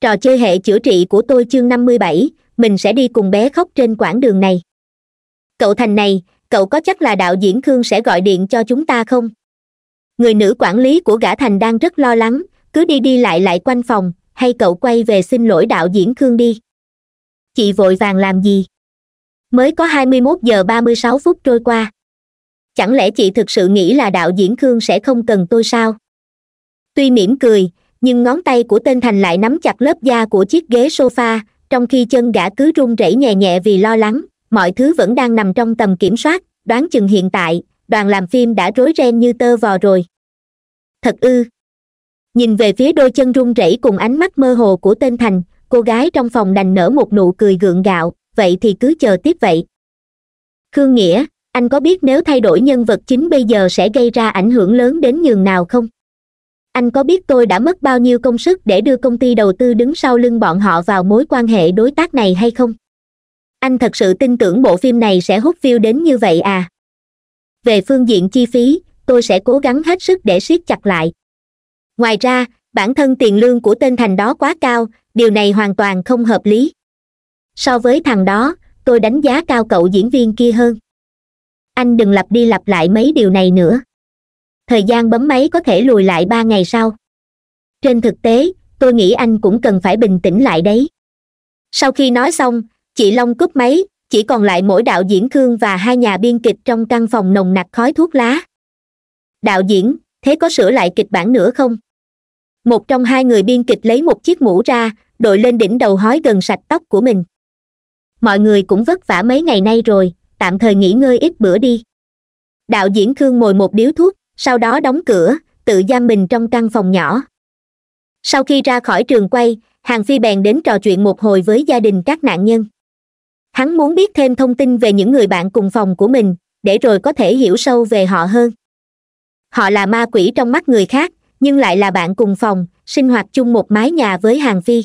trò chơi hệ chữa trị của tôi chương năm mươi bảy, mình sẽ đi cùng bé khóc trên quãng đường này. Cậu thành này, cậu có chắc là đạo diễn khương sẽ gọi điện cho chúng ta không? Người nữ quản lý của gã thành đang rất lo lắng, cứ đi đi lại lại quanh phòng, hay cậu quay về xin lỗi đạo diễn khương đi? Chị vội vàng làm gì? Mới có hai mươi 21 giờ ba mươi sáu phút trôi qua. Chẳng lẽ chị thực sự nghĩ là đạo diễn khương sẽ không cần tôi sao? Tuy mỉm cười nhưng ngón tay của tên thành lại nắm chặt lớp da của chiếc ghế sofa, trong khi chân gã cứ run rẩy nhẹ nhẹ vì lo lắng. Mọi thứ vẫn đang nằm trong tầm kiểm soát, đoán chừng hiện tại, đoàn làm phim đã rối ren như tơ vò rồi. Thật ư. Nhìn về phía đôi chân run rẩy cùng ánh mắt mơ hồ của tên thành, cô gái trong phòng đành nở một nụ cười gượng gạo, vậy thì cứ chờ tiếp vậy. Khương nghĩa, anh có biết nếu thay đổi nhân vật chính bây giờ sẽ gây ra ảnh hưởng lớn đến nhường nào không? Anh có biết tôi đã mất bao nhiêu công sức để đưa công ty đầu tư đứng sau lưng bọn họ vào mối quan hệ đối tác này hay không? Anh thật sự tin tưởng bộ phim này sẽ hút view đến như vậy à? Về phương diện chi phí, tôi sẽ cố gắng hết sức để siết chặt lại. Ngoài ra, bản thân tiền lương của tên thành đó quá cao, điều này hoàn toàn không hợp lý. So với thằng đó, tôi đánh giá cao cậu diễn viên kia hơn. Anh đừng lặp đi lặp lại mấy điều này nữa thời gian bấm máy có thể lùi lại ba ngày sau. Trên thực tế, tôi nghĩ anh cũng cần phải bình tĩnh lại đấy. Sau khi nói xong, chị long cúp máy, chỉ còn lại mỗi đạo diễn khương và hai nhà biên kịch trong căn phòng nồng nặc khói thuốc lá. Đạo diễn, thế có sửa lại kịch bản nữa không? Một trong hai người biên kịch lấy một chiếc mũ ra, đội lên đỉnh đầu hói gần sạch tóc của mình. Mọi người cũng vất vả mấy ngày nay rồi, tạm thời nghỉ ngơi ít bữa đi. Đạo diễn khương mồi một điếu thuốc sau đó đóng cửa, tự giam mình trong căn phòng nhỏ. Sau khi ra khỏi trường quay, hàng phi bèn đến trò chuyện một hồi với gia đình các nạn nhân. Hắn muốn biết thêm thông tin về những người bạn cùng phòng của mình, để rồi có thể hiểu sâu về họ hơn. Họ là ma quỷ trong mắt người khác, nhưng lại là bạn cùng phòng, sinh hoạt chung một mái nhà với hàng phi.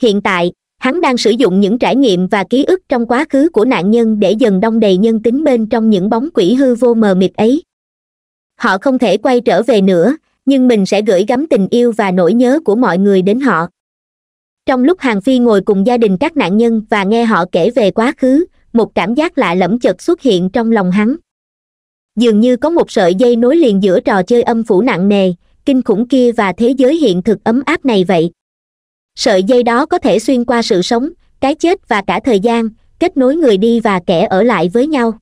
Hiện tại, hắn đang sử dụng những trải nghiệm và ký ức trong quá khứ của nạn nhân để dần đong đầy nhân tính bên trong những bóng quỷ hư vô mờ mịt ấy họ không thể quay trở về nữa, nhưng mình sẽ gửi gắm tình yêu và nỗi nhớ của mọi người đến họ. Trong lúc hàng phi ngồi cùng gia đình các nạn nhân và nghe họ kể về quá khứ, một cảm giác lạ lẫm chợt xuất hiện trong lòng hắn. Dường như có một sợi dây nối liền giữa trò chơi âm phủ nặng nề, kinh khủng kia và thế giới hiện thực ấm áp này vậy. Sợi dây đó có thể xuyên qua sự sống, cái chết và cả thời gian, kết nối người đi và kẻ ở lại với nhau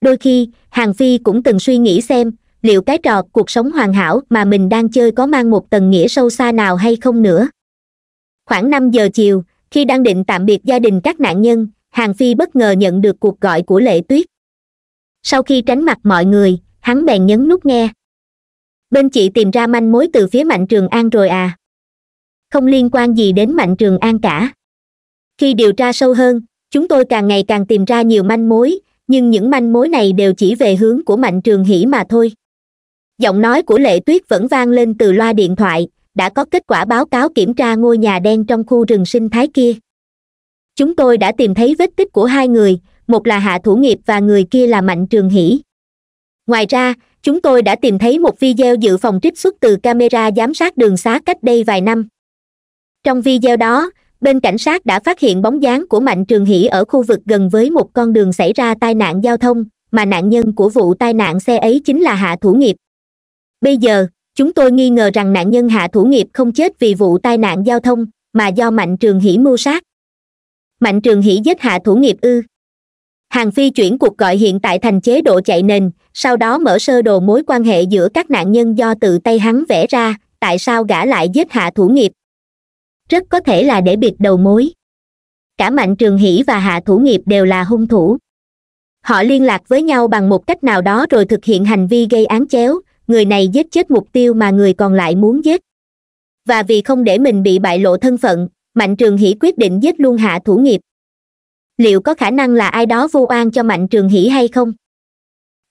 đôi khi, hàng phi cũng từng suy nghĩ xem, liệu cái trò cuộc sống hoàn hảo mà mình đang chơi có mang một tầng nghĩa sâu xa nào hay không nữa. Khoảng năm giờ chiều, khi đang định tạm biệt gia đình các nạn nhân, hàng phi bất ngờ nhận được cuộc gọi của lệ tuyết. Sau khi tránh mặt mọi người, hắn bèn nhấn nút nghe. Bên chị tìm ra manh mối từ phía mạnh trường an rồi à. Không liên quan gì đến mạnh trường an cả. Khi điều tra sâu hơn, chúng tôi càng ngày càng tìm ra nhiều manh mối nhưng những manh mối này đều chỉ về hướng của mạnh trường hỷ mà thôi. Giọng nói của lệ tuyết vẫn vang lên từ loa điện thoại, đã có kết quả báo cáo kiểm tra ngôi nhà đen trong khu rừng sinh thái kia. Chúng tôi đã tìm thấy vết tích của hai người, một là hạ thủ nghiệp và người kia là mạnh trường hỷ. Ngoài ra, chúng tôi đã tìm thấy một video dự phòng trích xuất từ camera giám sát đường xá cách đây vài năm. Trong video đó bên cảnh sát đã phát hiện bóng dáng của mạnh trường hỷ ở khu vực gần với một con đường xảy ra tai nạn giao thông, mà nạn nhân của vụ tai nạn xe ấy chính là hạ thủ nghiệp. Bây giờ, chúng tôi nghi ngờ rằng nạn nhân hạ thủ nghiệp không chết vì vụ tai nạn giao thông, mà do mạnh trường hỷ mưu sát. Mạnh trường hỷ giết hạ thủ nghiệp ư? Hàng phi chuyển cuộc gọi hiện tại thành chế độ chạy nền, sau đó mở sơ đồ mối quan hệ giữa các nạn nhân do tự tay hắn vẽ ra, tại sao gã lại giết hạ thủ nghiệp? Rất có thể là để bịt đầu mối. Cả mạnh trường hỷ và hạ thủ nghiệp đều là hung thủ. Họ liên lạc với nhau bằng một cách nào đó rồi thực hiện hành vi gây án chéo, người này giết chết mục tiêu mà người còn lại muốn giết. Và vì không để mình bị bại lộ thân phận, mạnh trường hỷ quyết định giết luôn hạ thủ nghiệp. Liệu có khả năng là ai đó vô oan cho mạnh trường hỷ hay không?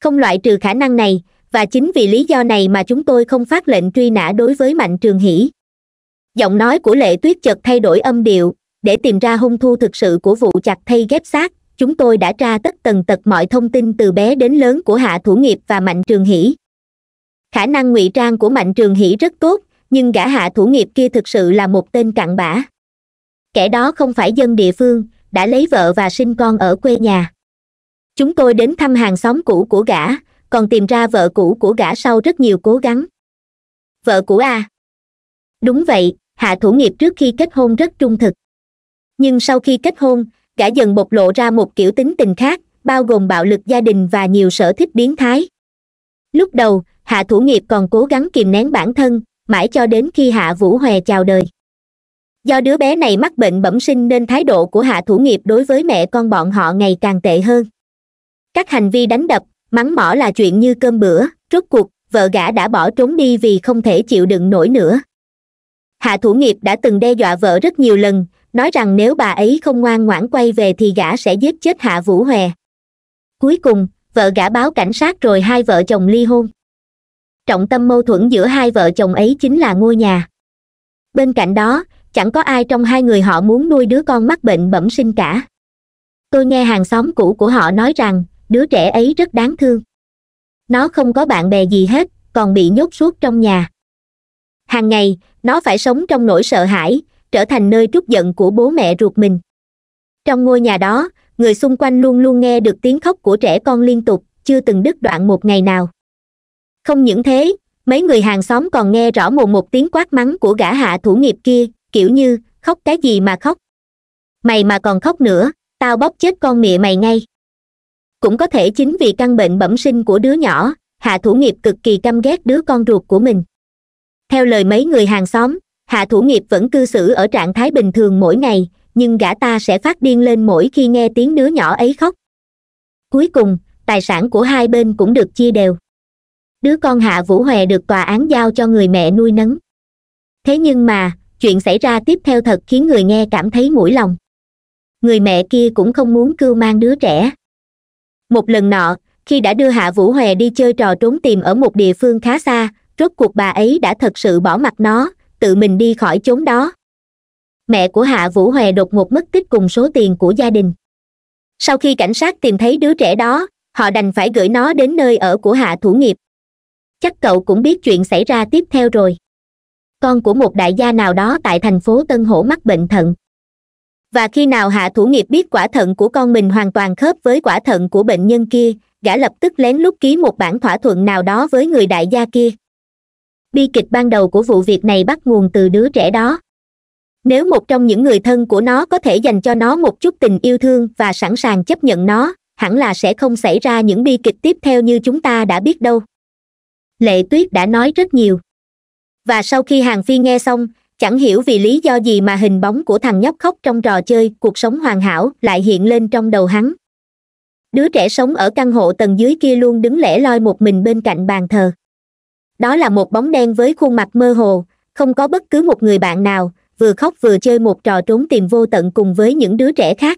Không loại trừ khả năng này, và chính vì lý do này mà chúng tôi không phát lệnh truy nã đối với mạnh trường hỷ giọng nói của lệ tuyết chợt thay đổi âm điệu, để tìm ra hung thu thực sự của vụ chặt thay ghép xác, chúng tôi đã tra tất tần tật mọi thông tin từ bé đến lớn của hạ thủ nghiệp và mạnh trường hỷ. Khả năng ngụy trang của mạnh trường hỷ rất tốt, nhưng gã hạ thủ nghiệp kia thực sự là một tên cặn bã. Kẻ đó không phải dân địa phương, đã lấy vợ và sinh con ở quê nhà. Chúng tôi đến thăm hàng xóm cũ của gã, còn tìm ra vợ cũ của gã sau rất nhiều cố gắng. Vợ cũ à đúng vậy hạ thủ nghiệp trước khi kết hôn rất trung thực. Nhưng sau khi kết hôn, gã dần bộc lộ ra một kiểu tính tình khác, bao gồm bạo lực gia đình và nhiều sở thích biến thái. Lúc đầu, hạ thủ nghiệp còn cố gắng kìm nén bản thân, mãi cho đến khi hạ vũ hòe chào đời. Do đứa bé này mắc bệnh bẩm sinh nên thái độ của hạ thủ nghiệp đối với mẹ con bọn họ ngày càng tệ hơn. Các hành vi đánh đập, mắng mỏ là chuyện như cơm bữa, rốt cuộc, vợ gã đã bỏ trốn đi vì không thể chịu đựng nổi nữa hạ thủ nghiệp đã từng đe dọa vợ rất nhiều lần, nói rằng nếu bà ấy không ngoan ngoãn quay về thì gã sẽ giết chết hạ vũ hòe. Cuối cùng, vợ gã báo cảnh sát rồi hai vợ chồng ly hôn. Trọng tâm mâu thuẫn giữa hai vợ chồng ấy chính là ngôi nhà. Bên cạnh đó, chẳng có ai trong hai người họ muốn nuôi đứa con mắc bệnh bẩm sinh cả. Tôi nghe hàng xóm cũ của họ nói rằng, đứa trẻ ấy rất đáng thương. Nó không có bạn bè gì hết, còn bị nhốt suốt trong nhà. Hàng ngày nó phải sống trong nỗi sợ hãi, trở thành nơi trút giận của bố mẹ ruột mình. Trong ngôi nhà đó, người xung quanh luôn luôn nghe được tiếng khóc của trẻ con liên tục, chưa từng đứt đoạn một ngày nào. Không những thế, mấy người hàng xóm còn nghe rõ một một tiếng quát mắng của gã hạ thủ nghiệp kia, kiểu như, khóc cái gì mà khóc? Mày mà còn khóc nữa, tao bóp chết con mẹ mày ngay. Cũng có thể chính vì căn bệnh bẩm sinh của đứa nhỏ, hạ thủ nghiệp cực kỳ căm ghét đứa con ruột của mình theo lời mấy người hàng xóm, hạ thủ nghiệp vẫn cư xử ở trạng thái bình thường mỗi ngày, nhưng gã ta sẽ phát điên lên mỗi khi nghe tiếng đứa nhỏ ấy khóc. Cuối cùng, tài sản của hai bên cũng được chia đều. Đứa con hạ vũ hòe được tòa án giao cho người mẹ nuôi nấng. Thế nhưng mà, chuyện xảy ra tiếp theo thật khiến người nghe cảm thấy mũi lòng. Người mẹ kia cũng không muốn cưu mang đứa trẻ. Một lần nọ, khi đã đưa hạ vũ hòe đi chơi trò trốn tìm ở một địa phương khá xa rốt cuộc bà ấy đã thật sự bỏ mặt nó, tự mình đi khỏi chốn đó. Mẹ của hạ vũ hòe đột ngột mất tích cùng số tiền của gia đình. Sau khi cảnh sát tìm thấy đứa trẻ đó, họ đành phải gửi nó đến nơi ở của hạ thủ nghiệp. Chắc cậu cũng biết chuyện xảy ra tiếp theo rồi. Con của một đại gia nào đó tại thành phố tân hổ mắc bệnh thận. Và khi nào hạ thủ nghiệp biết quả thận của con mình hoàn toàn khớp với quả thận của bệnh nhân kia, gã lập tức lén lút ký một bản thỏa thuận nào đó với người đại gia kia bi kịch ban đầu của vụ việc này bắt nguồn từ đứa trẻ đó. Nếu một trong những người thân của nó có thể dành cho nó một chút tình yêu thương và sẵn sàng chấp nhận nó, hẳn là sẽ không xảy ra những bi kịch tiếp theo như chúng ta đã biết đâu. Lệ tuyết đã nói rất nhiều. Và sau khi hàng phi nghe xong, chẳng hiểu vì lý do gì mà hình bóng của thằng nhóc khóc trong trò chơi cuộc sống hoàn hảo lại hiện lên trong đầu hắn. Đứa trẻ sống ở căn hộ tầng dưới kia luôn đứng lẻ loi một mình bên cạnh bàn thờ đó là một bóng đen với khuôn mặt mơ hồ, không có bất cứ một người bạn nào, vừa khóc vừa chơi một trò trốn tìm vô tận cùng với những đứa trẻ khác.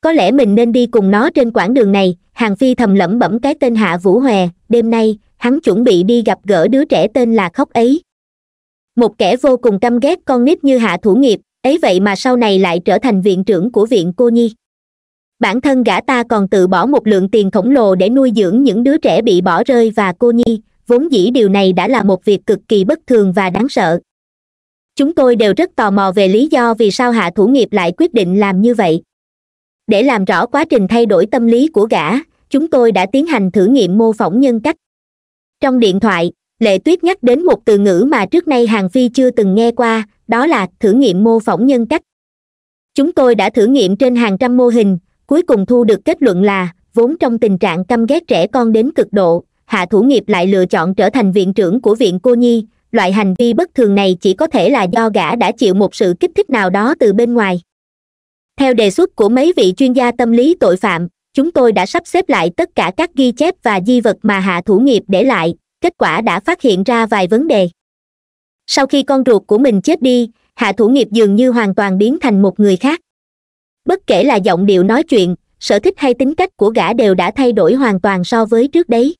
Có lẽ mình nên đi cùng nó trên quãng đường này, hàng phi thầm lẩm bẩm cái tên hạ vũ hòe, đêm nay, hắn chuẩn bị đi gặp gỡ đứa trẻ tên là khóc ấy. Một kẻ vô cùng căm ghét con nít như hạ thủ nghiệp, ấy vậy mà sau này lại trở thành viện trưởng của viện cô nhi. Bản thân gã ta còn tự bỏ một lượng tiền khổng lồ để nuôi dưỡng những đứa trẻ bị bỏ rơi và cô nhi vốn dĩ điều này đã là một việc cực kỳ bất thường và đáng sợ. Chúng tôi đều rất tò mò về lý do vì sao hạ thủ nghiệp lại quyết định làm như vậy. Để làm rõ quá trình thay đổi tâm lý của gã, chúng tôi đã tiến hành thử nghiệm mô phỏng nhân cách. Trong điện thoại, lệ tuyết nhắc đến một từ ngữ mà trước nay hàng phi chưa từng nghe qua, đó là thử nghiệm mô phỏng nhân cách. Chúng tôi đã thử nghiệm trên hàng trăm mô hình, cuối cùng thu được kết luận là, vốn trong tình trạng căm ghét trẻ con đến cực độ hạ thủ nghiệp lại lựa chọn trở thành viện trưởng của viện cô nhi. Loại hành vi bất thường này chỉ có thể là do gã đã chịu một sự kích thích nào đó từ bên ngoài. Theo đề xuất của mấy vị chuyên gia tâm lý tội phạm, chúng tôi đã sắp xếp lại tất cả các ghi chép và di vật mà hạ thủ nghiệp để lại, kết quả đã phát hiện ra vài vấn đề. Sau khi con ruột của mình chết đi, hạ thủ nghiệp dường như hoàn toàn biến thành một người khác. Bất kể là giọng điệu nói chuyện, sở thích hay tính cách của gã đều đã thay đổi hoàn toàn so với trước đấy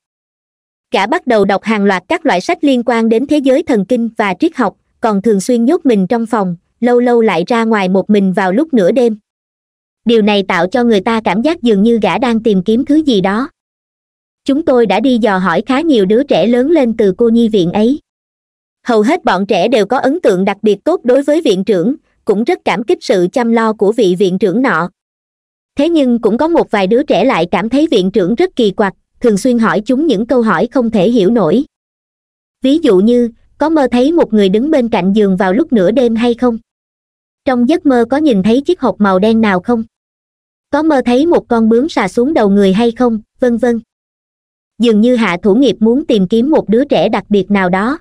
gã bắt đầu đọc hàng loạt các loại sách liên quan đến thế giới thần kinh và triết học, còn thường xuyên nhốt mình trong phòng, lâu lâu lại ra ngoài một mình vào lúc nửa đêm. Điều này tạo cho người ta cảm giác dường như gã đang tìm kiếm thứ gì đó. Chúng tôi đã đi dò hỏi khá nhiều đứa trẻ lớn lên từ cô nhi viện ấy. Hầu hết bọn trẻ đều có ấn tượng đặc biệt tốt đối với viện trưởng, cũng rất cảm kích sự chăm lo của vị viện trưởng nọ. Thế nhưng cũng có một vài đứa trẻ lại cảm thấy viện trưởng rất kỳ quặc thường xuyên hỏi chúng những câu hỏi không thể hiểu nổi. Ví dụ như, có mơ thấy một người đứng bên cạnh giường vào lúc nửa đêm hay không? Trong giấc mơ có nhìn thấy chiếc hộp màu đen nào không? Có mơ thấy một con bướm xà xuống đầu người hay không? Vân vân. Dường như hạ thủ nghiệp muốn tìm kiếm một đứa trẻ đặc biệt nào đó.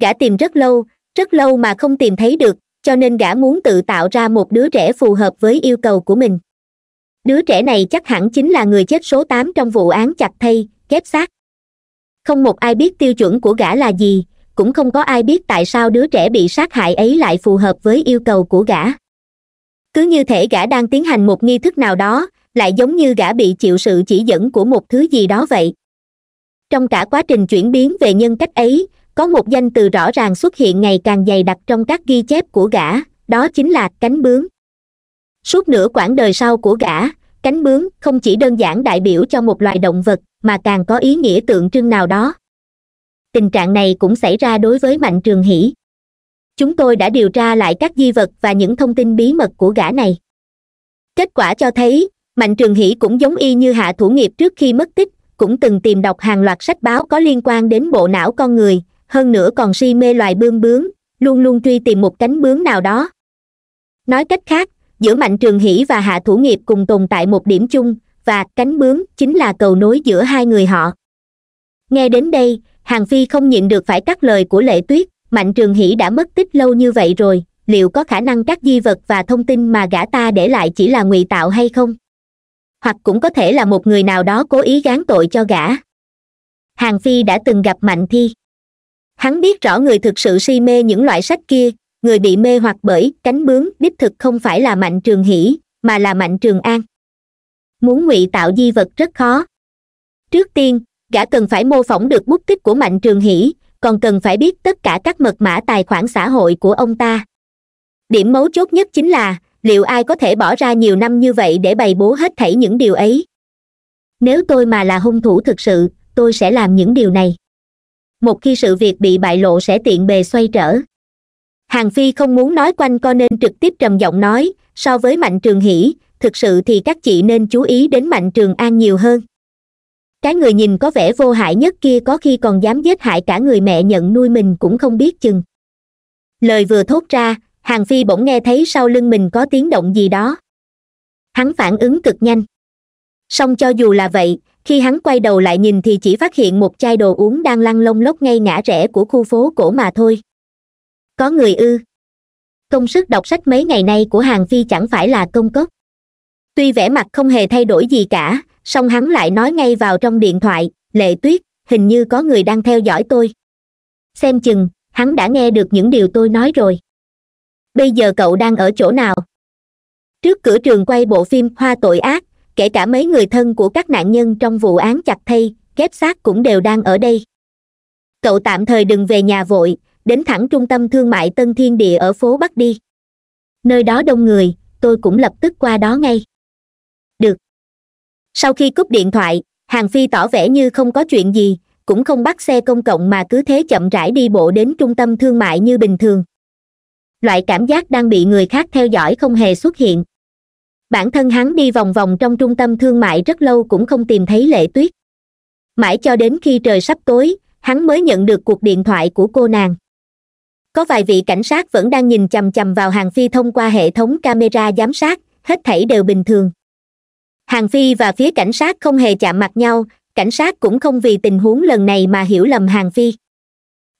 Gã tìm rất lâu rất lâu mà không tìm thấy được, cho nên gã muốn tự tạo ra một đứa trẻ phù hợp với yêu cầu của mình đứa trẻ này chắc hẳn chính là người chết số tám trong vụ án chặt thây, kép xác. Không một ai biết tiêu chuẩn của gã là gì, cũng không có ai biết tại sao đứa trẻ bị sát hại ấy lại phù hợp với yêu cầu của gã. Cứ như thể gã đang tiến hành một nghi thức nào đó, lại giống như gã bị chịu sự chỉ dẫn của một thứ gì đó vậy. Trong cả quá trình chuyển biến về nhân cách ấy, có một danh từ rõ ràng xuất hiện ngày càng dày đặc trong các ghi chép của gã, đó chính là cánh bướm suốt nửa quãng đời sau của gã, cánh bướm không chỉ đơn giản đại biểu cho một loài động vật, mà càng có ý nghĩa tượng trưng nào đó. Tình trạng này cũng xảy ra đối với mạnh trường hỷ. Chúng tôi đã điều tra lại các di vật và những thông tin bí mật của gã này. Kết quả cho thấy, mạnh trường hỷ cũng giống y như hạ thủ nghiệp trước khi mất tích, cũng từng tìm đọc hàng loạt sách báo có liên quan đến bộ não con người, hơn nữa còn si mê loài bươm bướm, luôn luôn truy tìm một cánh bướm nào đó. Nói cách khác giữa mạnh trường hỷ và hạ thủ nghiệp cùng tồn tại một điểm chung, và cánh bướm chính là cầu nối giữa hai người họ. Nghe đến đây, hàng phi không nhịn được phải cắt lời của lệ tuyết, mạnh trường hỷ đã mất tích lâu như vậy rồi, liệu có khả năng các di vật và thông tin mà gã ta để lại chỉ là ngụy tạo hay không? Hoặc cũng có thể là một người nào đó cố ý gán tội cho gã? Hàng phi đã từng gặp mạnh thi. Hắn biết rõ người thực sự si mê những loại sách kia người bị mê hoặc bởi cánh bướm đích thực không phải là mạnh trường hỷ, mà là mạnh trường an. Muốn ngụy tạo di vật rất khó. Trước tiên, gã cần phải mô phỏng được bút tích của mạnh trường hỷ, còn cần phải biết tất cả các mật mã tài khoản xã hội của ông ta. Điểm mấu chốt nhất chính là, liệu ai có thể bỏ ra nhiều năm như vậy để bày bố hết thảy những điều ấy? Nếu tôi mà là hung thủ thực sự, tôi sẽ làm những điều này. Một khi sự việc bị bại lộ sẽ tiện bề xoay trở hàng phi không muốn nói quanh co nên trực tiếp trầm giọng nói, so với mạnh trường hỷ, thực sự thì các chị nên chú ý đến mạnh trường an nhiều hơn. Cái người nhìn có vẻ vô hại nhất kia có khi còn dám giết hại cả người mẹ nhận nuôi mình cũng không biết chừng. Lời vừa thốt ra, hàng phi bỗng nghe thấy sau lưng mình có tiếng động gì đó. Hắn phản ứng cực nhanh. Song cho dù là vậy, khi hắn quay đầu lại nhìn thì chỉ phát hiện một chai đồ uống đang lăn lông lốc ngay ngã rẽ của khu phố cổ mà thôi có người ư. Công sức đọc sách mấy ngày nay của hàng phi chẳng phải là công cốc. Tuy vẻ mặt không hề thay đổi gì cả, song hắn lại nói ngay vào trong điện thoại, lệ tuyết, hình như có người đang theo dõi tôi. Xem chừng, hắn đã nghe được những điều tôi nói rồi. Bây giờ cậu đang ở chỗ nào? Trước cửa trường quay bộ phim hoa tội ác, kể cả mấy người thân của các nạn nhân trong vụ án chặt thây ghép xác cũng đều đang ở đây. Cậu tạm thời đừng về nhà vội đến thẳng trung tâm thương mại tân thiên địa ở phố bắc đi. Nơi đó đông người, tôi cũng lập tức qua đó ngay. Được. Sau khi cúp điện thoại, hàng phi tỏ vẻ như không có chuyện gì, cũng không bắt xe công cộng mà cứ thế chậm rãi đi bộ đến trung tâm thương mại như bình thường. Loại cảm giác đang bị người khác theo dõi không hề xuất hiện. Bản thân hắn đi vòng vòng trong trung tâm thương mại rất lâu cũng không tìm thấy lệ tuyết. Mãi cho đến khi trời sắp tối, hắn mới nhận được cuộc điện thoại của cô nàng có vài vị cảnh sát vẫn đang nhìn chằm chằm vào hàng phi thông qua hệ thống camera giám sát, hết thảy đều bình thường. Hàng phi và phía cảnh sát không hề chạm mặt nhau, cảnh sát cũng không vì tình huống lần này mà hiểu lầm hàng phi.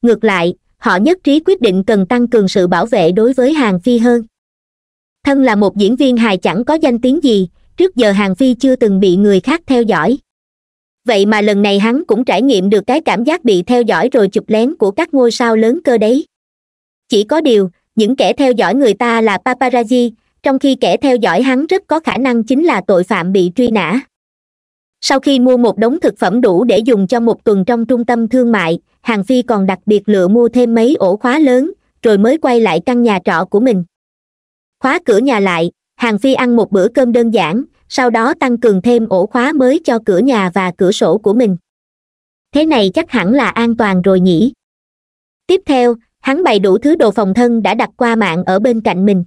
Ngược lại, họ nhất trí quyết định cần tăng cường sự bảo vệ đối với hàng phi hơn. Thân là một diễn viên hài chẳng có danh tiếng gì, trước giờ hàng phi chưa từng bị người khác theo dõi. Vậy mà lần này hắn cũng trải nghiệm được cái cảm giác bị theo dõi rồi chụp lén của các ngôi sao lớn cơ đấy chỉ có điều, những kẻ theo dõi người ta là paparazzi, trong khi kẻ theo dõi hắn rất có khả năng chính là tội phạm bị truy nã. Sau khi mua một đống thực phẩm đủ để dùng cho một tuần trong trung tâm thương mại, hàng phi còn đặc biệt lựa mua thêm mấy ổ khóa lớn, rồi mới quay lại căn nhà trọ của mình. Khóa cửa nhà lại, hàng phi ăn một bữa cơm đơn giản, sau đó tăng cường thêm ổ khóa mới cho cửa nhà và cửa sổ của mình. Thế này chắc hẳn là an toàn rồi nhỉ? Tiếp theo hắn bày đủ thứ đồ phòng thân đã đặt qua mạng ở bên cạnh mình.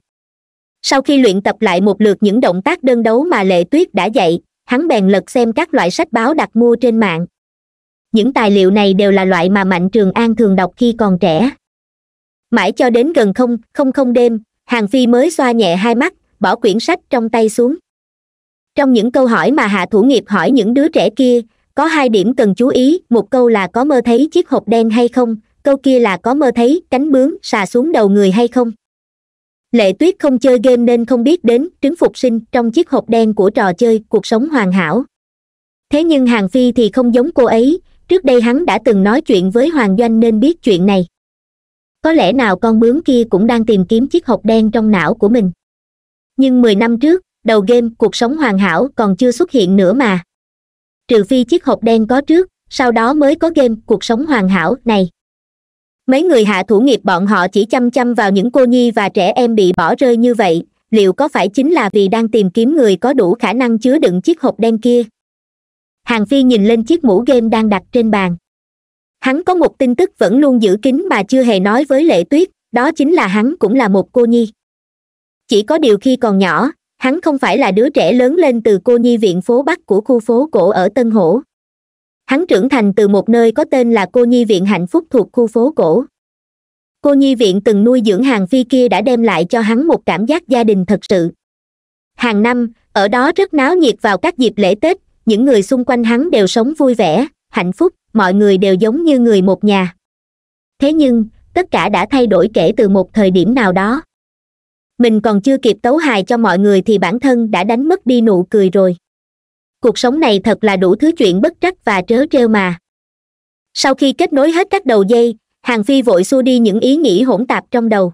Sau khi luyện tập lại một lượt những động tác đơn đấu mà lệ tuyết đã dạy, hắn bèn lật xem các loại sách báo đặt mua trên mạng. Những tài liệu này đều là loại mà mạnh trường an thường đọc khi còn trẻ. Mãi cho đến gần không không không đêm, hàng phi mới xoa nhẹ hai mắt, bỏ quyển sách trong tay xuống. Trong những câu hỏi mà hạ thủ nghiệp hỏi những đứa trẻ kia, có hai điểm cần chú ý, một câu là có mơ thấy chiếc hộp đen hay không câu kia là có mơ thấy, cánh bướm, xà xuống đầu người hay không? Lệ tuyết không chơi game nên không biết đến trứng phục sinh trong chiếc hộp đen của trò chơi cuộc sống hoàn hảo. Thế nhưng hàng phi thì không giống cô ấy, trước đây hắn đã từng nói chuyện với hoàng doanh nên biết chuyện này. Có lẽ nào con bướm kia cũng đang tìm kiếm chiếc hộp đen trong não của mình. Nhưng mười năm trước, đầu game cuộc sống hoàn hảo còn chưa xuất hiện nữa mà. Trừ phi chiếc hộp đen có trước, sau đó mới có game cuộc sống hoàn hảo này mấy người hạ thủ nghiệp bọn họ chỉ chăm chăm vào những cô nhi và trẻ em bị bỏ rơi như vậy, liệu có phải chính là vì đang tìm kiếm người có đủ khả năng chứa đựng chiếc hộp đen kia? Hàng phi nhìn lên chiếc mũ game đang đặt trên bàn. Hắn có một tin tức vẫn luôn giữ kín mà chưa hề nói với lệ tuyết, đó chính là hắn cũng là một cô nhi. Chỉ có điều khi còn nhỏ, hắn không phải là đứa trẻ lớn lên từ cô nhi viện phố bắc của khu phố cổ ở tân hổ hắn trưởng thành từ một nơi có tên là cô nhi viện hạnh phúc thuộc khu phố cổ. Cô nhi viện từng nuôi dưỡng hàng phi kia đã đem lại cho hắn một cảm giác gia đình thật sự. Hàng năm, ở đó rất náo nhiệt vào các dịp lễ tết, những người xung quanh hắn đều sống vui vẻ, hạnh phúc, mọi người đều giống như người một nhà. Thế nhưng, tất cả đã thay đổi kể từ một thời điểm nào đó. Mình còn chưa kịp tấu hài cho mọi người thì bản thân đã đánh mất đi nụ cười rồi cuộc sống này thật là đủ thứ chuyện bất trắc và trớ trêu mà. Sau khi kết nối hết các đầu dây, hàng phi vội xua đi những ý nghĩ hỗn tạp trong đầu.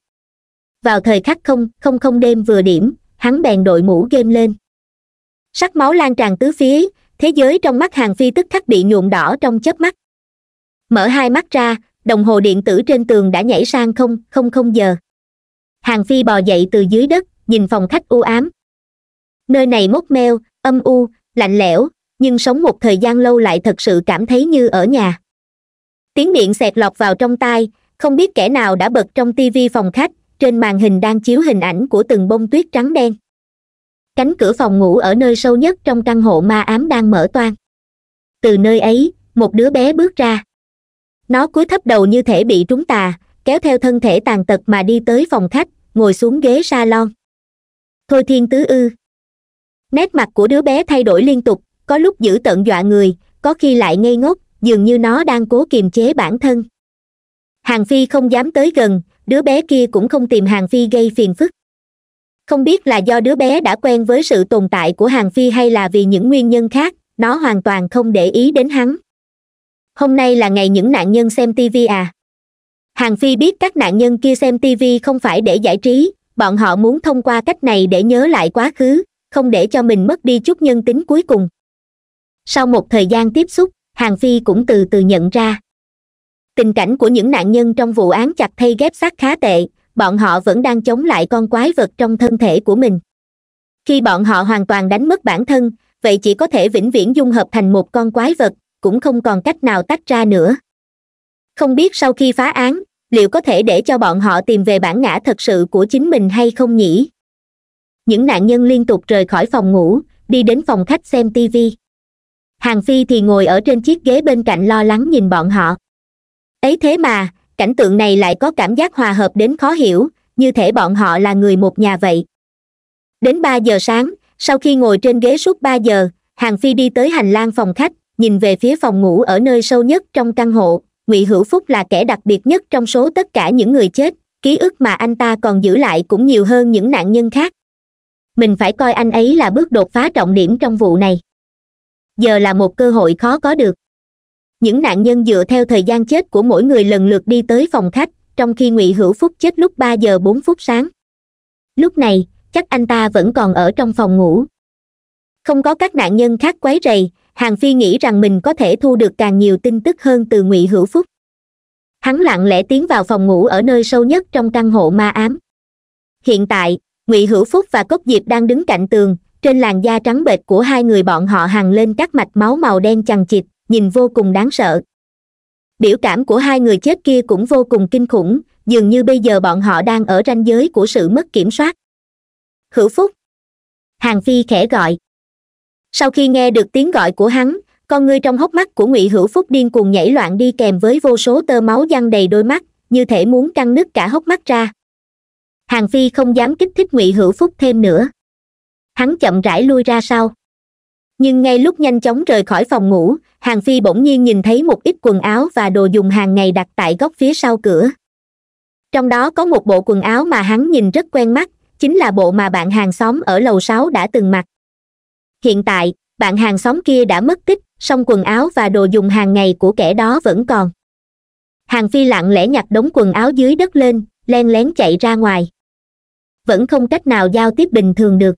Vào thời khắc không không không đêm vừa điểm, hắn bèn đội mũ game lên. Sắc máu lan tràn tứ phía, thế giới trong mắt hàng phi tức khắc bị nhuộm đỏ trong chớp mắt. Mở hai mắt ra, đồng hồ điện tử trên tường đã nhảy sang không không không giờ. Hàng phi bò dậy từ dưới đất, nhìn phòng khách u ám. Nơi này mốc meo, âm u lạnh lẽo, nhưng sống một thời gian lâu lại thật sự cảm thấy như ở nhà. Tiếng điện xẹt lọt vào trong tai, không biết kẻ nào đã bật trong tivi phòng khách, trên màn hình đang chiếu hình ảnh của từng bông tuyết trắng đen. Cánh cửa phòng ngủ ở nơi sâu nhất trong căn hộ ma ám đang mở toang. Từ nơi ấy, một đứa bé bước ra. Nó cúi thấp đầu như thể bị trúng tà, kéo theo thân thể tàn tật mà đi tới phòng khách, ngồi xuống ghế salon. Thôi thiên tứ ư nét mặt của đứa bé thay đổi liên tục, có lúc giữ tận dọa người, có khi lại ngây ngốc, dường như nó đang cố kiềm chế bản thân. Hàng phi không dám tới gần, đứa bé kia cũng không tìm hàng phi gây phiền phức. Không biết là do đứa bé đã quen với sự tồn tại của hàng phi hay là vì những nguyên nhân khác, nó hoàn toàn không để ý đến hắn. Hôm nay là ngày những nạn nhân xem tv à. Hàng phi biết các nạn nhân kia xem tv không phải để giải trí, bọn họ muốn thông qua cách này để nhớ lại quá khứ không để cho mình mất đi chút nhân tính cuối cùng. Sau một thời gian tiếp xúc, hàng phi cũng từ từ nhận ra. Tình cảnh của những nạn nhân trong vụ án chặt thay ghép xác khá tệ, bọn họ vẫn đang chống lại con quái vật trong thân thể của mình. Khi bọn họ hoàn toàn đánh mất bản thân, vậy chỉ có thể vĩnh viễn dung hợp thành một con quái vật, cũng không còn cách nào tách ra nữa. Không biết sau khi phá án, liệu có thể để cho bọn họ tìm về bản ngã thật sự của chính mình hay không nhỉ? Những nạn nhân liên tục rời khỏi phòng ngủ, đi đến phòng khách xem tv hàng phi thì ngồi ở trên chiếc ghế bên cạnh lo lắng nhìn bọn họ. Ấy thế mà, cảnh tượng này lại có cảm giác hòa hợp đến khó hiểu, như thể bọn họ là người một nhà vậy. Đến ba giờ sáng, sau khi ngồi trên ghế suốt ba giờ, hàng phi đi tới hành lang phòng khách, nhìn về phía phòng ngủ ở nơi sâu nhất trong căn hộ. Ngụy hữu phúc là kẻ đặc biệt nhất trong số tất cả những người chết, ký ức mà anh ta còn giữ lại cũng nhiều hơn những nạn nhân khác mình phải coi anh ấy là bước đột phá trọng điểm trong vụ này. Giờ là một cơ hội khó có được. Những nạn nhân dựa theo thời gian chết của mỗi người lần lượt đi tới phòng khách, trong khi ngụy hữu phúc chết lúc ba giờ bốn phút sáng. Lúc này, chắc anh ta vẫn còn ở trong phòng ngủ. Không có các nạn nhân khác quấy rầy, hàng phi nghĩ rằng mình có thể thu được càng nhiều tin tức hơn từ ngụy hữu phúc. Hắn lặng lẽ tiến vào phòng ngủ ở nơi sâu nhất trong căn hộ ma ám. Hiện tại ngụy hữu phúc và cốc diệp đang đứng cạnh tường, trên làn da trắng bệch của hai người bọn họ hằng lên các mạch máu màu đen chằng chịt, nhìn vô cùng đáng sợ. Biểu cảm của hai người chết kia cũng vô cùng kinh khủng, dường như bây giờ bọn họ đang ở ranh giới của sự mất kiểm soát. Hữu phúc. Hàng phi khẽ gọi. Sau khi nghe được tiếng gọi của hắn, con ngươi trong hốc mắt của ngụy hữu phúc điên cuồng nhảy loạn đi kèm với vô số tơ máu văng đầy đôi mắt, như thể muốn căng nứt cả hốc mắt ra hàng phi không dám kích thích ngụy hữu phúc thêm nữa. Hắn chậm rãi lui ra sau. Nhưng ngay lúc nhanh chóng rời khỏi phòng ngủ, hàng phi bỗng nhiên nhìn thấy một ít quần áo và đồ dùng hàng ngày đặt tại góc phía sau cửa. Trong đó có một bộ quần áo mà hắn nhìn rất quen mắt, chính là bộ mà bạn hàng xóm ở lầu sáu đã từng mặc. Hiện tại, bạn hàng xóm kia đã mất tích, song quần áo và đồ dùng hàng ngày của kẻ đó vẫn còn. Hàng phi lặng lẽ nhặt đống quần áo dưới đất lên, len lén chạy ra ngoài vẫn không cách nào giao tiếp bình thường được.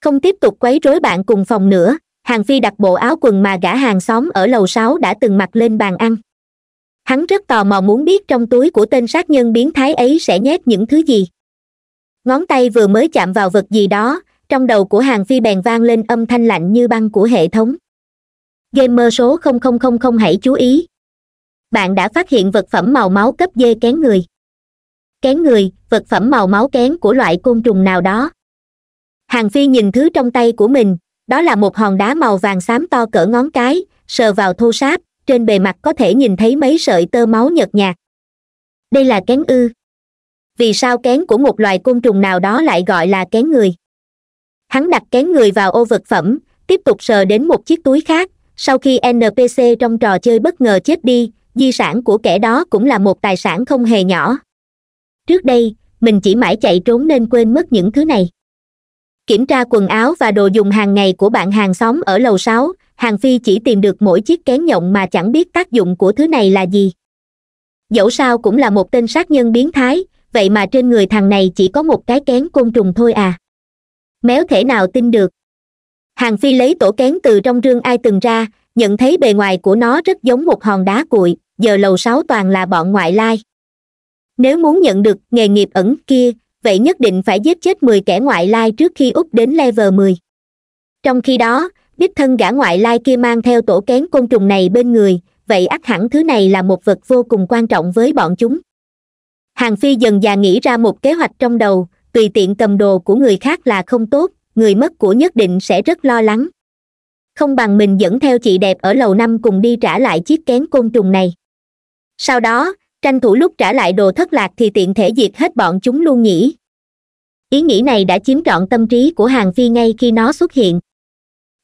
Không tiếp tục quấy rối bạn cùng phòng nữa, hàng phi đặt bộ áo quần mà gã hàng xóm ở lầu sáu đã từng mặc lên bàn ăn. Hắn rất tò mò muốn biết trong túi của tên sát nhân biến thái ấy sẽ nhét những thứ gì. Ngón tay vừa mới chạm vào vật gì đó, trong đầu của hàng phi bèn vang lên âm thanh lạnh như băng của hệ thống. Gamer số không hãy chú ý. Bạn đã phát hiện vật phẩm màu máu cấp dê kén người kén người, vật phẩm màu máu kén của loại côn trùng nào đó. Hàng phi nhìn thứ trong tay của mình, đó là một hòn đá màu vàng xám to cỡ ngón cái, sờ vào thô sáp, trên bề mặt có thể nhìn thấy mấy sợi tơ máu nhợt nhạt. Đây là kén ư. Vì sao kén của một loài côn trùng nào đó lại gọi là kén người? Hắn đặt kén người vào ô vật phẩm, tiếp tục sờ đến một chiếc túi khác, sau khi npc trong trò chơi bất ngờ chết đi, di sản của kẻ đó cũng là một tài sản không hề nhỏ trước đây, mình chỉ mãi chạy trốn nên quên mất những thứ này. Kiểm tra quần áo và đồ dùng hàng ngày của bạn hàng xóm ở lầu sáu, hàng phi chỉ tìm được mỗi chiếc kén nhộng mà chẳng biết tác dụng của thứ này là gì. Dẫu sao cũng là một tên sát nhân biến thái, vậy mà trên người thằng này chỉ có một cái kén côn trùng thôi à. Méo thể nào tin được? Hàng phi lấy tổ kén từ trong rương ai từng ra, nhận thấy bề ngoài của nó rất giống một hòn đá cuội, giờ lầu sáu toàn là bọn ngoại lai nếu muốn nhận được nghề nghiệp ẩn kia, vậy nhất định phải giết chết mười kẻ ngoại lai trước khi úp đến level mười. trong khi đó, đích thân gã ngoại lai kia mang theo tổ kén côn trùng này bên người, vậy ắt hẳn thứ này là một vật vô cùng quan trọng với bọn chúng. Hàng phi dần dà nghĩ ra một kế hoạch trong đầu, tùy tiện cầm đồ của người khác là không tốt, người mất của nhất định sẽ rất lo lắng. Không bằng mình dẫn theo chị đẹp ở lầu năm cùng đi trả lại chiếc kén côn trùng này. Sau đó tranh thủ lúc trả lại đồ thất lạc thì tiện thể diệt hết bọn chúng luôn nhỉ. Ý nghĩ này đã chiếm trọn tâm trí của hàng phi ngay khi nó xuất hiện.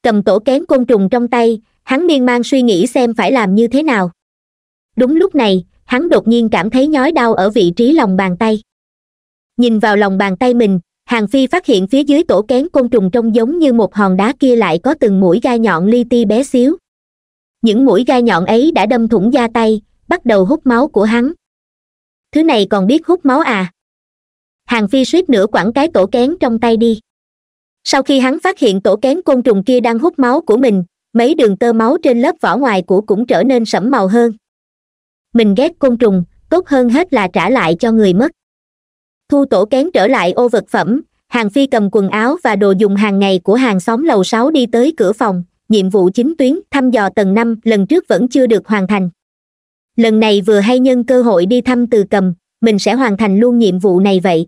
Cầm tổ kén côn trùng trong tay, hắn miên man suy nghĩ xem phải làm như thế nào. Đúng lúc này, hắn đột nhiên cảm thấy nhói đau ở vị trí lòng bàn tay. Nhìn vào lòng bàn tay mình, hàng phi phát hiện phía dưới tổ kén côn trùng trông giống như một hòn đá kia lại có từng mũi gai nhọn li ti bé xíu. Những mũi gai nhọn ấy đã đâm thủng da tay bắt đầu hút máu của hắn. Thứ này còn biết hút máu à? Hàng phi suýt nữa quẳng cái tổ kén trong tay đi. Sau khi hắn phát hiện tổ kén côn trùng kia đang hút máu của mình, mấy đường tơ máu trên lớp vỏ ngoài của cũng trở nên sẫm màu hơn. Mình ghét côn trùng, tốt hơn hết là trả lại cho người mất. Thu tổ kén trở lại ô vật phẩm, hàng phi cầm quần áo và đồ dùng hàng ngày của hàng xóm lầu sáu đi tới cửa phòng, nhiệm vụ chính tuyến thăm dò tầng năm lần trước vẫn chưa được hoàn thành lần này vừa hay nhân cơ hội đi thăm từ cầm, mình sẽ hoàn thành luôn nhiệm vụ này vậy.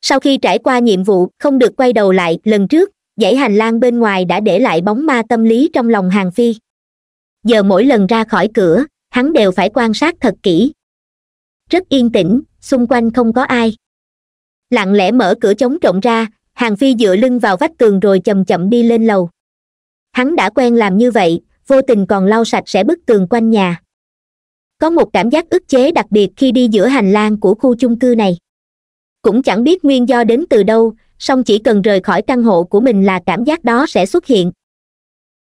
Sau khi trải qua nhiệm vụ, không được quay đầu lại, lần trước, dãy hành lang bên ngoài đã để lại bóng ma tâm lý trong lòng hàng phi. Giờ mỗi lần ra khỏi cửa, hắn đều phải quan sát thật kỹ. Rất yên tĩnh, xung quanh không có ai. Lặng lẽ mở cửa chống trộm ra, hàng phi dựa lưng vào vách tường rồi chậm chậm đi lên lầu. Hắn đã quen làm như vậy, vô tình còn lau sạch sẽ bức tường quanh nhà có một cảm giác ức chế đặc biệt khi đi giữa hành lang của khu chung cư này. Cũng chẳng biết nguyên do đến từ đâu, song chỉ cần rời khỏi căn hộ của mình là cảm giác đó sẽ xuất hiện.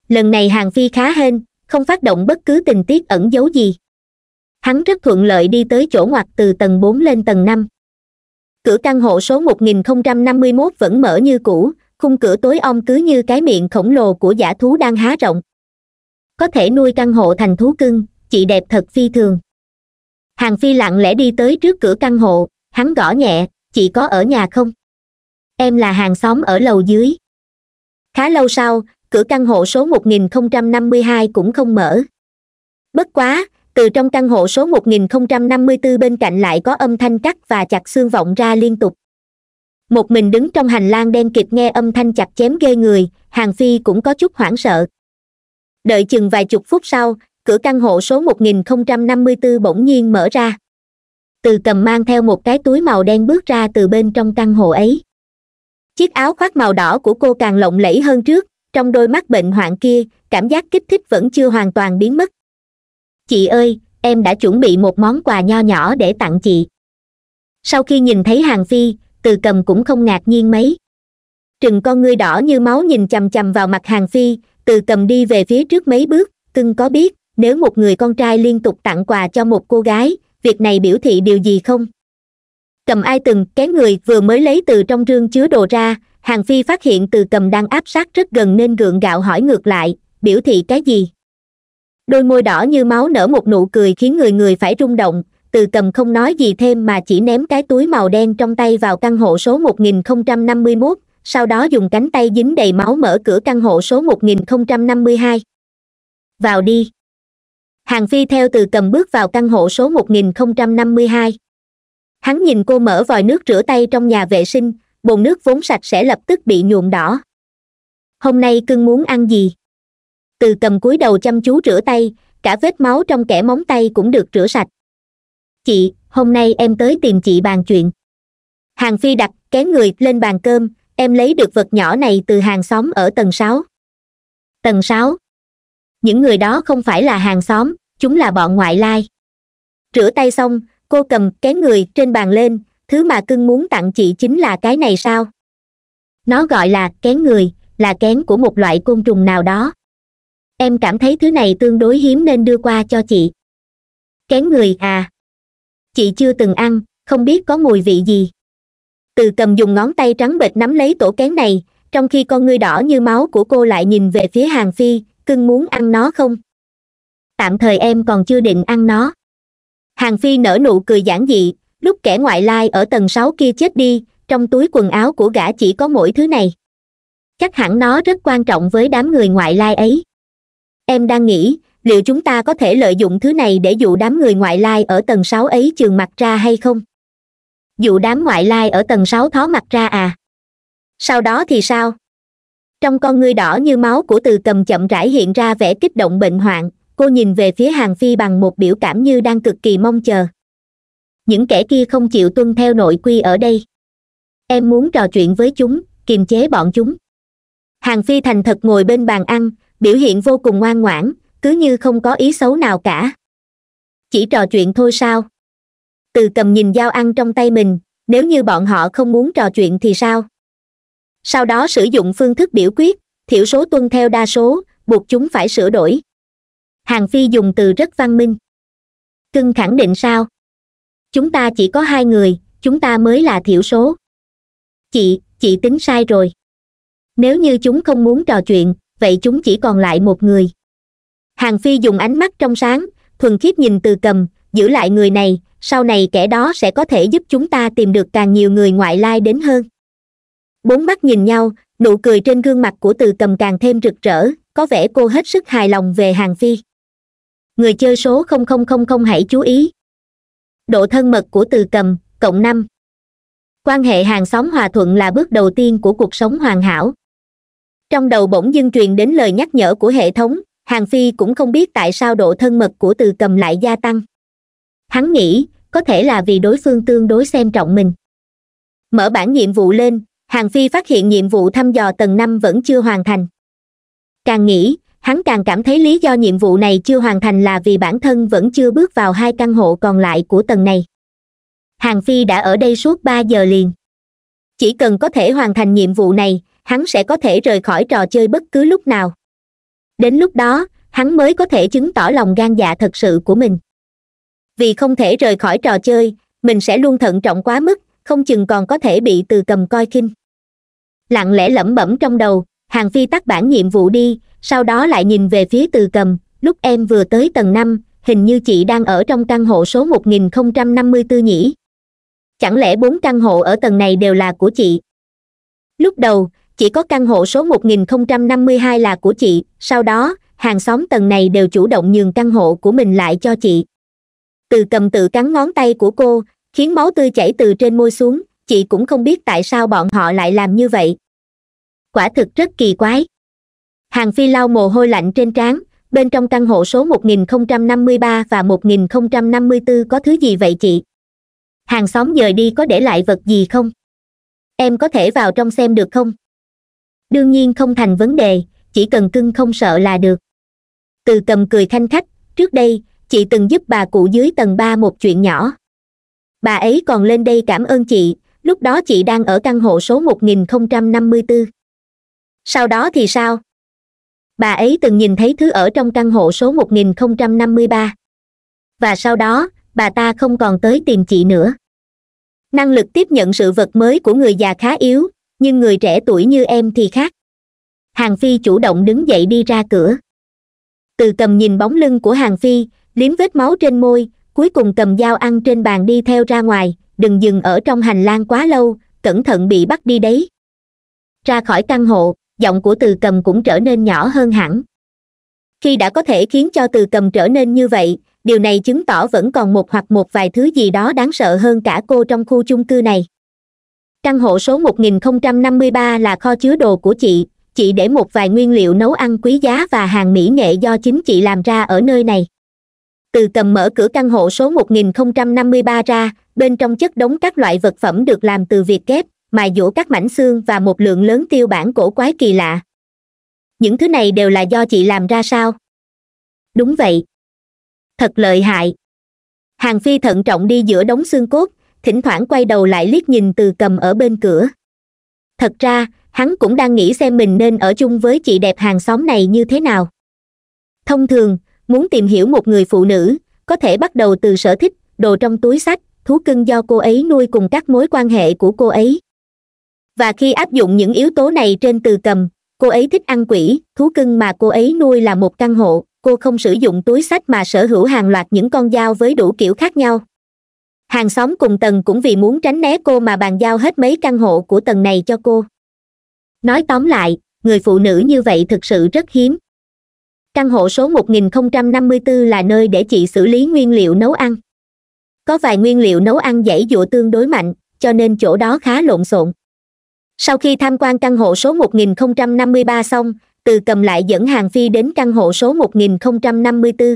Lần này hàng phi khá hên, không phát động bất cứ tình tiết ẩn giấu gì. Hắn rất thuận lợi đi tới chỗ ngoặt từ tầng bốn lên tầng năm. Cửa căn hộ số 1051 vẫn mở như cũ, khung cửa tối om cứ như cái miệng khổng lồ của giả thú đang há rộng. Có thể nuôi căn hộ thành thú cưng chị đẹp thật phi thường. Hàng phi lặng lẽ đi tới trước cửa căn hộ, hắn gõ nhẹ, chị có ở nhà không? Em là hàng xóm ở lầu dưới. Khá lâu sau, cửa căn hộ số 1052 cũng không mở. Bất quá, từ trong căn hộ số 1054 bên cạnh lại có âm thanh cắt và chặt xương vọng ra liên tục. Một mình đứng trong hành lang đen kịt nghe âm thanh chặt chém ghê người, hàng phi cũng có chút hoảng sợ. Đợi chừng vài chục phút sau cửa căn hộ số 1054 bỗng nhiên mở ra. Từ cầm mang theo một cái túi màu đen bước ra từ bên trong căn hộ ấy. Chiếc áo khoác màu đỏ của cô càng lộng lẫy hơn trước, trong đôi mắt bệnh hoạn kia, cảm giác kích thích vẫn chưa hoàn toàn biến mất. Chị ơi, em đã chuẩn bị một món quà nho nhỏ để tặng chị. Sau khi nhìn thấy hàng phi, từ cầm cũng không ngạc nhiên mấy. Trừng con ngươi đỏ như máu nhìn chằm chằm vào mặt hàng phi, từ cầm đi về phía trước mấy bước, cưng có biết nếu một người con trai liên tục tặng quà cho một cô gái việc này biểu thị điều gì không cầm ai từng cái người vừa mới lấy từ trong rương chứa đồ ra hàng phi phát hiện từ cầm đang áp sát rất gần nên gượng gạo hỏi ngược lại biểu thị cái gì đôi môi đỏ như máu nở một nụ cười khiến người người phải rung động từ cầm không nói gì thêm mà chỉ ném cái túi màu đen trong tay vào căn hộ số 1051, sau đó dùng cánh tay dính đầy máu mở cửa căn hộ số 1052. Vào đi. Hàng Phi theo từ cầm bước vào căn hộ số 1052. Hắn nhìn cô mở vòi nước rửa tay trong nhà vệ sinh, bồn nước vốn sạch sẽ lập tức bị nhuộm đỏ. Hôm nay cưng muốn ăn gì? Từ cầm cúi đầu chăm chú rửa tay, cả vết máu trong kẻ móng tay cũng được rửa sạch. Chị, hôm nay em tới tìm chị bàn chuyện. Hàng Phi đặt kén người lên bàn cơm, em lấy được vật nhỏ này từ hàng xóm ở tầng 6. Tầng 6. Những người đó không phải là hàng xóm, chúng là bọn ngoại lai. Rửa tay xong, cô cầm kén người trên bàn lên, thứ mà cưng muốn tặng chị chính là cái này sao? Nó gọi là kén người, là kén của một loại côn trùng nào đó. Em cảm thấy thứ này tương đối hiếm nên đưa qua cho chị. Kén người à? Chị chưa từng ăn, không biết có mùi vị gì từ cầm dùng ngón tay trắng bệch nắm lấy tổ kén này trong khi con ngươi đỏ như máu của cô lại nhìn về phía hàng phi cưng muốn ăn nó không tạm thời em còn chưa định ăn nó. Hàng phi nở nụ cười giản dị, lúc kẻ ngoại lai ở tầng sáu kia chết đi, trong túi quần áo của gã chỉ có mỗi thứ này. Chắc hẳn nó rất quan trọng với đám người ngoại lai ấy. Em đang nghĩ, liệu chúng ta có thể lợi dụng thứ này để dụ đám người ngoại lai ở tầng sáu ấy trường mặt ra hay không? Dụ đám ngoại lai ở tầng sáu thó mặt ra à? Sau đó thì sao? Trong con ngươi đỏ như máu của từ cầm chậm rãi hiện ra vẻ kích động bệnh hoạn cô nhìn về phía hàng phi bằng một biểu cảm như đang cực kỳ mong chờ. Những kẻ kia không chịu tuân theo nội quy ở đây. Em muốn trò chuyện với chúng, kiềm chế bọn chúng. Hàng phi thành thật ngồi bên bàn ăn, biểu hiện vô cùng ngoan ngoãn, cứ như không có ý xấu nào cả. Chỉ trò chuyện thôi sao? Từ cầm nhìn dao ăn trong tay mình, nếu như bọn họ không muốn trò chuyện thì sao? Sau đó sử dụng phương thức biểu quyết, thiểu số tuân theo đa số, buộc chúng phải sửa đổi hàng phi dùng từ rất văn minh. Cưng khẳng định sao? Chúng ta chỉ có hai người, chúng ta mới là thiểu số. Chị chị tính sai rồi. Nếu như chúng không muốn trò chuyện, vậy chúng chỉ còn lại một người. Hàng phi dùng ánh mắt trong sáng, thuần khiết nhìn từ cầm, giữ lại người này, sau này kẻ đó sẽ có thể giúp chúng ta tìm được càng nhiều người ngoại lai đến hơn. Bốn mắt nhìn nhau, nụ cười trên gương mặt của từ cầm càng thêm rực rỡ, có vẻ cô hết sức hài lòng về hàng phi người chơi số không không không không hãy chú ý. Độ thân mật của từ cầm, cộng năm. Quan hệ hàng xóm hòa thuận là bước đầu tiên của cuộc sống hoàn hảo. Trong đầu bỗng dưng truyền đến lời nhắc nhở của hệ thống, hàng phi cũng không biết tại sao độ thân mật của từ cầm lại gia tăng. Hắn nghĩ, có thể là vì đối phương tương đối xem trọng mình. Mở bản nhiệm vụ lên, hàng phi phát hiện nhiệm vụ thăm dò tầng năm vẫn chưa hoàn thành. Càng nghĩ hắn càng cảm thấy lý do nhiệm vụ này chưa hoàn thành là vì bản thân vẫn chưa bước vào hai căn hộ còn lại của tầng này. Hàng phi đã ở đây suốt ba giờ liền. Chỉ cần có thể hoàn thành nhiệm vụ này, hắn sẽ có thể rời khỏi trò chơi bất cứ lúc nào. Đến lúc đó, hắn mới có thể chứng tỏ lòng gan dạ thật sự của mình. Vì không thể rời khỏi trò chơi, mình sẽ luôn thận trọng quá mức, không chừng còn có thể bị từ cầm coi khinh. Lặng lẽ lẩm bẩm trong đầu, hàng phi tắt bản nhiệm vụ đi sau đó lại nhìn về phía từ cầm, lúc em vừa tới tầng năm, hình như chị đang ở trong căn hộ số một nghìn không trăm năm mươi 1054 nhỉ? Chẳng lẽ bốn căn hộ ở tầng này đều là của chị? Lúc đầu, chỉ có căn hộ số một nghìn không trăm năm mươi hai là của chị, sau đó, hàng xóm tầng này đều chủ động nhường căn hộ của mình lại cho chị. Từ cầm tự cắn ngón tay của cô, khiến máu tươi chảy từ trên môi xuống, chị cũng không biết tại sao bọn họ lại làm như vậy. Quả thực rất kỳ quái hàng phi lau mồ hôi lạnh trên trán, bên trong căn hộ số 1053 và 1054 có thứ gì vậy chị? Hàng xóm dời đi có để lại vật gì không? Em có thể vào trong xem được không? Đương nhiên không thành vấn đề, chỉ cần cưng không sợ là được. Từ cầm cười khanh khách, trước đây, chị từng giúp bà cụ dưới tầng ba một chuyện nhỏ. Bà ấy còn lên đây cảm ơn chị, lúc đó chị đang ở căn hộ số 1054. sau đó thì sao? Bà ấy từng nhìn thấy thứ ở trong căn hộ số 1053. và sau đó, bà ta không còn tới tìm chị nữa. Năng lực tiếp nhận sự vật mới của người già khá yếu, nhưng người trẻ tuổi như em thì khác. Hàng phi chủ động đứng dậy đi ra cửa. Từ cầm nhìn bóng lưng của hàng phi, liếm vết máu trên môi, cuối cùng cầm dao ăn trên bàn đi theo ra ngoài, đừng dừng ở trong hành lang quá lâu, cẩn thận bị bắt đi đấy. Ra khỏi căn hộ giọng của từ cầm cũng trở nên nhỏ hơn hẳn. Khi đã có thể khiến cho từ cầm trở nên như vậy, điều này chứng tỏ vẫn còn một hoặc một vài thứ gì đó đáng sợ hơn cả cô trong khu chung cư này. Căn hộ số 1053 là kho chứa đồ của chị chị để một vài nguyên liệu nấu ăn quý giá và hàng mỹ nghệ do chính chị làm ra ở nơi này. Từ cầm mở cửa căn hộ số 1053 ra, bên trong chất đống các loại vật phẩm được làm từ việc kép mài dũa các mảnh xương và một lượng lớn tiêu bản cổ quái kỳ lạ. Những thứ này đều là do chị làm ra sao? Đúng vậy. Thật lợi hại. Hàng phi thận trọng đi giữa đống xương cốt, thỉnh thoảng quay đầu lại liếc nhìn từ cầm ở bên cửa. Thật ra, hắn cũng đang nghĩ xem mình nên ở chung với chị đẹp hàng xóm này như thế nào. Thông thường, muốn tìm hiểu một người phụ nữ, có thể bắt đầu từ sở thích, đồ trong túi sách, thú cưng do cô ấy nuôi cùng các mối quan hệ của cô ấy và khi áp dụng những yếu tố này trên từ cầm cô ấy thích ăn quỷ, thú cưng mà cô ấy nuôi là một căn hộ, cô không sử dụng túi sách mà sở hữu hàng loạt những con dao với đủ kiểu khác nhau. Hàng xóm cùng tầng cũng vì muốn tránh né cô mà bàn giao hết mấy căn hộ của tầng này cho cô. Nói tóm lại, người phụ nữ như vậy thực sự rất hiếm. Căn hộ số 1054 là nơi để chị xử lý nguyên liệu nấu ăn. Có vài nguyên liệu nấu ăn dãy dụa tương đối mạnh, cho nên chỗ đó khá lộn xộn sau khi tham quan căn hộ số 1053 xong, từ cầm lại dẫn hàng phi đến căn hộ số 1054.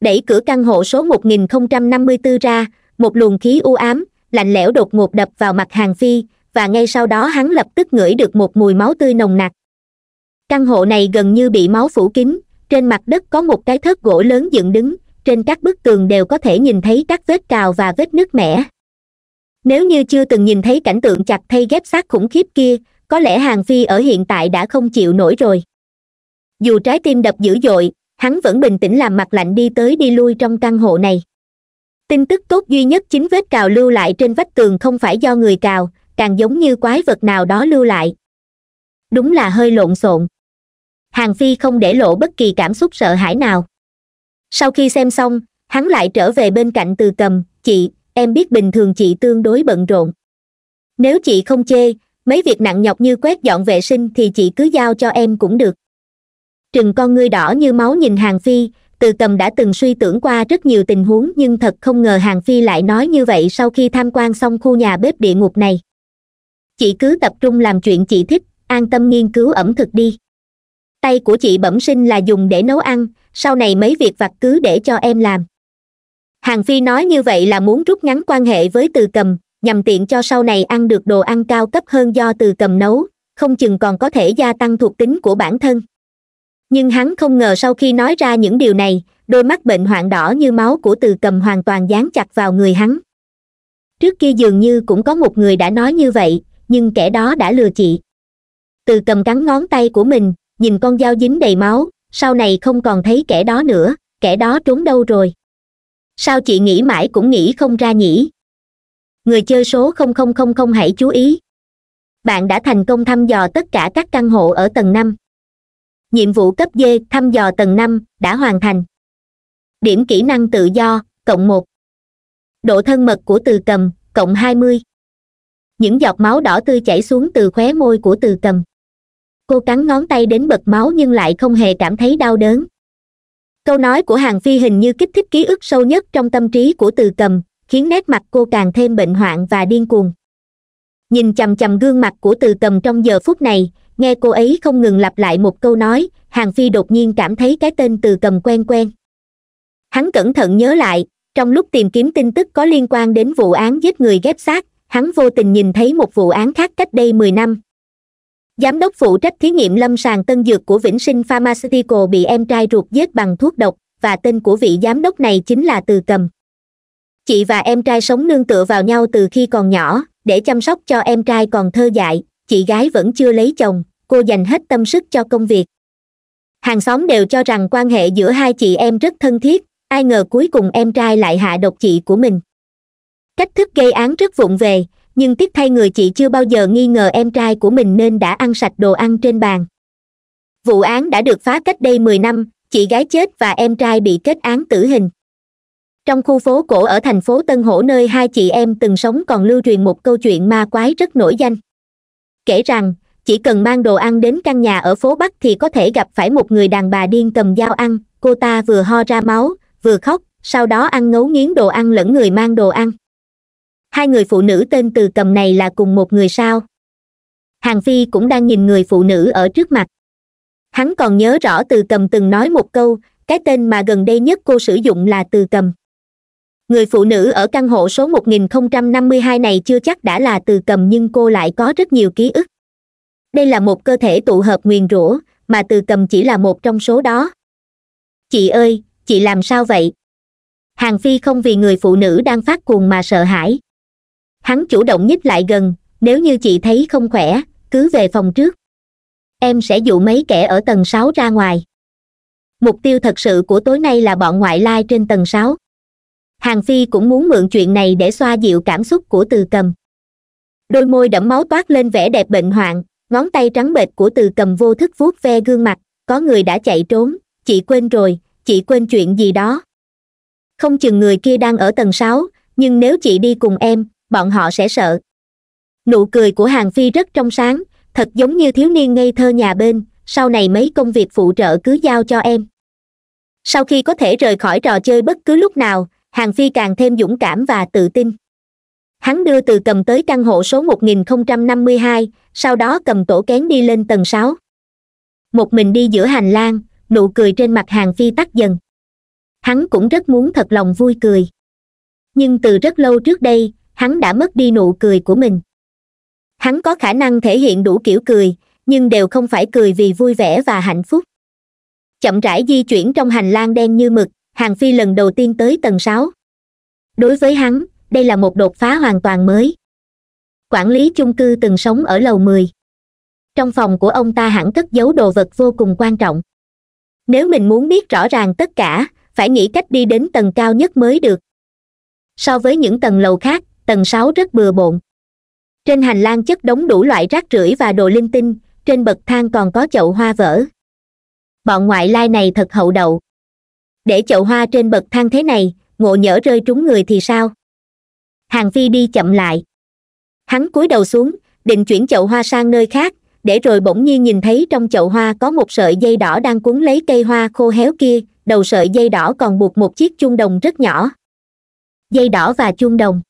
đẩy cửa căn hộ số 1054 ra, một luồng khí u ám, lạnh lẽo đột ngột đập vào mặt hàng phi, và ngay sau đó hắn lập tức ngửi được một mùi máu tươi nồng nặc căn hộ này gần như bị máu phủ kín, trên mặt đất có một cái thớt gỗ lớn dựng đứng, trên các bức tường đều có thể nhìn thấy các vết cào và vết nứt mẻ nếu như chưa từng nhìn thấy cảnh tượng chặt thay ghép xác khủng khiếp kia, có lẽ hàng phi ở hiện tại đã không chịu nổi rồi. Dù trái tim đập dữ dội, hắn vẫn bình tĩnh làm mặt lạnh đi tới đi lui trong căn hộ này. Tin tức tốt duy nhất chính vết cào lưu lại trên vách tường không phải do người cào, càng giống như quái vật nào đó lưu lại. Đúng là hơi lộn xộn. Hàng phi không để lộ bất kỳ cảm xúc sợ hãi nào. Sau khi xem xong, hắn lại trở về bên cạnh từ cầm, chị em biết bình thường chị tương đối bận rộn. Nếu chị không chê, mấy việc nặng nhọc như quét dọn vệ sinh thì chị cứ giao cho em cũng được. Trừng con ngươi đỏ như máu nhìn hàng phi, từ cầm đã từng suy tưởng qua rất nhiều tình huống nhưng thật không ngờ hàng phi lại nói như vậy sau khi tham quan xong khu nhà bếp địa ngục này. Chị cứ tập trung làm chuyện chị thích, an tâm nghiên cứu ẩm thực đi. Tay của chị bẩm sinh là dùng để nấu ăn, sau này mấy việc vặt cứ để cho em làm hàng phi nói như vậy là muốn rút ngắn quan hệ với từ cầm, nhằm tiện cho sau này ăn được đồ ăn cao cấp hơn do từ cầm nấu, không chừng còn có thể gia tăng thuộc tính của bản thân. Nhưng hắn không ngờ sau khi nói ra những điều này, đôi mắt bệnh hoạn đỏ như máu của từ cầm hoàn toàn dán chặt vào người hắn. Trước kia dường như cũng có một người đã nói như vậy, nhưng kẻ đó đã lừa chị. Từ cầm cắn ngón tay của mình, nhìn con dao dính đầy máu, sau này không còn thấy kẻ đó nữa, kẻ đó trốn đâu rồi sao chị nghĩ mãi cũng nghĩ không ra nhỉ? Người chơi số không không không không hãy chú ý. Bạn đã thành công thăm dò tất cả các căn hộ ở tầng năm. Nhiệm vụ cấp d, thăm dò tầng năm, đã hoàn thành. Điểm kỹ năng tự do, cộng một. Độ thân mật của từ cầm, cộng hai mươi. Những giọt máu đỏ tươi chảy xuống từ khóe môi của từ cầm. Cô cắn ngón tay đến bật máu nhưng lại không hề cảm thấy đau đớn câu nói của hàng phi hình như kích thích ký ức sâu nhất trong tâm trí của từ cầm, khiến nét mặt cô càng thêm bệnh hoạn và điên cuồng. Nhìn chằm chằm gương mặt của từ cầm trong giờ phút này, nghe cô ấy không ngừng lặp lại một câu nói, hàng phi đột nhiên cảm thấy cái tên từ cầm quen quen. Hắn cẩn thận nhớ lại, trong lúc tìm kiếm tin tức có liên quan đến vụ án giết người ghép xác, hắn vô tình nhìn thấy một vụ án khác cách đây mười năm giám đốc phụ trách thí nghiệm lâm sàng tân dược của vĩnh sinh pharmaceutical bị em trai ruột giết bằng thuốc độc, và tên của vị giám đốc này chính là từ cầm. Chị và em trai sống nương tựa vào nhau từ khi còn nhỏ, để chăm sóc cho em trai còn thơ dại, chị gái vẫn chưa lấy chồng, cô dành hết tâm sức cho công việc. Hàng xóm đều cho rằng quan hệ giữa hai chị em rất thân thiết, ai ngờ cuối cùng em trai lại hạ độc chị của mình. Cách thức gây án rất vụng về nhưng tiếc thay người chị chưa bao giờ nghi ngờ em trai của mình nên đã ăn sạch đồ ăn trên bàn. Vụ án đã được phá cách đây mười năm, chị gái chết và em trai bị kết án tử hình. Trong khu phố cổ ở thành phố tân hổ nơi hai chị em từng sống còn lưu truyền một câu chuyện ma quái rất nổi danh. Kể rằng, chỉ cần mang đồ ăn đến căn nhà ở phố bắc thì có thể gặp phải một người đàn bà điên cầm dao ăn, cô ta vừa ho ra máu, vừa khóc, sau đó ăn ngấu nghiến đồ ăn lẫn người mang đồ ăn hai người phụ nữ tên từ cầm này là cùng một người sao? Hàng phi cũng đang nhìn người phụ nữ ở trước mặt. Hắn còn nhớ rõ từ cầm từng nói một câu, cái tên mà gần đây nhất cô sử dụng là từ cầm. Người phụ nữ ở căn hộ số 1052 này chưa chắc đã là từ cầm nhưng cô lại có rất nhiều ký ức. Đây là một cơ thể tụ hợp nguyền rủa, mà từ cầm chỉ là một trong số đó. Chị ơi, chị làm sao vậy? Hàng phi không vì người phụ nữ đang phát cuồng mà sợ hãi hắn chủ động nhích lại gần, nếu như chị thấy không khỏe, cứ về phòng trước. Em sẽ dụ mấy kẻ ở tầng sáu ra ngoài. Mục tiêu thật sự của tối nay là bọn ngoại lai trên tầng sáu. Hàng phi cũng muốn mượn chuyện này để xoa dịu cảm xúc của từ cầm. Đôi môi đẫm máu toát lên vẻ đẹp bệnh hoạn, ngón tay trắng bệch của từ cầm vô thức vuốt ve gương mặt, có người đã chạy trốn, chị quên rồi, chị quên chuyện gì đó. Không chừng người kia đang ở tầng sáu, nhưng nếu chị đi cùng em bọn họ sẽ sợ. Nụ cười của hàng phi rất trong sáng thật giống như thiếu niên ngây thơ nhà bên sau này mấy công việc phụ trợ cứ giao cho em. Sau khi có thể rời khỏi trò chơi bất cứ lúc nào hàng phi càng thêm dũng cảm và tự tin. Hắn đưa từ cầm tới căn hộ số 1052, sau đó cầm tổ kén đi lên tầng 6. một mình đi giữa hành lang nụ cười trên mặt hàng phi tắt dần. Hắn cũng rất muốn thật lòng vui cười. Nhưng từ rất lâu trước đây hắn đã mất đi nụ cười của mình. Hắn có khả năng thể hiện đủ kiểu cười, nhưng đều không phải cười vì vui vẻ và hạnh phúc. Chậm rãi di chuyển trong hành lang đen như mực, hàng phi lần đầu tiên tới tầng sáu. Đối với hắn, đây là một đột phá hoàn toàn mới. Quản lý chung cư từng sống ở lầu mười. Trong phòng của ông ta hẳn cất giấu đồ vật vô cùng quan trọng. Nếu mình muốn biết rõ ràng tất cả, phải nghĩ cách đi đến tầng cao nhất mới được. So với những tầng lầu khác tầng sáu rất bừa bộn. Trên hành lang chất đống đủ loại rác rưởi và đồ linh tinh, trên bậc thang còn có chậu hoa vỡ. Bọn ngoại lai này thật hậu đậu. Để chậu hoa trên bậc thang thế này, ngộ nhỡ rơi trúng người thì sao? Hàng phi đi chậm lại. Hắn cúi đầu xuống, định chuyển chậu hoa sang nơi khác, để rồi bỗng nhiên nhìn thấy trong chậu hoa có một sợi dây đỏ đang cuốn lấy cây hoa khô héo kia, đầu sợi dây đỏ còn buộc một chiếc chuông đồng rất nhỏ. Dây đỏ và chuông đồng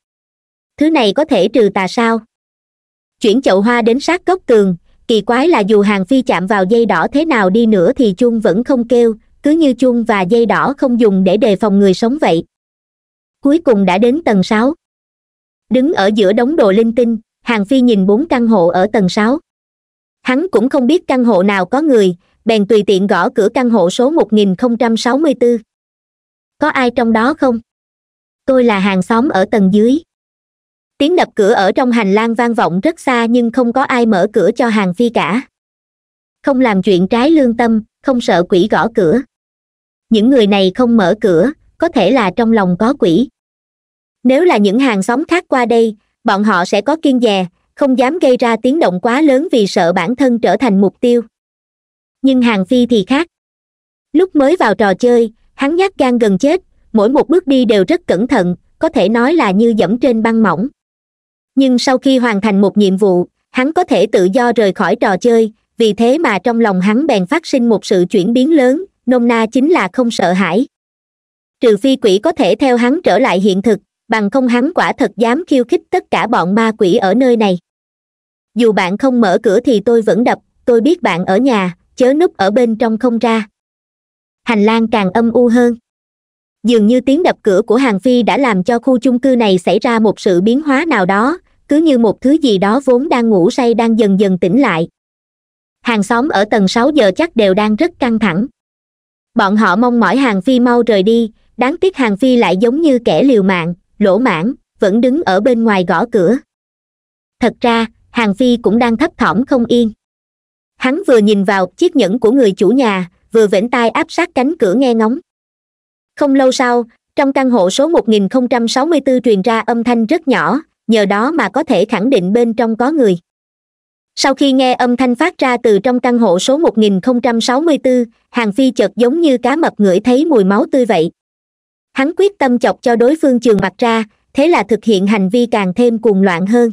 thứ này có thể trừ tà sao? Chuyển chậu hoa đến sát góc tường, kỳ quái là dù hàng phi chạm vào dây đỏ thế nào đi nữa thì chuông vẫn không kêu, cứ như chuông và dây đỏ không dùng để đề phòng người sống vậy. Cuối cùng đã đến tầng sáu. Đứng ở giữa đống đồ linh tinh, hàng phi nhìn bốn căn hộ ở tầng sáu. Hắn cũng không biết căn hộ nào có người, bèn tùy tiện gõ cửa căn hộ số 1064. có ai trong đó không? Tôi là hàng xóm ở tầng dưới tiếng đập cửa ở trong hành lang vang vọng rất xa nhưng không có ai mở cửa cho hàng phi cả. Không làm chuyện trái lương tâm, không sợ quỷ gõ cửa. Những người này không mở cửa, có thể là trong lòng có quỷ. Nếu là những hàng xóm khác qua đây, bọn họ sẽ có kiên dè, không dám gây ra tiếng động quá lớn vì sợ bản thân trở thành mục tiêu. Nhưng hàng phi thì khác. Lúc mới vào trò chơi, hắn nhát gan gần chết, mỗi một bước đi đều rất cẩn thận, có thể nói là như dẫm trên băng mỏng nhưng sau khi hoàn thành một nhiệm vụ, hắn có thể tự do rời khỏi trò chơi. Vì thế mà trong lòng hắn bèn phát sinh một sự chuyển biến lớn, nôm na chính là không sợ hãi. Trừ phi quỷ có thể theo hắn trở lại hiện thực, bằng không hắn quả thật dám khiêu khích tất cả bọn ma quỷ ở nơi này. Dù bạn không mở cửa thì tôi vẫn đập, tôi biết bạn ở nhà, chớ núp ở bên trong không ra. Hành lang càng âm u hơn. Dường như tiếng đập cửa của hàng phi đã làm cho khu chung cư này xảy ra một sự biến hóa nào đó cứ như một thứ gì đó vốn đang ngủ say đang dần dần tỉnh lại. Hàng xóm ở tầng sáu giờ chắc đều đang rất căng thẳng. Bọn họ mong mỏi hàng phi mau rời đi, đáng tiếc hàng phi lại giống như kẻ liều mạng, lỗ mãn vẫn đứng ở bên ngoài gõ cửa. Thật ra, hàng phi cũng đang thấp thỏm không yên. Hắn vừa nhìn vào chiếc nhẫn của người chủ nhà, vừa vểnh tai áp sát cánh cửa nghe ngóng. Không lâu sau, trong căn hộ số 1064 truyền ra âm thanh rất nhỏ nhờ đó mà có thể khẳng định bên trong có người. Sau khi nghe âm thanh phát ra từ trong căn hộ số 1064, hàng phi chợt giống như cá mập ngửi thấy mùi máu tươi vậy. Hắn quyết tâm chọc cho đối phương trường mặt ra thế là thực hiện hành vi càng thêm cuồng loạn hơn.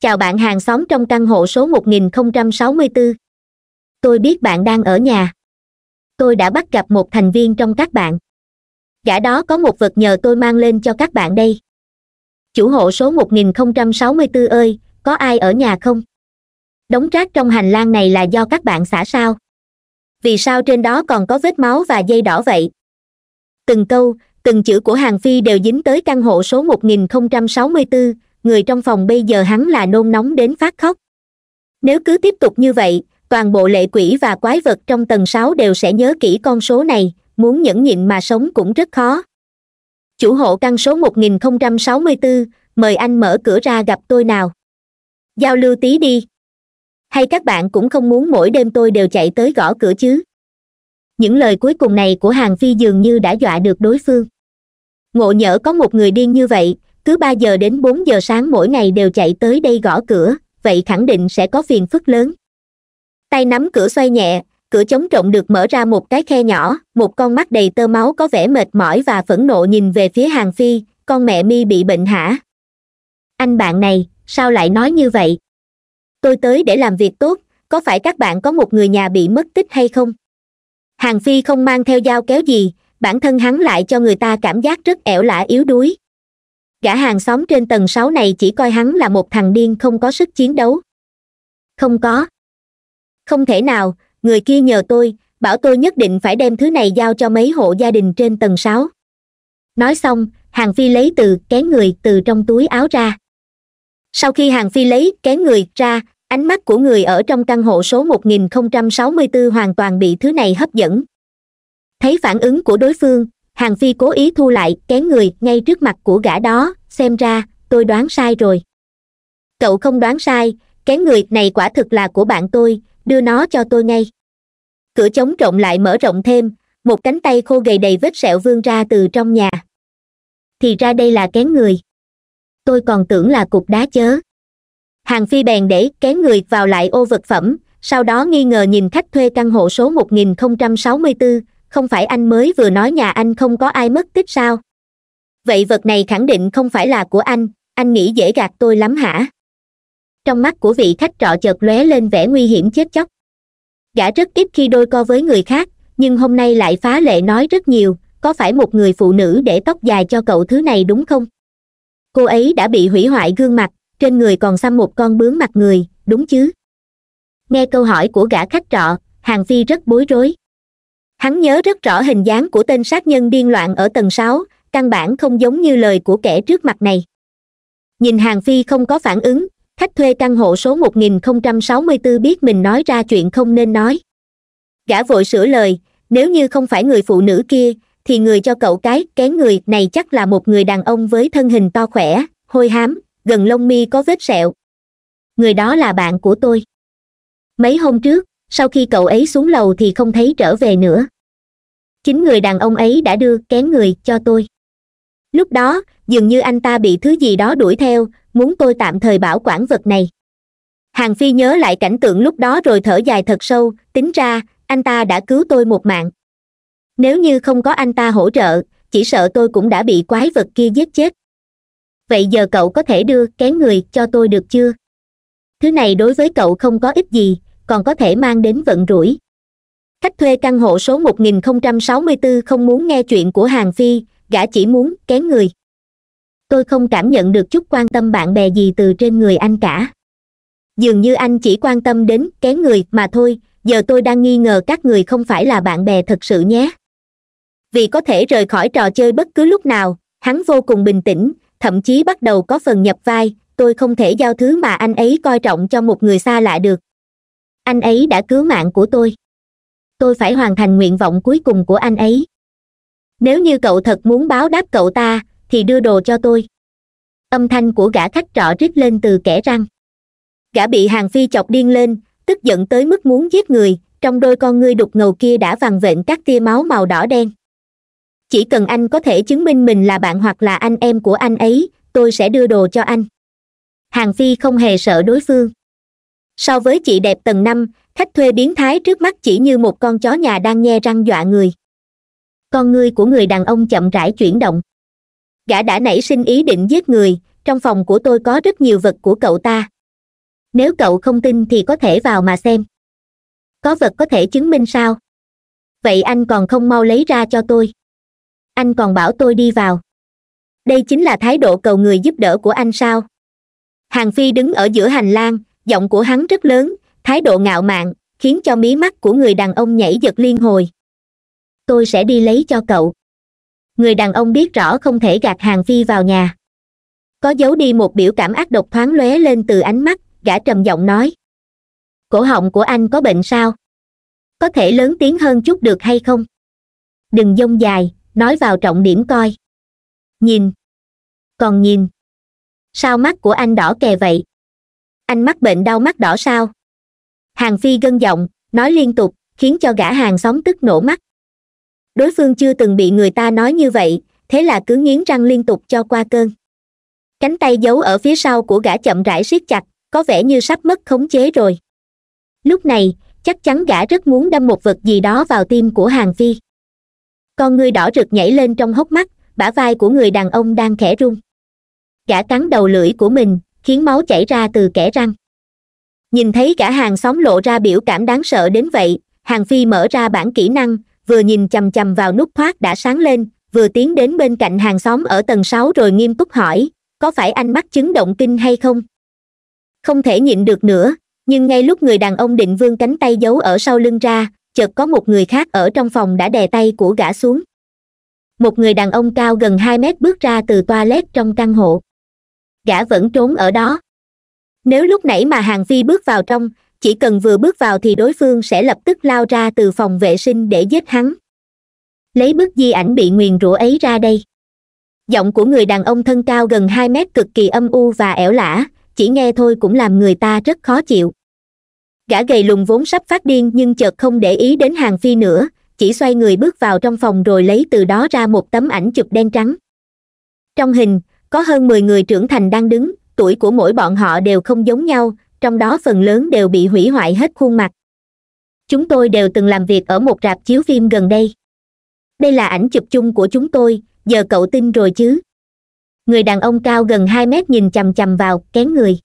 Chào bạn hàng xóm trong căn hộ số 1064. tôi biết bạn đang ở nhà. Tôi đã bắt gặp một thành viên trong các bạn. Gã đó có một vật nhờ tôi mang lên cho các bạn đây chủ hộ số 1064 ơi có ai ở nhà không? Đống rác trong hành lang này là do các bạn xả sao? Vì sao trên đó còn có vết máu và dây đỏ vậy? Từng câu từng chữ của hàng phi đều dính tới căn hộ số 1064, người trong phòng bây giờ hắn là nôn nóng đến phát khóc. Nếu cứ tiếp tục như vậy toàn bộ lệ quỷ và quái vật trong tầng 6 đều sẽ nhớ kỹ con số này muốn nhẫn nhịn mà sống cũng rất khó chủ hộ căn số 1064, mời anh mở cửa ra gặp tôi nào. Giao lưu tí đi. Hay các bạn cũng không muốn mỗi đêm tôi đều chạy tới gõ cửa chứ? Những lời cuối cùng này của hàng phi dường như đã dọa được đối phương. Ngộ nhỡ có một người điên như vậy cứ ba giờ đến bốn giờ sáng mỗi ngày đều chạy tới đây gõ cửa vậy khẳng định sẽ có phiền phức lớn. Tay nắm cửa xoay nhẹ cửa chống rộng được mở ra một cái khe nhỏ, một con mắt đầy tơ máu có vẻ mệt mỏi và phẫn nộ nhìn về phía hàng phi, con mẹ mi bị bệnh hả? Anh bạn này, sao lại nói như vậy? Tôi tới để làm việc tốt, có phải các bạn có một người nhà bị mất tích hay không? Hàng phi không mang theo dao kéo gì, bản thân hắn lại cho người ta cảm giác rất ẻo lả yếu đuối. Gã hàng xóm trên tầng sáu này chỉ coi hắn là một thằng điên không có sức chiến đấu. Không có. Không thể nào người kia nhờ tôi, bảo tôi nhất định phải đem thứ này giao cho mấy hộ gia đình trên tầng sáu. Nói xong, hàng phi lấy từ, kén người, từ trong túi áo ra. Sau khi hàng phi lấy, kén người ra, ánh mắt của người ở trong căn hộ số 1064 hoàn toàn bị thứ này hấp dẫn. Thấy phản ứng của đối phương, hàng phi cố ý thu lại, kén người, ngay trước mặt của gã đó, xem ra, tôi đoán sai rồi. Cậu không đoán sai, kén người, này quả thực là của bạn tôi đưa nó cho tôi ngay. Cửa chống trộn lại mở rộng thêm một cánh tay khô gầy đầy vết sẹo vươn ra từ trong nhà. Thì ra đây là kén người. Tôi còn tưởng là cục đá chớ. Hàng phi bèn để kén người vào lại ô vật phẩm sau đó nghi ngờ nhìn khách thuê căn hộ số 1064, không phải anh mới vừa nói nhà anh không có ai mất tích sao? Vậy vật này khẳng định không phải là của anh anh nghĩ dễ gạt tôi lắm hả? Trong mắt của vị khách trọ chợt lóe lên vẻ nguy hiểm chết chóc. Gã rất ít khi đôi co với người khác, nhưng hôm nay lại phá lệ nói rất nhiều, có phải một người phụ nữ để tóc dài cho cậu thứ này đúng không? Cô ấy đã bị hủy hoại gương mặt, trên người còn xăm một con bướm mặt người, đúng chứ? Nghe câu hỏi của gã khách trọ, hàng phi rất bối rối. Hắn nhớ rất rõ hình dáng của tên sát nhân điên loạn ở tầng sáu, căn bản không giống như lời của kẻ trước mặt này. Nhìn hàng phi không có phản ứng khách thuê căn hộ số 1064 biết mình nói ra chuyện không nên nói. Gã vội sửa lời, nếu như không phải người phụ nữ kia, thì người cho cậu cái kén người này chắc là một người đàn ông với thân hình to khỏe, hôi hám, gần lông mi có vết sẹo. Người đó là bạn của tôi. Mấy hôm trước, sau khi cậu ấy xuống lầu thì không thấy trở về nữa. Chính người đàn ông ấy đã đưa kén người cho tôi. Lúc đó dường như anh ta bị thứ gì đó đuổi theo, muốn tôi tạm thời bảo quản vật này. Hàng phi nhớ lại cảnh tượng lúc đó rồi thở dài thật sâu, tính ra, anh ta đã cứu tôi một mạng. Nếu như không có anh ta hỗ trợ, chỉ sợ tôi cũng đã bị quái vật kia giết chết. Vậy giờ cậu có thể đưa kén người cho tôi được chưa? Thứ này đối với cậu không có ích gì, còn có thể mang đến vận rủi. Khách thuê căn hộ số 1064 không muốn nghe chuyện của hàng phi, gã chỉ muốn kén người tôi không cảm nhận được chút quan tâm bạn bè gì từ trên người anh cả. Dường như anh chỉ quan tâm đến kén người mà thôi, giờ tôi đang nghi ngờ các người không phải là bạn bè thật sự nhé. Vì có thể rời khỏi trò chơi bất cứ lúc nào, hắn vô cùng bình tĩnh, thậm chí bắt đầu có phần nhập vai, tôi không thể giao thứ mà anh ấy coi trọng cho một người xa lạ được. Anh ấy đã cứu mạng của tôi. Tôi phải hoàn thành nguyện vọng cuối cùng của anh ấy. Nếu như cậu thật muốn báo đáp cậu ta thì đưa đồ cho tôi. Âm thanh của gã khách trọ rít lên từ kẻ răng. Gã bị hàng phi chọc điên lên, tức giận tới mức muốn giết người, trong đôi con ngươi đục ngầu kia đã vằn vện các tia máu màu đỏ đen. Chỉ cần anh có thể chứng minh mình là bạn hoặc là anh em của anh ấy, tôi sẽ đưa đồ cho anh. Hàng phi không hề sợ đối phương. So với chị đẹp tầng năm, khách thuê biến thái trước mắt chỉ như một con chó nhà đang nhe răng dọa người. Con ngươi của người đàn ông chậm rãi chuyển động gã đã nảy sinh ý định giết người, trong phòng của tôi có rất nhiều vật của cậu ta. Nếu cậu không tin thì có thể vào mà xem. Có vật có thể chứng minh sao? Vậy anh còn không mau lấy ra cho tôi. Anh còn bảo tôi đi vào. Đây chính là thái độ cầu người giúp đỡ của anh sao? Hàng phi đứng ở giữa hành lang, giọng của hắn rất lớn, thái độ ngạo mạn, khiến cho mí mắt của người đàn ông nhảy giật liên hồi. Tôi sẽ đi lấy cho cậu người đàn ông biết rõ không thể gạt hàng phi vào nhà. Có giấu đi một biểu cảm ác độc thoáng lóe lên từ ánh mắt, gã trầm giọng nói. Cổ họng của anh có bệnh sao? Có thể lớn tiếng hơn chút được hay không? Đừng dông dài, nói vào trọng điểm coi. Nhìn. Còn nhìn. Sao mắt của anh đỏ kè vậy? Anh mắc bệnh đau mắt đỏ sao? Hàng phi gân giọng, nói liên tục, khiến cho gã hàng xóm tức nổ mắt đối phương chưa từng bị người ta nói như vậy, thế là cứ nghiến răng liên tục cho qua cơn. Cánh tay giấu ở phía sau của gã chậm rãi siết chặt, có vẻ như sắp mất khống chế rồi. Lúc này, chắc chắn gã rất muốn đâm một vật gì đó vào tim của hàng phi. Con ngươi đỏ rực nhảy lên trong hốc mắt, bả vai của người đàn ông đang khẽ run. Gã cắn đầu lưỡi của mình, khiến máu chảy ra từ kẽ răng. Nhìn thấy cả hàng xóm lộ ra biểu cảm đáng sợ đến vậy, hàng phi mở ra bản kỹ năng vừa nhìn chằm chằm vào nút thoát đã sáng lên, vừa tiến đến bên cạnh hàng xóm ở tầng sáu rồi nghiêm túc hỏi, có phải anh mắc chứng động kinh hay không? Không thể nhịn được nữa, nhưng ngay lúc người đàn ông định vươn cánh tay giấu ở sau lưng ra, chợt có một người khác ở trong phòng đã đè tay của gã xuống. Một người đàn ông cao gần hai mét bước ra từ toilet trong căn hộ. Gã vẫn trốn ở đó. Nếu lúc nãy mà hàng phi bước vào trong chỉ cần vừa bước vào thì đối phương sẽ lập tức lao ra từ phòng vệ sinh để giết hắn. Lấy bức di ảnh bị nguyền rủa ấy ra đây. Giọng của người đàn ông thân cao gần hai mét cực kỳ âm u và ẻo lả, chỉ nghe thôi cũng làm người ta rất khó chịu. Gã gầy lùn vốn sắp phát điên nhưng chợt không để ý đến hàng phi nữa, chỉ xoay người bước vào trong phòng rồi lấy từ đó ra một tấm ảnh chụp đen trắng. Trong hình, có hơn mười người trưởng thành đang đứng, tuổi của mỗi bọn họ đều không giống nhau trong đó phần lớn đều bị hủy hoại hết khuôn mặt. Chúng tôi đều từng làm việc ở một rạp chiếu phim gần đây. Đây là ảnh chụp chung của chúng tôi, giờ cậu tin rồi chứ? Người đàn ông cao gần hai mét nhìn chằm chằm vào, kén người.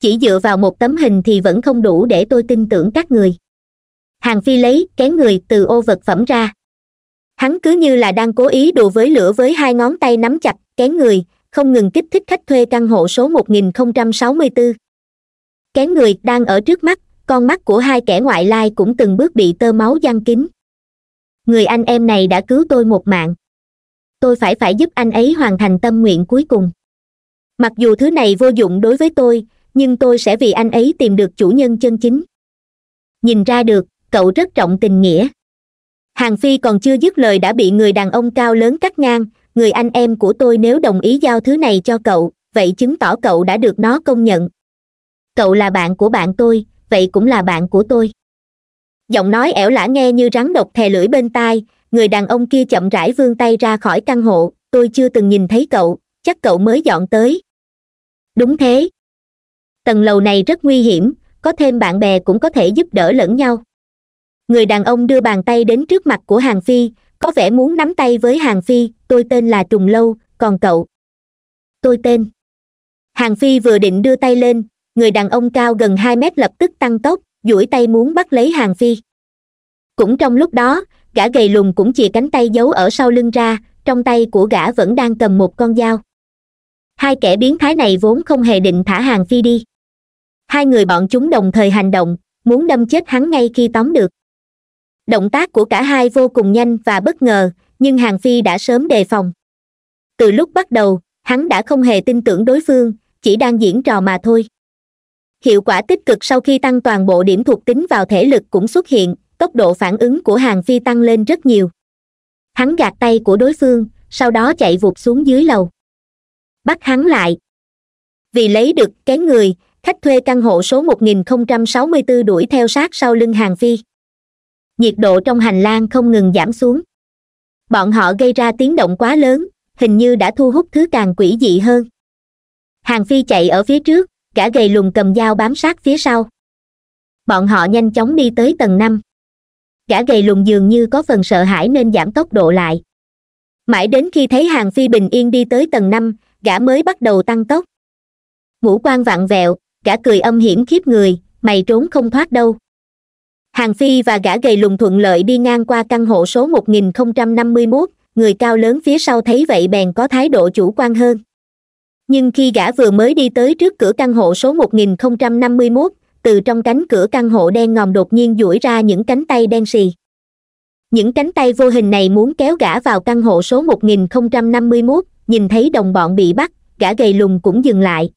Chỉ dựa vào một tấm hình thì vẫn không đủ để tôi tin tưởng các người. Hàng phi lấy, kén người, từ ô vật phẩm ra. Hắn cứ như là đang cố ý đùa với lửa với hai ngón tay nắm chặt, kén người, không ngừng kích thích khách thuê căn hộ số 1064. Kén người đang ở trước mắt, con mắt của hai kẻ ngoại lai cũng từng bước bị tơ máu giăng kín. Người anh em này đã cứu tôi một mạng. Tôi phải phải giúp anh ấy hoàn thành tâm nguyện cuối cùng. Mặc dù thứ này vô dụng đối với tôi, nhưng tôi sẽ vì anh ấy tìm được chủ nhân chân chính. Nhìn ra được, cậu rất trọng tình nghĩa. Hàng Phi còn chưa dứt lời đã bị người đàn ông cao lớn cắt ngang, người anh em của tôi nếu đồng ý giao thứ này cho cậu vậy chứng tỏ cậu đã được nó công nhận cậu là bạn của bạn tôi, vậy cũng là bạn của tôi. Giọng nói ẻo lả nghe như rắn độc thè lưỡi bên tai, người đàn ông kia chậm rãi vươn tay ra khỏi căn hộ, tôi chưa từng nhìn thấy cậu, chắc cậu mới dọn tới. Đúng thế. Tầng lầu này rất nguy hiểm, có thêm bạn bè cũng có thể giúp đỡ lẫn nhau. Người đàn ông đưa bàn tay đến trước mặt của hàng phi, có vẻ muốn nắm tay với hàng phi, tôi tên là trùng lâu, còn cậu? Tôi tên. Hàng phi vừa định đưa tay lên người đàn ông cao gần hai mét lập tức tăng tốc, duỗi tay muốn bắt lấy hàng phi. Cũng trong lúc đó, gã gầy lùn cũng chìa cánh tay giấu ở sau lưng ra, trong tay của gã vẫn đang cầm một con dao. Hai kẻ biến thái này vốn không hề định thả hàng phi đi. Hai người bọn chúng đồng thời hành động, muốn đâm chết hắn ngay khi tóm được. Động tác của cả hai vô cùng nhanh và bất ngờ, nhưng hàng phi đã sớm đề phòng. Từ lúc bắt đầu, hắn đã không hề tin tưởng đối phương, chỉ đang diễn trò mà thôi hiệu quả tích cực sau khi tăng toàn bộ điểm thuộc tính vào thể lực cũng xuất hiện, tốc độ phản ứng của hàng phi tăng lên rất nhiều. Hắn gạt tay của đối phương, sau đó chạy vụt xuống dưới lầu. Bắt hắn lại. Vì lấy được cái người, khách thuê căn hộ số 1064 đuổi theo sát sau lưng hàng phi. Nhiệt độ trong hành lang không ngừng giảm xuống. Bọn họ gây ra tiếng động quá lớn, hình như đã thu hút thứ càng quỷ dị hơn. Hàng phi chạy ở phía trước cả gầy lùn cầm dao bám sát phía sau. Bọn họ nhanh chóng đi tới tầng năm. Gã gầy lùn dường như có phần sợ hãi nên giảm tốc độ lại. Mãi đến khi thấy hàng phi bình yên đi tới tầng năm gã mới bắt đầu tăng tốc. Ngũ quan vặn vẹo gã cười âm hiểm khiếp người mày trốn không thoát đâu. Hàng phi và gã gầy lùn thuận lợi đi ngang qua căn hộ số 1051, người cao lớn phía sau thấy vậy bèn có thái độ chủ quan hơn nhưng khi gã vừa mới đi tới trước cửa căn hộ số 1051, từ trong cánh cửa căn hộ đen ngòm đột nhiên duỗi ra những cánh tay đen xì. Những cánh tay vô hình này muốn kéo gã vào căn hộ số 1051, nhìn thấy đồng bọn bị bắt gã gầy lùn cũng dừng lại.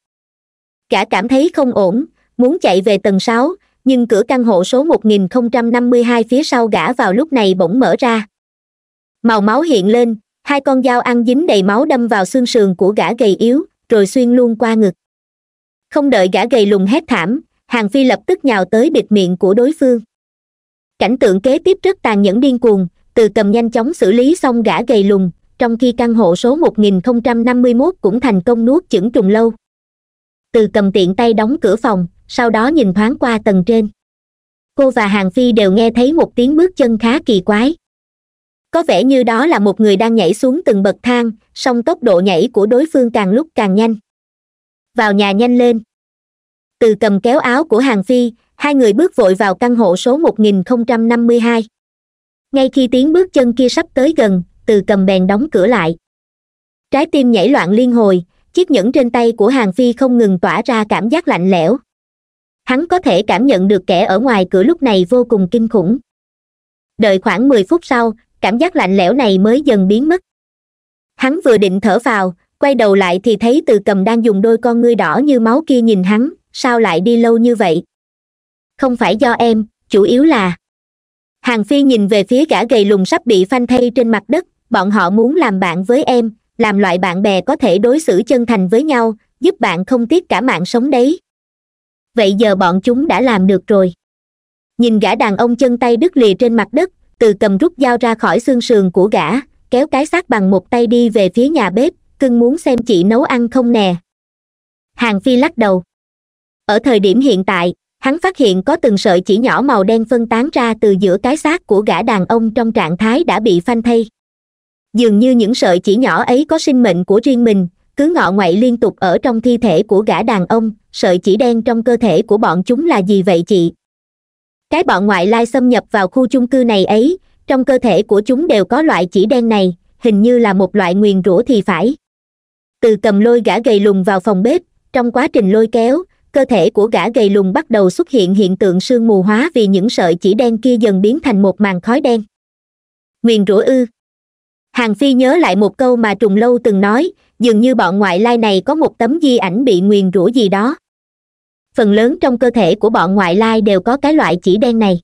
Gã cảm thấy không ổn muốn chạy về tầng 6, nhưng cửa căn hộ số 1052 phía sau gã vào lúc này bỗng mở ra. Màu máu hiện lên hai con dao ăn dính đầy máu đâm vào xương sườn của gã gầy yếu rồi xuyên luôn qua ngực. Không đợi gã gầy lùn hét thảm, hàng phi lập tức nhào tới bịt miệng của đối phương. Cảnh tượng kế tiếp rất tàn nhẫn điên cuồng, từ cầm nhanh chóng xử lý xong gã gầy lùn, trong khi căn hộ số 1051 cũng thành công nuốt chửng trùng lâu. Từ cầm tiện tay đóng cửa phòng, sau đó nhìn thoáng qua tầng trên. Cô và hàng phi đều nghe thấy một tiếng bước chân khá kỳ quái có vẻ như đó là một người đang nhảy xuống từng bậc thang, song tốc độ nhảy của đối phương càng lúc càng nhanh. Vào nhà nhanh lên. Từ cầm kéo áo của hàng phi, hai người bước vội vào căn hộ số 1052. ngay khi tiếng bước chân kia sắp tới gần, từ cầm bèn đóng cửa lại. Trái tim nhảy loạn liên hồi, chiếc nhẫn trên tay của hàng phi không ngừng tỏa ra cảm giác lạnh lẽo. Hắn có thể cảm nhận được kẻ ở ngoài cửa lúc này vô cùng kinh khủng. Đợi khoảng mười phút sau cảm giác lạnh lẽo này mới dần biến mất. Hắn vừa định thở vào, quay đầu lại thì thấy từ cầm đang dùng đôi con ngươi đỏ như máu kia nhìn hắn, sao lại đi lâu như vậy? Không phải do em, chủ yếu là hàng phi nhìn về phía gã gầy lùn sắp bị phanh thay trên mặt đất, bọn họ muốn làm bạn với em, làm loại bạn bè có thể đối xử chân thành với nhau, giúp bạn không tiếc cả mạng sống đấy. Vậy giờ bọn chúng đã làm được rồi. Nhìn gã đàn ông chân tay đứt lìa trên mặt đất từ cầm rút dao ra khỏi xương sườn của gã, kéo cái xác bằng một tay đi về phía nhà bếp, cưng muốn xem chị nấu ăn không nè. Hàng phi lắc đầu. Ở thời điểm hiện tại, hắn phát hiện có từng sợi chỉ nhỏ màu đen phân tán ra từ giữa cái xác của gã đàn ông trong trạng thái đã bị phanh thay dường như những sợi chỉ nhỏ ấy có sinh mệnh của riêng mình, cứ ngọ ngoại liên tục ở trong thi thể của gã đàn ông, sợi chỉ đen trong cơ thể của bọn chúng là gì vậy chị? Cái bọn ngoại lai xâm nhập vào khu chung cư này ấy, trong cơ thể của chúng đều có loại chỉ đen này, hình như là một loại nguyền rủa thì phải. Từ cầm lôi gã gầy lùn vào phòng bếp, trong quá trình lôi kéo, cơ thể của gã gầy lùn bắt đầu xuất hiện hiện tượng sương mù hóa vì những sợi chỉ đen kia dần biến thành một màn khói đen. Nguyền rủa ư. Hàng phi nhớ lại một câu mà trùng lâu từng nói, dường như bọn ngoại lai này có một tấm di ảnh bị nguyền rủa gì đó phần lớn trong cơ thể của bọn ngoại lai đều có cái loại chỉ đen này.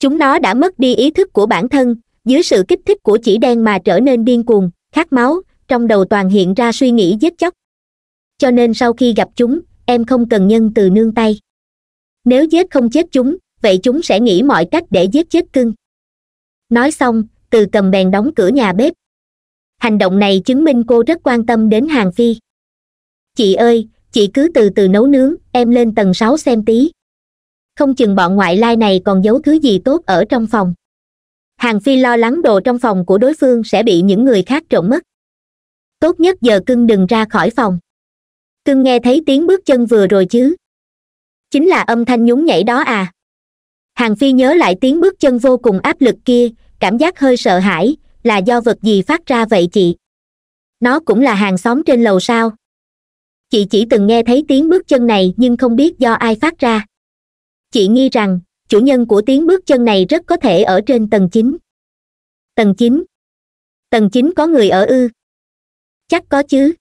Chúng nó đã mất đi ý thức của bản thân, dưới sự kích thích của chỉ đen mà trở nên điên cuồng, khát máu, trong đầu toàn hiện ra suy nghĩ giết chóc. Cho nên sau khi gặp chúng, em không cần nhân từ nương tay. Nếu giết không chết chúng, vậy chúng sẽ nghĩ mọi cách để giết chết cưng. Nói xong, từ cầm bèn đóng cửa nhà bếp. Hành động này chứng minh cô rất quan tâm đến hàng phi. Chị ơi chị cứ từ từ nấu nướng, em lên tầng sáu xem tí. Không chừng bọn ngoại lai này còn giấu thứ gì tốt ở trong phòng. Hàng phi lo lắng đồ trong phòng của đối phương sẽ bị những người khác trộm mất. Tốt nhất giờ cưng đừng ra khỏi phòng. Cưng nghe thấy tiếng bước chân vừa rồi chứ? Chính là âm thanh nhún nhảy đó à. Hàng phi nhớ lại tiếng bước chân vô cùng áp lực kia, cảm giác hơi sợ hãi, là do vật gì phát ra vậy chị? Nó cũng là hàng xóm trên lầu sao? Chị chỉ từng nghe thấy tiếng bước chân này nhưng không biết do ai phát ra. Chị nghi rằng, chủ nhân của tiếng bước chân này rất có thể ở trên tầng chín. Tầng chín? Tầng chín có người ở ư? Chắc có chứ.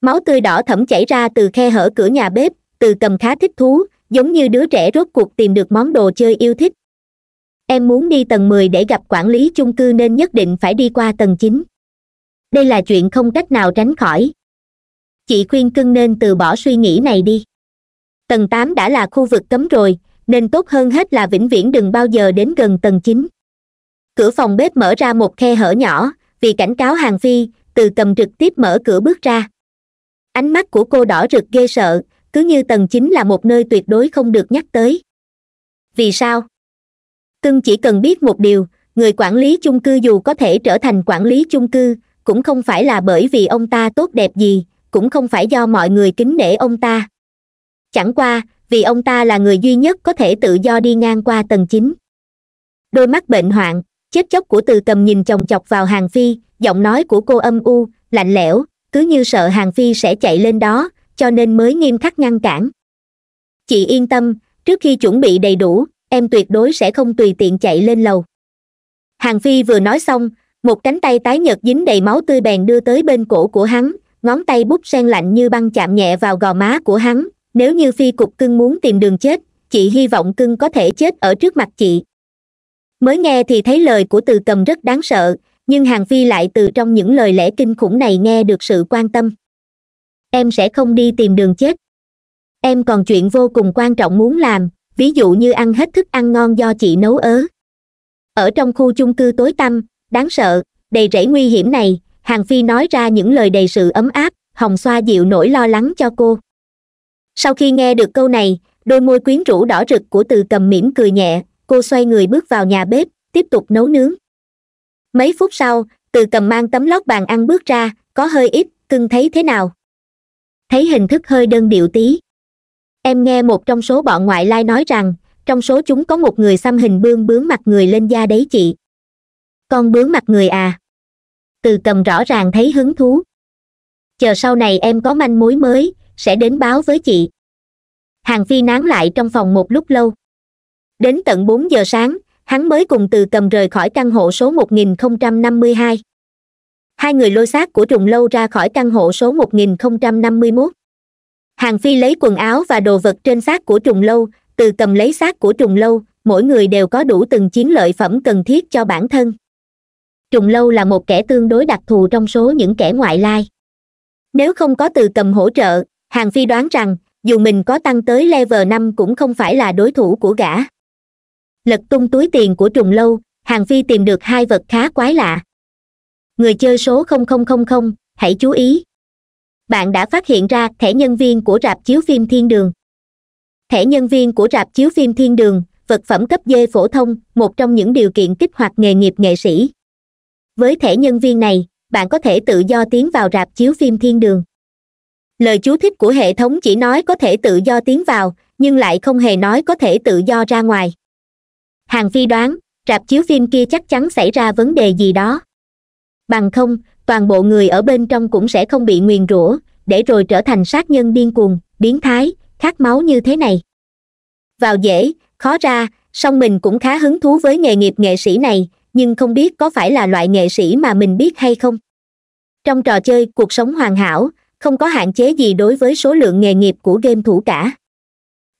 Máu tươi đỏ thẫm chảy ra từ khe hở cửa nhà bếp, từ cầm khá thích thú, giống như đứa trẻ rốt cuộc tìm được món đồ chơi yêu thích. Em muốn đi tầng mười để gặp quản lý chung cư nên nhất định phải đi qua tầng chín. Đây là chuyện không cách nào tránh khỏi chị khuyên cưng nên từ bỏ suy nghĩ này đi. Tầng tám đã là khu vực cấm rồi, nên tốt hơn hết là vĩnh viễn đừng bao giờ đến gần tầng chín. Cửa phòng bếp mở ra một khe hở nhỏ, vì cảnh cáo hàng phi, từ cầm trực tiếp mở cửa bước ra. Ánh mắt của cô đỏ rực ghê sợ, cứ như tầng chín là một nơi tuyệt đối không được nhắc tới. Vì sao? Cưng chỉ cần biết một điều, người quản lý chung cư dù có thể trở thành quản lý chung cư, cũng không phải là bởi vì ông ta tốt đẹp gì cũng không phải do mọi người kính nể ông ta. Chẳng qua, vì ông ta là người duy nhất có thể tự do đi ngang qua tầng chín. Đôi mắt bệnh hoạn, chết chóc của từ cầm nhìn chồng chọc vào hàng phi, giọng nói của cô âm u, lạnh lẽo, cứ như sợ hàng phi sẽ chạy lên đó, cho nên mới nghiêm khắc ngăn cản. Chị yên tâm, trước khi chuẩn bị đầy đủ, em tuyệt đối sẽ không tùy tiện chạy lên lầu. Hàng phi vừa nói xong, một cánh tay tái nhợt dính đầy máu tươi bèn đưa tới bên cổ của hắn ngón tay bút sen lạnh như băng chạm nhẹ vào gò má của hắn. Nếu như phi cục cưng muốn tìm đường chết, chị hy vọng cưng có thể chết ở trước mặt chị. Mới nghe thì thấy lời của từ cầm rất đáng sợ, nhưng hàng phi lại từ trong những lời lẽ kinh khủng này nghe được sự quan tâm. Em sẽ không đi tìm đường chết. Em còn chuyện vô cùng quan trọng muốn làm, ví dụ như ăn hết thức ăn ngon do chị nấu ớ. Ở trong khu chung cư tối tăm, đáng sợ, đầy rẫy nguy hiểm này hàng phi nói ra những lời đầy sự ấm áp, hồng xoa dịu nỗi lo lắng cho cô. Sau khi nghe được câu này, đôi môi quyến rũ đỏ rực của từ cầm mỉm cười nhẹ, cô xoay người bước vào nhà bếp, tiếp tục nấu nướng. Mấy phút sau, từ cầm mang tấm lót bàn ăn bước ra, có hơi ít, cưng thấy thế nào? Thấy hình thức hơi đơn điệu tí. Em nghe một trong số bọn ngoại lai nói rằng, trong số chúng có một người xăm hình bương bướm mặt người lên da đấy chị. Con bướm mặt người à? Từ cầm rõ ràng thấy hứng thú. Chờ sau này em có manh mối mới, sẽ đến báo với chị. Hàng phi nán lại trong phòng một lúc lâu. Đến tận bốn giờ sáng, hắn mới cùng từ cầm rời khỏi căn hộ số một nghìn không trăm năm mươi hai. Hai người lôi xác của trùng lâu ra khỏi căn hộ số một nghìn không trăm năm mươi mốt. Hàng phi lấy quần áo và đồ vật trên xác của trùng lâu, từ cầm lấy xác của trùng lâu, mỗi người đều có đủ từng chiến lợi phẩm cần thiết cho bản thân trùng lâu là một kẻ tương đối đặc thù trong số những kẻ ngoại lai. Nếu không có từ cầm hỗ trợ, hàng phi đoán rằng, dù mình có tăng tới level năm cũng không phải là đối thủ của gã. Lật tung túi tiền của trùng lâu, hàng phi tìm được hai vật khá quái lạ. Người chơi số hãy chú ý. Bạn đã phát hiện ra thẻ nhân viên của rạp chiếu phim thiên đường. Thẻ nhân viên của rạp chiếu phim thiên đường, vật phẩm cấp dê phổ thông, một trong những điều kiện kích hoạt nghề nghiệp nghệ sĩ với thẻ nhân viên này, bạn có thể tự do tiến vào rạp chiếu phim thiên đường. Lời chú thích của hệ thống chỉ nói có thể tự do tiến vào, nhưng lại không hề nói có thể tự do ra ngoài. Hàng phi đoán, rạp chiếu phim kia chắc chắn xảy ra vấn đề gì đó. Bằng không, toàn bộ người ở bên trong cũng sẽ không bị nguyền rủa, để rồi trở thành sát nhân điên cuồng, biến thái, khát máu như thế này. Vào dễ, khó ra, song mình cũng khá hứng thú với nghề nghiệp nghệ sĩ này nhưng không biết có phải là loại nghệ sĩ mà mình biết hay không. Trong trò chơi cuộc sống hoàn hảo, không có hạn chế gì đối với số lượng nghề nghiệp của game thủ cả.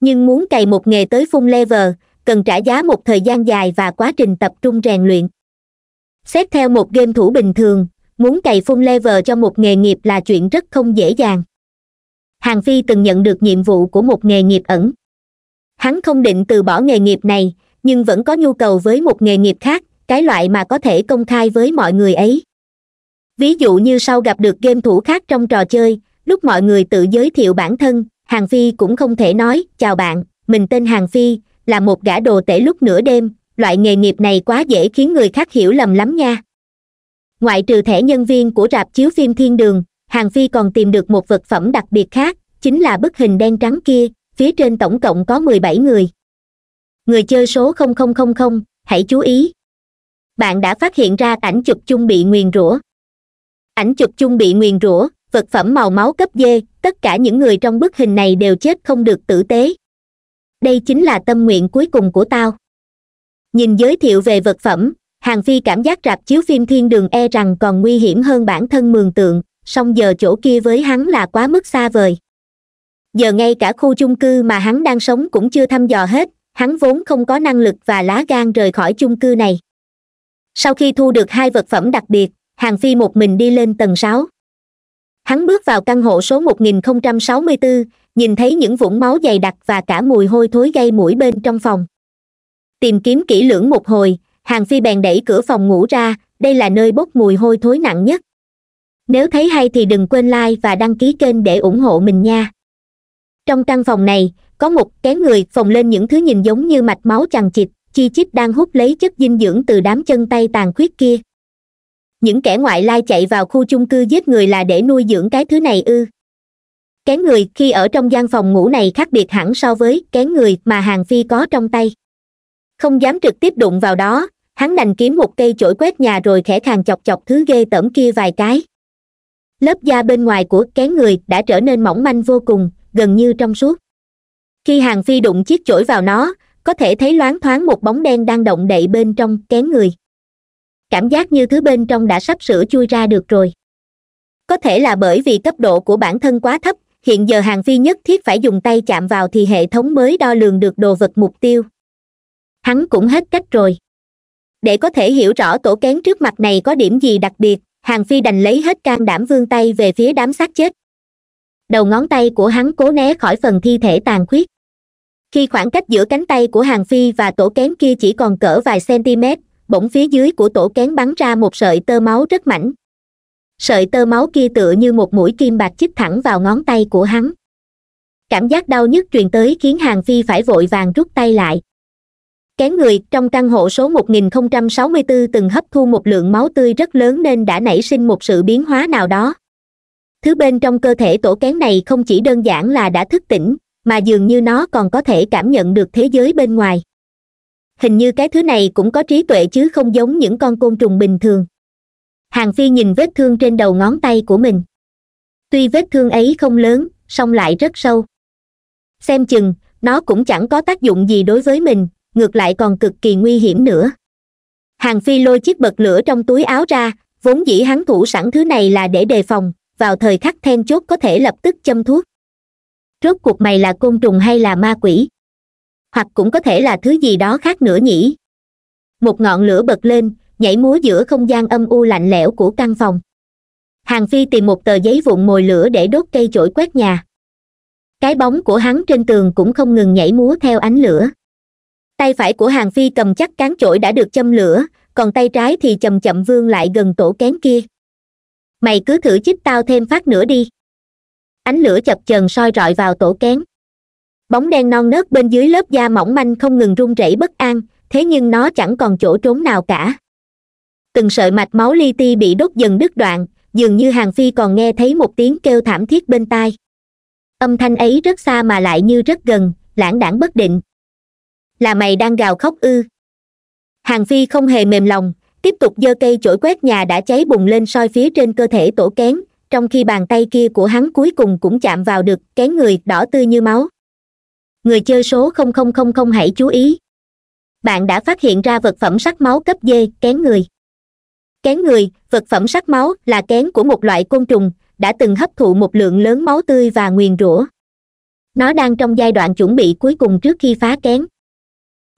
Nhưng muốn cày một nghề tới full level, cần trả giá một thời gian dài và quá trình tập trung rèn luyện. Xét theo một game thủ bình thường, muốn cày full level cho một nghề nghiệp là chuyện rất không dễ dàng. Hàng phi từng nhận được nhiệm vụ của một nghề nghiệp ẩn. Hắn không định từ bỏ nghề nghiệp này, nhưng vẫn có nhu cầu với một nghề nghiệp khác cái loại mà có thể công khai với mọi người ấy. Ví dụ như sau gặp được game thủ khác trong trò chơi lúc mọi người tự giới thiệu bản thân hàng phi cũng không thể nói chào bạn mình tên hàng phi là một gã đồ tể lúc nửa đêm loại nghề nghiệp này quá dễ khiến người khác hiểu lầm lắm nha. Ngoại trừ thẻ nhân viên của rạp chiếu phim thiên đường hàng phi còn tìm được một vật phẩm đặc biệt khác chính là bức hình đen trắng kia phía trên tổng cộng có mười bảy người. Người chơi số 0000, hãy chú ý bạn đã phát hiện ra ảnh chụp chung bị nguyền rủa. Ảnh chụp chung bị nguyền rủa, vật phẩm màu máu cấp dê tất cả những người trong bức hình này đều chết không được tử tế. Đây chính là tâm nguyện cuối cùng của tao. Nhìn giới thiệu về vật phẩm, hàng phi cảm giác rạp chiếu phim thiên đường e rằng còn nguy hiểm hơn bản thân mường tượng, song giờ chỗ kia với hắn là quá mức xa vời. Giờ ngay cả khu chung cư mà hắn đang sống cũng chưa thăm dò hết, hắn vốn không có năng lực và lá gan rời khỏi chung cư này sau khi thu được hai vật phẩm đặc biệt hàng phi một mình đi lên tầng sáu. Hắn bước vào căn hộ số 1064, nhìn thấy những vũng máu dày đặc và cả mùi hôi thối gây mũi bên trong phòng. Tìm kiếm kỹ lưỡng một hồi hàng phi bèn đẩy cửa phòng ngủ ra đây là nơi bốc mùi hôi thối nặng nhất. Nếu thấy hay thì đừng quên like và đăng ký kênh để ủng hộ mình nha. Trong căn phòng này có một kén người phồng lên những thứ nhìn giống như mạch máu chằng chịt chi chít đang hút lấy chất dinh dưỡng từ đám chân tay tàn khuyết kia. Những kẻ ngoại lai chạy vào khu chung cư giết người là để nuôi dưỡng cái thứ này ư. Kén người, khi ở trong gian phòng ngủ này khác biệt hẳn so với kén người mà hàng phi có trong tay. Không dám trực tiếp đụng vào đó, hắn đành kiếm một cây chổi quét nhà rồi khẽ khàng chọc chọc thứ ghê tởm kia vài cái. Lớp da bên ngoài của kén người đã trở nên mỏng manh vô cùng, gần như trong suốt. Khi hàng phi đụng chiếc chổi vào nó có thể thấy loáng thoáng một bóng đen đang động đậy bên trong, kén người. Cảm giác như thứ bên trong đã sắp sửa chui ra được rồi. Có thể là bởi vì cấp độ của bản thân quá thấp, hiện giờ hàng phi nhất thiết phải dùng tay chạm vào thì hệ thống mới đo lường được đồ vật mục tiêu. Hắn cũng hết cách rồi. Để có thể hiểu rõ tổ kén trước mặt này có điểm gì đặc biệt, hàng phi đành lấy hết can đảm vươn tay về phía đám xác chết. Đầu ngón tay của hắn cố né khỏi phần thi thể tàn khuyết khi khoảng cách giữa cánh tay của hàng phi và tổ kén kia chỉ còn cỡ vài cm, bỗng phía dưới của tổ kén bắn ra một sợi tơ máu rất mảnh. Sợi tơ máu kia tựa như một mũi kim bạc chích thẳng vào ngón tay của hắn. Cảm giác đau nhức truyền tới khiến hàng phi phải vội vàng rút tay lại. Kén người, trong căn hộ số 1064 từng hấp thu một lượng máu tươi rất lớn nên đã nảy sinh một sự biến hóa nào đó. Thứ bên trong cơ thể tổ kén này không chỉ đơn giản là đã thức tỉnh mà dường như nó còn có thể cảm nhận được thế giới bên ngoài. Hình như cái thứ này cũng có trí tuệ chứ không giống những con côn trùng bình thường. Hàng phi nhìn vết thương trên đầu ngón tay của mình. Tuy vết thương ấy không lớn, song lại rất sâu. Xem chừng, nó cũng chẳng có tác dụng gì đối với mình, ngược lại còn cực kỳ nguy hiểm nữa. Hàng phi lôi chiếc bật lửa trong túi áo ra, vốn dĩ hắn thủ sẵn thứ này là để đề phòng, vào thời khắc then chốt có thể lập tức châm thuốc rốt cuộc mày là côn trùng hay là ma quỷ? Hoặc cũng có thể là thứ gì đó khác nữa nhỉ? Một ngọn lửa bật lên, nhảy múa giữa không gian âm u lạnh lẽo của căn phòng. Hàng phi tìm một tờ giấy vụn mồi lửa để đốt cây chổi quét nhà. Cái bóng của hắn trên tường cũng không ngừng nhảy múa theo ánh lửa. Tay phải của hàng phi cầm chắc cán chổi đã được châm lửa, còn tay trái thì chậm chậm vươn lại gần tổ kén kia. Mày cứ thử chích tao thêm phát nữa đi ánh lửa chập chờn soi rọi vào tổ kén. Bóng đen non nớt bên dưới lớp da mỏng manh không ngừng run rẩy bất an, thế nhưng nó chẳng còn chỗ trốn nào cả. Từng sợi mạch máu li ti bị đốt dần đứt đoạn, dường như hàng phi còn nghe thấy một tiếng kêu thảm thiết bên tai. Âm thanh ấy rất xa mà lại như rất gần, lãng đãng bất định. Là mày đang gào khóc ư? Hàng phi không hề mềm lòng, tiếp tục giơ cây chổi quét nhà đã cháy bùng lên soi phía trên cơ thể tổ kén trong khi bàn tay kia của hắn cuối cùng cũng chạm vào được kén người đỏ tươi như máu. Người chơi số 0000 hãy chú ý. Bạn đã phát hiện ra vật phẩm sắc máu cấp D, kén người. Kén người, vật phẩm sắc máu là kén của một loại côn trùng, đã từng hấp thụ một lượng lớn máu tươi và nguyền rủa. Nó đang trong giai đoạn chuẩn bị cuối cùng trước khi phá kén.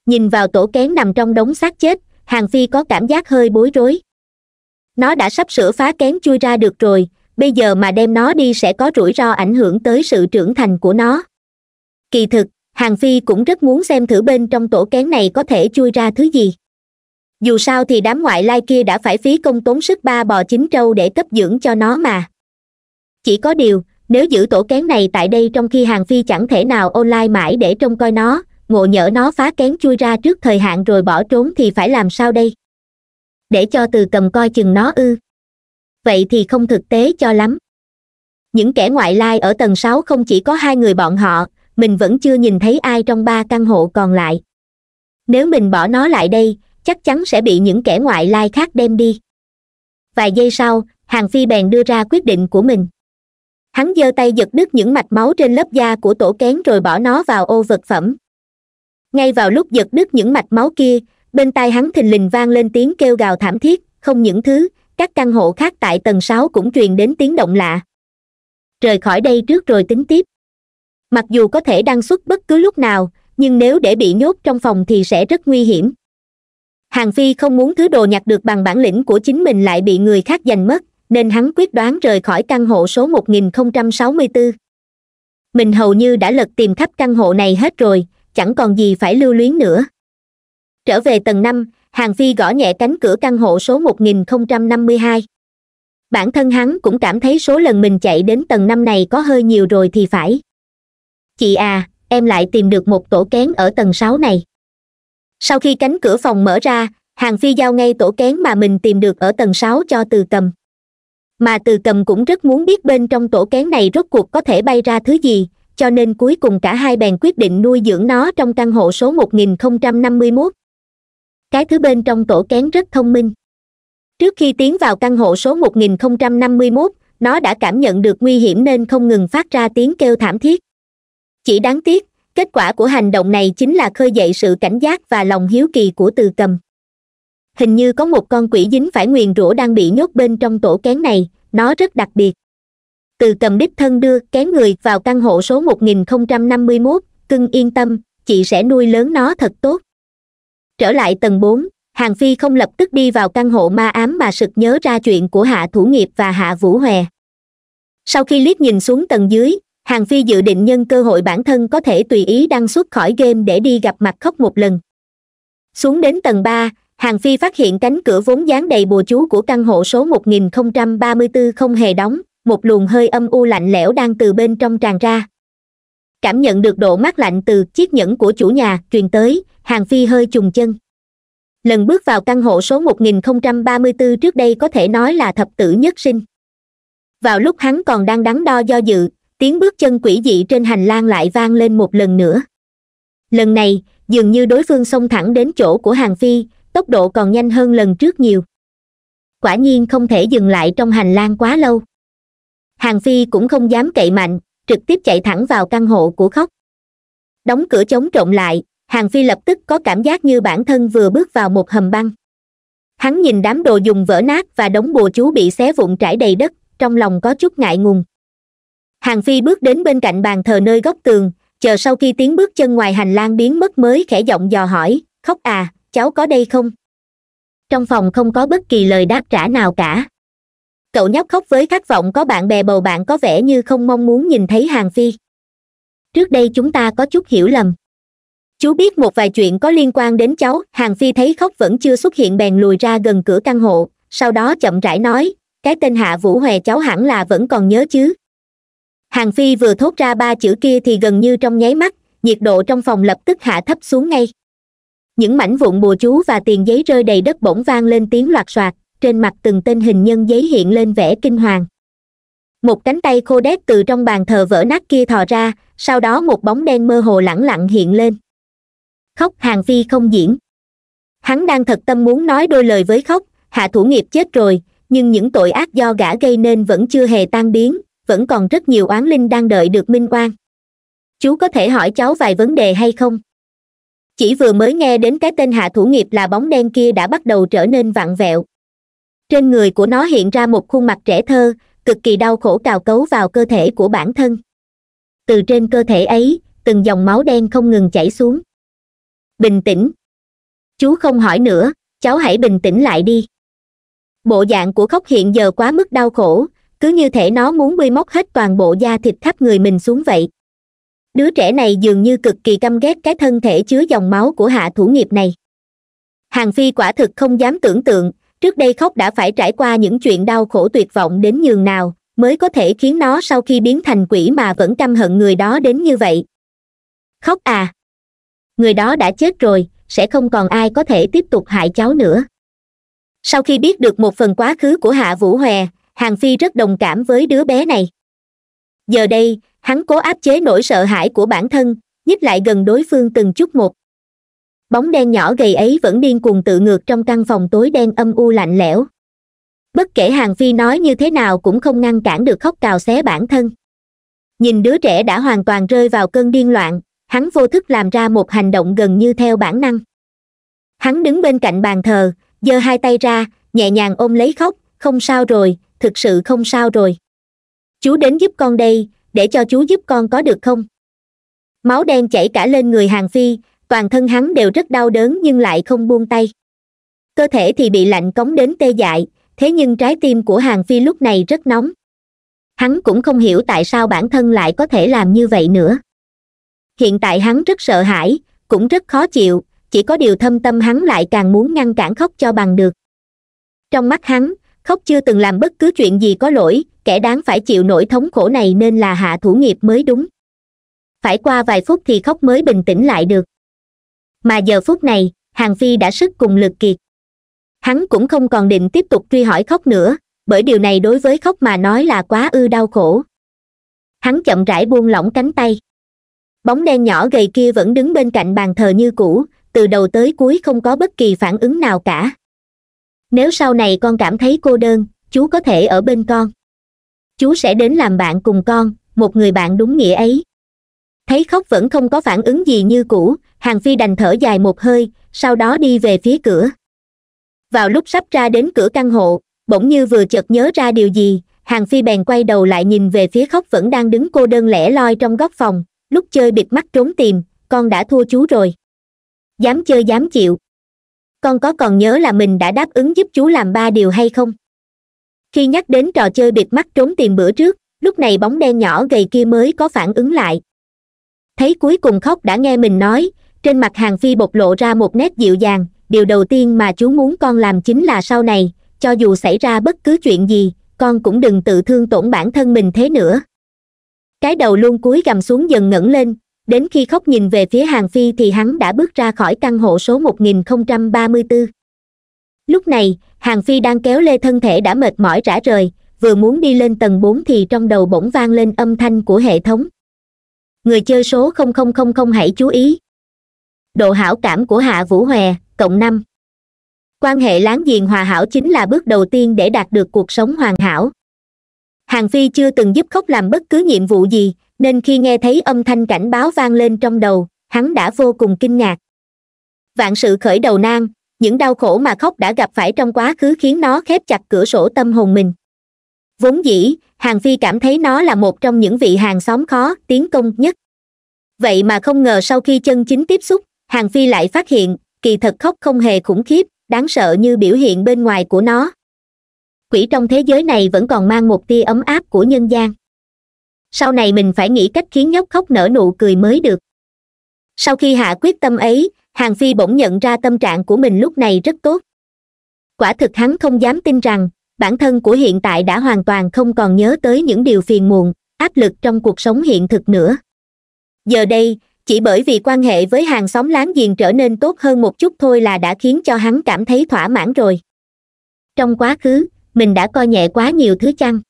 Nhìn vào tổ kén nằm trong đống xác chết, hàng phi có cảm giác hơi bối rối. Nó đã sắp sửa phá kén chui ra được rồi bây giờ mà đem nó đi sẽ có rủi ro ảnh hưởng tới sự trưởng thành của nó. Kỳ thực, hàng phi cũng rất muốn xem thử bên trong tổ kén này có thể chui ra thứ gì. Dù sao thì đám ngoại lai kia đã phải phí công tốn sức ba bò chín trâu để cấp dưỡng cho nó mà. Chỉ có điều, nếu giữ tổ kén này tại đây trong khi hàng phi chẳng thể nào online mãi để trông coi nó, ngộ nhỡ nó phá kén chui ra trước thời hạn rồi bỏ trốn thì phải làm sao đây? Để cho từ cầm coi chừng nó ư vậy thì không thực tế cho lắm. Những kẻ ngoại lai ở tầng sáu không chỉ có hai người bọn họ, mình vẫn chưa nhìn thấy ai trong ba căn hộ còn lại. Nếu mình bỏ nó lại đây, chắc chắn sẽ bị những kẻ ngoại lai khác đem đi. Vài giây sau, hàng phi bèn đưa ra quyết định của mình. Hắn giơ tay giật đứt những mạch máu trên lớp da của tổ kén rồi bỏ nó vào ô vật phẩm. Ngay vào lúc giật đứt những mạch máu kia, bên tai hắn thình lình vang lên tiếng kêu gào thảm thiết, không những thứ các căn hộ khác tại tầng sáu cũng truyền đến tiếng động lạ rời khỏi đây trước rồi tính tiếp mặc dù có thể đăng xuất bất cứ lúc nào nhưng nếu để bị nhốt trong phòng thì sẽ rất nguy hiểm hàng phi không muốn thứ đồ nhặt được bằng bản lĩnh của chính mình lại bị người khác giành mất nên hắn quyết đoán rời khỏi căn hộ số 1064. Mình hầu như đã lật tìm khắp căn hộ này hết rồi, chẳng còn gì phải lưu luyến nữa. Trở về tầng 5, Hàng Phi gõ nhẹ cánh cửa căn hộ số 1052. Bản thân hắn cũng cảm thấy số lần mình chạy đến tầng năm này có hơi nhiều rồi thì phải. Chị à, em lại tìm được một tổ kén ở tầng 6 này. Sau khi cánh cửa phòng mở ra, Hàng Phi giao ngay tổ kén mà mình tìm được ở tầng 6 cho từ cầm mà từ cầm cũng rất muốn biết bên trong tổ kén này rốt cuộc có thể bay ra thứ gì cho nên cuối cùng cả hai bèn quyết định nuôi dưỡng nó trong căn hộ số 1051. Cái thứ bên trong tổ kén rất thông minh. Trước khi tiến vào căn hộ số 1051, nó đã cảm nhận được nguy hiểm nên không ngừng phát ra tiếng kêu thảm thiết. Chỉ đáng tiếc, kết quả của hành động này chính là khơi dậy sự cảnh giác và lòng hiếu kỳ của từ cầm hình như có một con quỷ dính phải nguyền rủa đang bị nhốt bên trong tổ kén này nó rất đặc biệt từ cầm đích thân đưa kén người vào căn hộ số 1051, cưng yên tâm chị sẽ nuôi lớn nó thật tốt trở lại tầng bốn, hàng phi không lập tức đi vào căn hộ ma ám mà sực nhớ ra chuyện của hạ thủ nghiệp và hạ vũ hòe. Sau khi liếc nhìn xuống tầng dưới hàng phi dự định nhân cơ hội bản thân có thể tùy ý đăng xuất khỏi game để đi gặp mặt khóc một lần. Xuống đến tầng ba, hàng phi phát hiện cánh cửa vốn dán đầy bùa chú của căn hộ số 1034 không hề đóng một luồng hơi âm u lạnh lẽo đang từ bên trong tràn ra cảm nhận được độ mát lạnh từ chiếc nhẫn của chủ nhà, truyền tới, hàng phi hơi trùng chân. Lần bước vào căn hộ số 1034 trước đây có thể nói là thập tử nhất sinh. Vào lúc hắn còn đang đắn đo do dự, tiếng bước chân quỷ dị trên hành lang lại vang lên một lần nữa. Lần này, dường như đối phương xông thẳng đến chỗ của hàng phi, tốc độ còn nhanh hơn lần trước nhiều. Quả nhiên không thể dừng lại trong hành lang quá lâu. Hàng phi cũng không dám cậy mạnh trực tiếp chạy thẳng vào căn hộ của khóc. Đóng cửa chống trộn lại, hàng phi lập tức có cảm giác như bản thân vừa bước vào một hầm băng. Hắn nhìn đám đồ dùng vỡ nát và đống bùa chú bị xé vụn trải đầy đất, trong lòng có chút ngại ngùng. Hàng phi bước đến bên cạnh bàn thờ nơi góc tường, chờ sau khi tiếng bước chân ngoài hành lang biến mất mới khẽ giọng dò hỏi, khóc à cháu có đây không? Trong phòng không có bất kỳ lời đáp trả nào cả cậu nhóc khóc với khát vọng có bạn bè bầu bạn có vẻ như không mong muốn nhìn thấy hàng phi. Trước đây chúng ta có chút hiểu lầm. Chú biết một vài chuyện có liên quan đến cháu, hàng phi thấy khóc vẫn chưa xuất hiện bèn lùi ra gần cửa căn hộ, sau đó chậm rãi nói, cái tên hạ vũ hòe cháu hẳn là vẫn còn nhớ chứ? Hàng phi vừa thốt ra ba chữ kia thì gần như trong nháy mắt, nhiệt độ trong phòng lập tức hạ thấp xuống ngay. Những mảnh vụn bùa chú và tiền giấy rơi đầy đất bỗng vang lên tiếng loạt soạt trên mặt từng tên hình nhân giấy hiện lên vẻ kinh hoàng. Một cánh tay khô đét từ trong bàn thờ vỡ nát kia thò ra, sau đó một bóng đen mơ hồ lẳng lặng hiện lên. Khóc, hàng phi không diễn. Hắn đang thật tâm muốn nói đôi lời với khóc, hạ thủ nghiệp chết rồi, nhưng những tội ác do gã gây nên vẫn chưa hề tan biến, vẫn còn rất nhiều oán linh đang đợi được minh oan. Chú có thể hỏi cháu vài vấn đề hay không? Chỉ vừa mới nghe đến cái tên hạ thủ nghiệp là bóng đen kia đã bắt đầu trở nên vặn vẹo trên người của nó hiện ra một khuôn mặt trẻ thơ, cực kỳ đau khổ cào cấu vào cơ thể của bản thân. Từ trên cơ thể ấy, từng dòng máu đen không ngừng chảy xuống. Bình tĩnh. Chú không hỏi nữa, cháu hãy bình tĩnh lại đi. Bộ dạng của khóc hiện giờ quá mức đau khổ, cứ như thể nó muốn bươi móc hết toàn bộ da thịt khắp người mình xuống vậy. Đứa trẻ này dường như cực kỳ căm ghét cái thân thể chứa dòng máu của hạ thủ nghiệp này. Hàng phi quả thực không dám tưởng tượng trước đây khóc đã phải trải qua những chuyện đau khổ tuyệt vọng đến nhường nào, mới có thể khiến nó sau khi biến thành quỷ mà vẫn căm hận người đó đến như vậy. Khóc à! Người đó đã chết rồi, sẽ không còn ai có thể tiếp tục hại cháu nữa. Sau khi biết được một phần quá khứ của hạ vũ hòe, hàng phi rất đồng cảm với đứa bé này. Giờ đây, hắn cố áp chế nỗi sợ hãi của bản thân, nhích lại gần đối phương từng chút một bóng đen nhỏ gầy ấy vẫn điên cuồng tự ngược trong căn phòng tối đen âm u lạnh lẽo. Bất kể hàng phi nói như thế nào cũng không ngăn cản được khóc cào xé bản thân. Nhìn đứa trẻ đã hoàn toàn rơi vào cơn điên loạn, hắn vô thức làm ra một hành động gần như theo bản năng. Hắn đứng bên cạnh bàn thờ, giơ hai tay ra, nhẹ nhàng ôm lấy khóc, không sao rồi, thực sự không sao rồi. Chú đến giúp con đây, để cho chú giúp con có được không? Máu đen chảy cả lên người hàng phi toàn thân hắn đều rất đau đớn nhưng lại không buông tay. Cơ thể thì bị lạnh cống đến tê dại, thế nhưng trái tim của hàng phi lúc này rất nóng. Hắn cũng không hiểu tại sao bản thân lại có thể làm như vậy nữa. Hiện tại hắn rất sợ hãi, cũng rất khó chịu, chỉ có điều thâm tâm hắn lại càng muốn ngăn cản khóc cho bằng được. Trong mắt hắn, khóc chưa từng làm bất cứ chuyện gì có lỗi, kẻ đáng phải chịu nỗi thống khổ này nên là hạ thủ nghiệp mới đúng. Phải qua vài phút thì khóc mới bình tĩnh lại được mà giờ phút này, hàng phi đã sức cùng lực kiệt. Hắn cũng không còn định tiếp tục truy hỏi khóc nữa, bởi điều này đối với khóc mà nói là quá ư đau khổ. Hắn chậm rãi buông lỏng cánh tay. Bóng đen nhỏ gầy kia vẫn đứng bên cạnh bàn thờ như cũ, từ đầu tới cuối không có bất kỳ phản ứng nào cả. Nếu sau này con cảm thấy cô đơn, chú có thể ở bên con. Chú sẽ đến làm bạn cùng con, một người bạn đúng nghĩa ấy. Thấy khóc vẫn không có phản ứng gì như cũ hàng phi đành thở dài một hơi, sau đó đi về phía cửa. Vào lúc sắp ra đến cửa căn hộ, bỗng như vừa chợt nhớ ra điều gì, hàng phi bèn quay đầu lại nhìn về phía khóc vẫn đang đứng cô đơn lẻ loi trong góc phòng, lúc chơi bịt mắt trốn tìm, con đã thua chú rồi. Dám chơi dám chịu. Con có còn nhớ là mình đã đáp ứng giúp chú làm ba điều hay không? Khi nhắc đến trò chơi bịt mắt trốn tìm bữa trước, lúc này bóng đen nhỏ gầy kia mới có phản ứng lại. Thấy cuối cùng khóc đã nghe mình nói trên mặt hàng phi bộc lộ ra một nét dịu dàng, điều đầu tiên mà chú muốn con làm chính là sau này, cho dù xảy ra bất cứ chuyện gì, con cũng đừng tự thương tổn bản thân mình thế nữa. Cái đầu luôn cúi gầm xuống dần ngẩng lên, đến khi khóc nhìn về phía hàng phi thì hắn đã bước ra khỏi căn hộ số 1034. lúc này, hàng phi đang kéo lê thân thể đã mệt mỏi rã rời, vừa muốn đi lên tầng 4 thì trong đầu bỗng vang lên âm thanh của hệ thống. Người chơi số 0000 hãy chú ý độ hảo cảm của hạ vũ hòe, cộng năm. Quan hệ láng giềng hòa hảo chính là bước đầu tiên để đạt được cuộc sống hoàn hảo. Hàng phi chưa từng giúp khóc làm bất cứ nhiệm vụ gì, nên khi nghe thấy âm thanh cảnh báo vang lên trong đầu, hắn đã vô cùng kinh ngạc. Vạn sự khởi đầu nan, những đau khổ mà khóc đã gặp phải trong quá khứ khiến nó khép chặt cửa sổ tâm hồn mình. Vốn dĩ, hàng phi cảm thấy nó là một trong những vị hàng xóm khó, tiến công nhất. Vậy mà không ngờ sau khi chân chính tiếp xúc hàng phi lại phát hiện, kỳ thật khóc không hề khủng khiếp, đáng sợ như biểu hiện bên ngoài của nó. Quỷ trong thế giới này vẫn còn mang một tia ấm áp của nhân gian. Sau này mình phải nghĩ cách khiến nhóc khóc nở nụ cười mới được. Sau khi hạ quyết tâm ấy, hàng phi bỗng nhận ra tâm trạng của mình lúc này rất tốt. Quả thực hắn không dám tin rằng, bản thân của hiện tại đã hoàn toàn không còn nhớ tới những điều phiền muộn, áp lực trong cuộc sống hiện thực nữa. Giờ đây chỉ bởi vì quan hệ với hàng xóm láng giềng trở nên tốt hơn một chút thôi là đã khiến cho hắn cảm thấy thỏa mãn rồi. Trong quá khứ, mình đã coi nhẹ quá nhiều thứ chăng?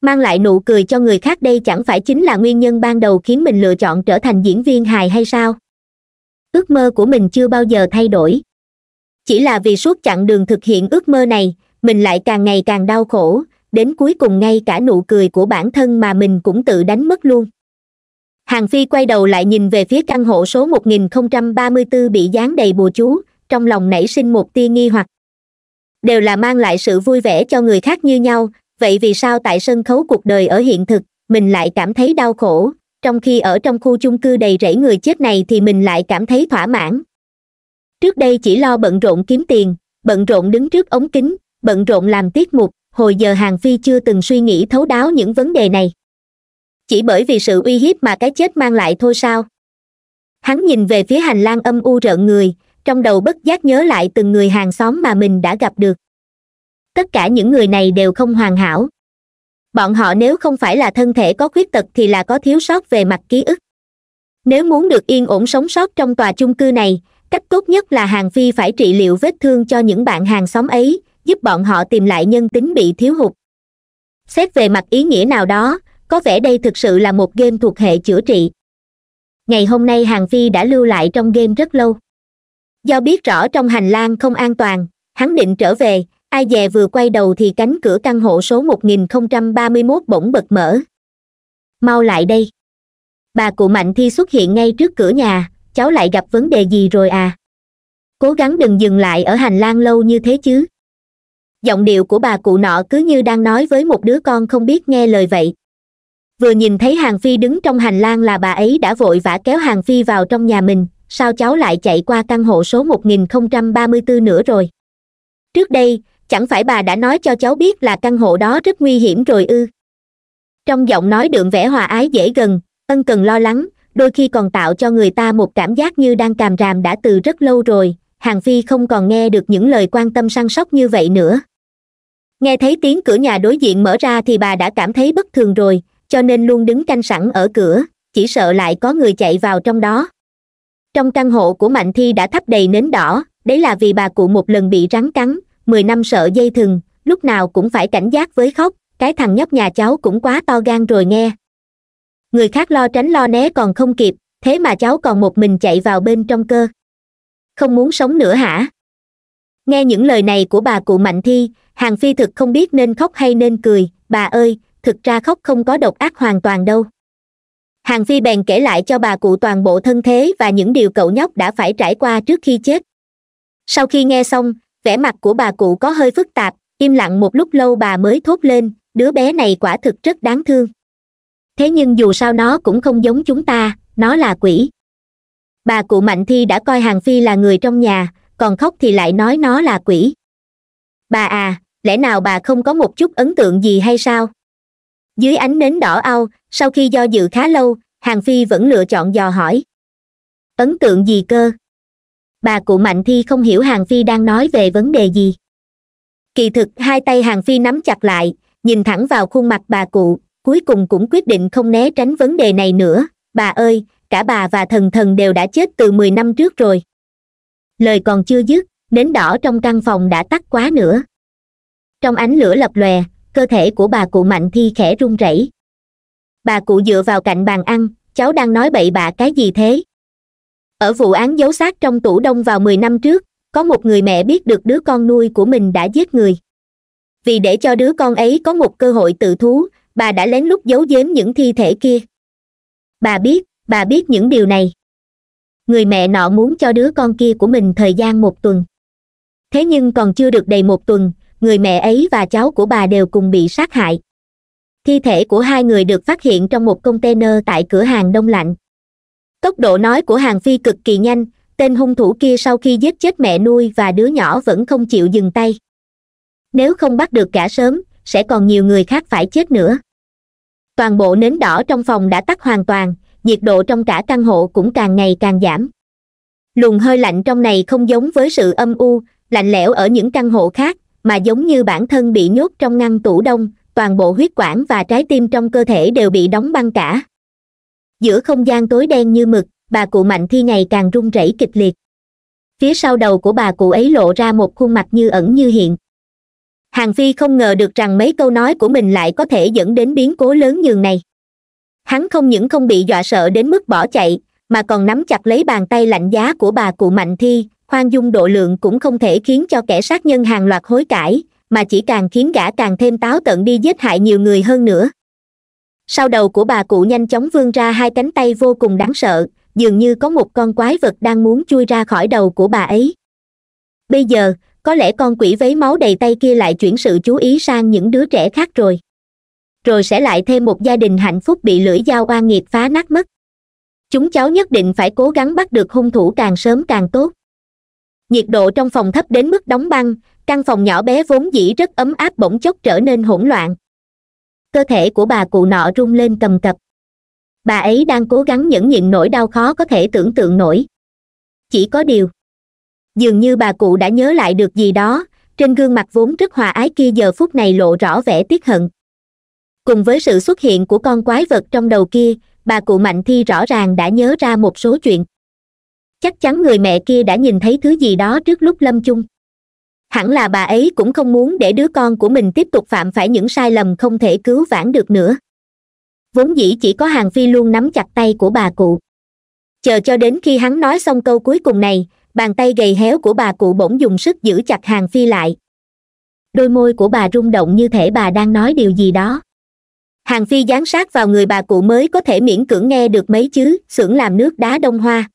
Mang lại nụ cười cho người khác đây chẳng phải chính là nguyên nhân ban đầu khiến mình lựa chọn trở thành diễn viên hài hay sao? Ước mơ của mình chưa bao giờ thay đổi. Chỉ là vì suốt chặng đường thực hiện ước mơ này, mình lại càng ngày càng đau khổ, đến cuối cùng ngay cả nụ cười của bản thân mà mình cũng tự đánh mất luôn hàng phi quay đầu lại nhìn về phía căn hộ số 1034 bị dán đầy bùa chú, trong lòng nảy sinh một tia nghi hoặc. Đều là mang lại sự vui vẻ cho người khác như nhau, vậy vì sao tại sân khấu cuộc đời ở hiện thực, mình lại cảm thấy đau khổ, trong khi ở trong khu chung cư đầy rẫy người chết này thì mình lại cảm thấy thỏa mãn. Trước đây chỉ lo bận rộn kiếm tiền, bận rộn đứng trước ống kính, bận rộn làm tiết mục, hồi giờ hàng phi chưa từng suy nghĩ thấu đáo những vấn đề này chỉ bởi vì sự uy hiếp mà cái chết mang lại thôi sao? Hắn nhìn về phía hành lang âm u rợn người, trong đầu bất giác nhớ lại từng người hàng xóm mà mình đã gặp được. Tất cả những người này đều không hoàn hảo. Bọn họ nếu không phải là thân thể có khuyết tật thì là có thiếu sót về mặt ký ức. Nếu muốn được yên ổn sống sót trong tòa chung cư này, cách tốt nhất là hàng phi phải trị liệu vết thương cho những bạn hàng xóm ấy, giúp bọn họ tìm lại nhân tính bị thiếu hụt. Xét về mặt ý nghĩa nào đó có vẻ đây thực sự là một game thuộc hệ chữa trị. Ngày hôm nay hàng phi đã lưu lại trong game rất lâu. Do biết rõ trong hành lang không an toàn, hắn định trở về, ai dè vừa quay đầu thì cánh cửa căn hộ số 1031 bỗng bật mở. Mau lại đây. Bà cụ mạnh thi xuất hiện ngay trước cửa nhà, cháu lại gặp vấn đề gì rồi à? Cố gắng đừng dừng lại ở hành lang lâu như thế chứ. Giọng điệu của bà cụ nọ cứ như đang nói với một đứa con không biết nghe lời vậy vừa nhìn thấy hàng phi đứng trong hành lang là bà ấy đã vội vã kéo hàng phi vào trong nhà mình, sao cháu lại chạy qua căn hộ số 1034 nữa rồi? Trước đây, chẳng phải bà đã nói cho cháu biết là căn hộ đó rất nguy hiểm rồi ư? Trong giọng nói đượm vẻ hòa ái dễ gần, ân cần lo lắng, đôi khi còn tạo cho người ta một cảm giác như đang càm ràm đã từ rất lâu rồi, hàng phi không còn nghe được những lời quan tâm săn sóc như vậy nữa. Nghe thấy tiếng cửa nhà đối diện mở ra thì bà đã cảm thấy bất thường rồi cho nên luôn đứng canh sẵn ở cửa, chỉ sợ lại có người chạy vào trong đó. Trong căn hộ của mạnh thi đã thắp đầy nến đỏ, đấy là vì bà cụ một lần bị rắn cắn, mười năm sợ dây thừng, lúc nào cũng phải cảnh giác với khóc, cái thằng nhóc nhà cháu cũng quá to gan rồi nghe. Người khác lo tránh lo né còn không kịp, thế mà cháu còn một mình chạy vào bên trong cơ. Không muốn sống nữa hả? Nghe những lời này của bà cụ mạnh thi, hàng phi thực không biết nên khóc hay nên cười, bà ơi thực ra khóc không có độc ác hoàn toàn đâu. Hàng phi bèn kể lại cho bà cụ toàn bộ thân thế và những điều cậu nhóc đã phải trải qua trước khi chết. Sau khi nghe xong, vẻ mặt của bà cụ có hơi phức tạp, im lặng một lúc lâu bà mới thốt lên, đứa bé này quả thực rất đáng thương. Thế nhưng dù sao nó cũng không giống chúng ta, nó là quỷ. Bà cụ mạnh thi đã coi hàng phi là người trong nhà, còn khóc thì lại nói nó là quỷ. Bà à lẽ nào bà không có một chút ấn tượng gì hay sao? Dưới ánh nến đỏ au sau khi do dự khá lâu, hàng phi vẫn lựa chọn dò hỏi. Ấn tượng gì cơ? Bà cụ mạnh thi không hiểu hàng phi đang nói về vấn đề gì. Kỳ thực, hai tay hàng phi nắm chặt lại, nhìn thẳng vào khuôn mặt bà cụ, cuối cùng cũng quyết định không né tránh vấn đề này nữa. Bà ơi, cả bà và thần thần đều đã chết từ mười năm trước rồi. Lời còn chưa dứt, nến đỏ trong căn phòng đã tắt quá nữa. Trong ánh lửa lập lòe cơ thể của bà cụ mạnh thi khẽ run rẩy. Bà cụ dựa vào cạnh bàn ăn, cháu đang nói bậy bạ cái gì thế? Ở vụ án giấu xác trong tủ đông vào mười năm trước, có một người mẹ biết được đứa con nuôi của mình đã giết người. Vì để cho đứa con ấy có một cơ hội tự thú, bà đã lén lút giấu giếm những thi thể kia. Bà biết bà biết những điều này. Người mẹ nọ muốn cho đứa con kia của mình thời gian một tuần. Thế nhưng còn chưa được đầy một tuần người mẹ ấy và cháu của bà đều cùng bị sát hại. Thi thể của hai người được phát hiện trong một container tại cửa hàng đông lạnh. Tốc độ nói của hàng phi cực kỳ nhanh, tên hung thủ kia sau khi giết chết mẹ nuôi và đứa nhỏ vẫn không chịu dừng tay. Nếu không bắt được cả sớm, sẽ còn nhiều người khác phải chết nữa. Toàn bộ nến đỏ trong phòng đã tắt hoàn toàn, nhiệt độ trong cả căn hộ cũng càng ngày càng giảm. Luồng hơi lạnh trong này không giống với sự âm u, lạnh lẽo ở những căn hộ khác mà giống như bản thân bị nhốt trong ngăn tủ đông, toàn bộ huyết quản và trái tim trong cơ thể đều bị đóng băng cả. Giữa không gian tối đen như mực, bà cụ mạnh thi ngày càng run rẩy kịch liệt. Phía sau đầu của bà cụ ấy lộ ra một khuôn mặt như ẩn như hiện. Hàng phi không ngờ được rằng mấy câu nói của mình lại có thể dẫn đến biến cố lớn nhường này. Hắn không những không bị dọa sợ đến mức bỏ chạy, mà còn nắm chặt lấy bàn tay lạnh giá của bà cụ mạnh thi khoan dung độ lượng cũng không thể khiến cho kẻ sát nhân hàng loạt hối cải, mà chỉ càng khiến gã càng thêm táo tận đi giết hại nhiều người hơn nữa. Sau đầu của bà cụ nhanh chóng vươn ra hai cánh tay vô cùng đáng sợ, dường như có một con quái vật đang muốn chui ra khỏi đầu của bà ấy. Bây giờ, có lẽ con quỷ vấy máu đầy tay kia lại chuyển sự chú ý sang những đứa trẻ khác rồi. Rồi sẽ lại thêm một gia đình hạnh phúc bị lưỡi dao oan nghiệt phá nát mất. Chúng cháu nhất định phải cố gắng bắt được hung thủ càng sớm càng tốt nhiệt độ trong phòng thấp đến mức đóng băng, căn phòng nhỏ bé vốn dĩ rất ấm áp bỗng chốc trở nên hỗn loạn. Cơ thể của bà cụ nọ rung lên cầm cập. Bà ấy đang cố gắng nhẫn nhịn nỗi đau khó có thể tưởng tượng nổi. Chỉ có điều, dường như bà cụ đã nhớ lại được gì đó, trên gương mặt vốn rất hòa ái kia giờ phút này lộ rõ vẻ tiếc hận. Cùng với sự xuất hiện của con quái vật trong đầu kia, bà cụ mạnh thi rõ ràng đã nhớ ra một số chuyện chắc chắn người mẹ kia đã nhìn thấy thứ gì đó trước lúc lâm chung. Hẳn là bà ấy cũng không muốn để đứa con của mình tiếp tục phạm phải những sai lầm không thể cứu vãn được nữa. Vốn dĩ chỉ có hàng phi luôn nắm chặt tay của bà cụ. Chờ cho đến khi hắn nói xong câu cuối cùng này, bàn tay gầy héo của bà cụ bỗng dùng sức giữ chặt hàng phi lại. Đôi môi của bà rung động như thể bà đang nói điều gì đó. Hàng phi dán sát vào người bà cụ mới có thể miễn cưỡng nghe được mấy chứ xưởng làm nước đá đông hoa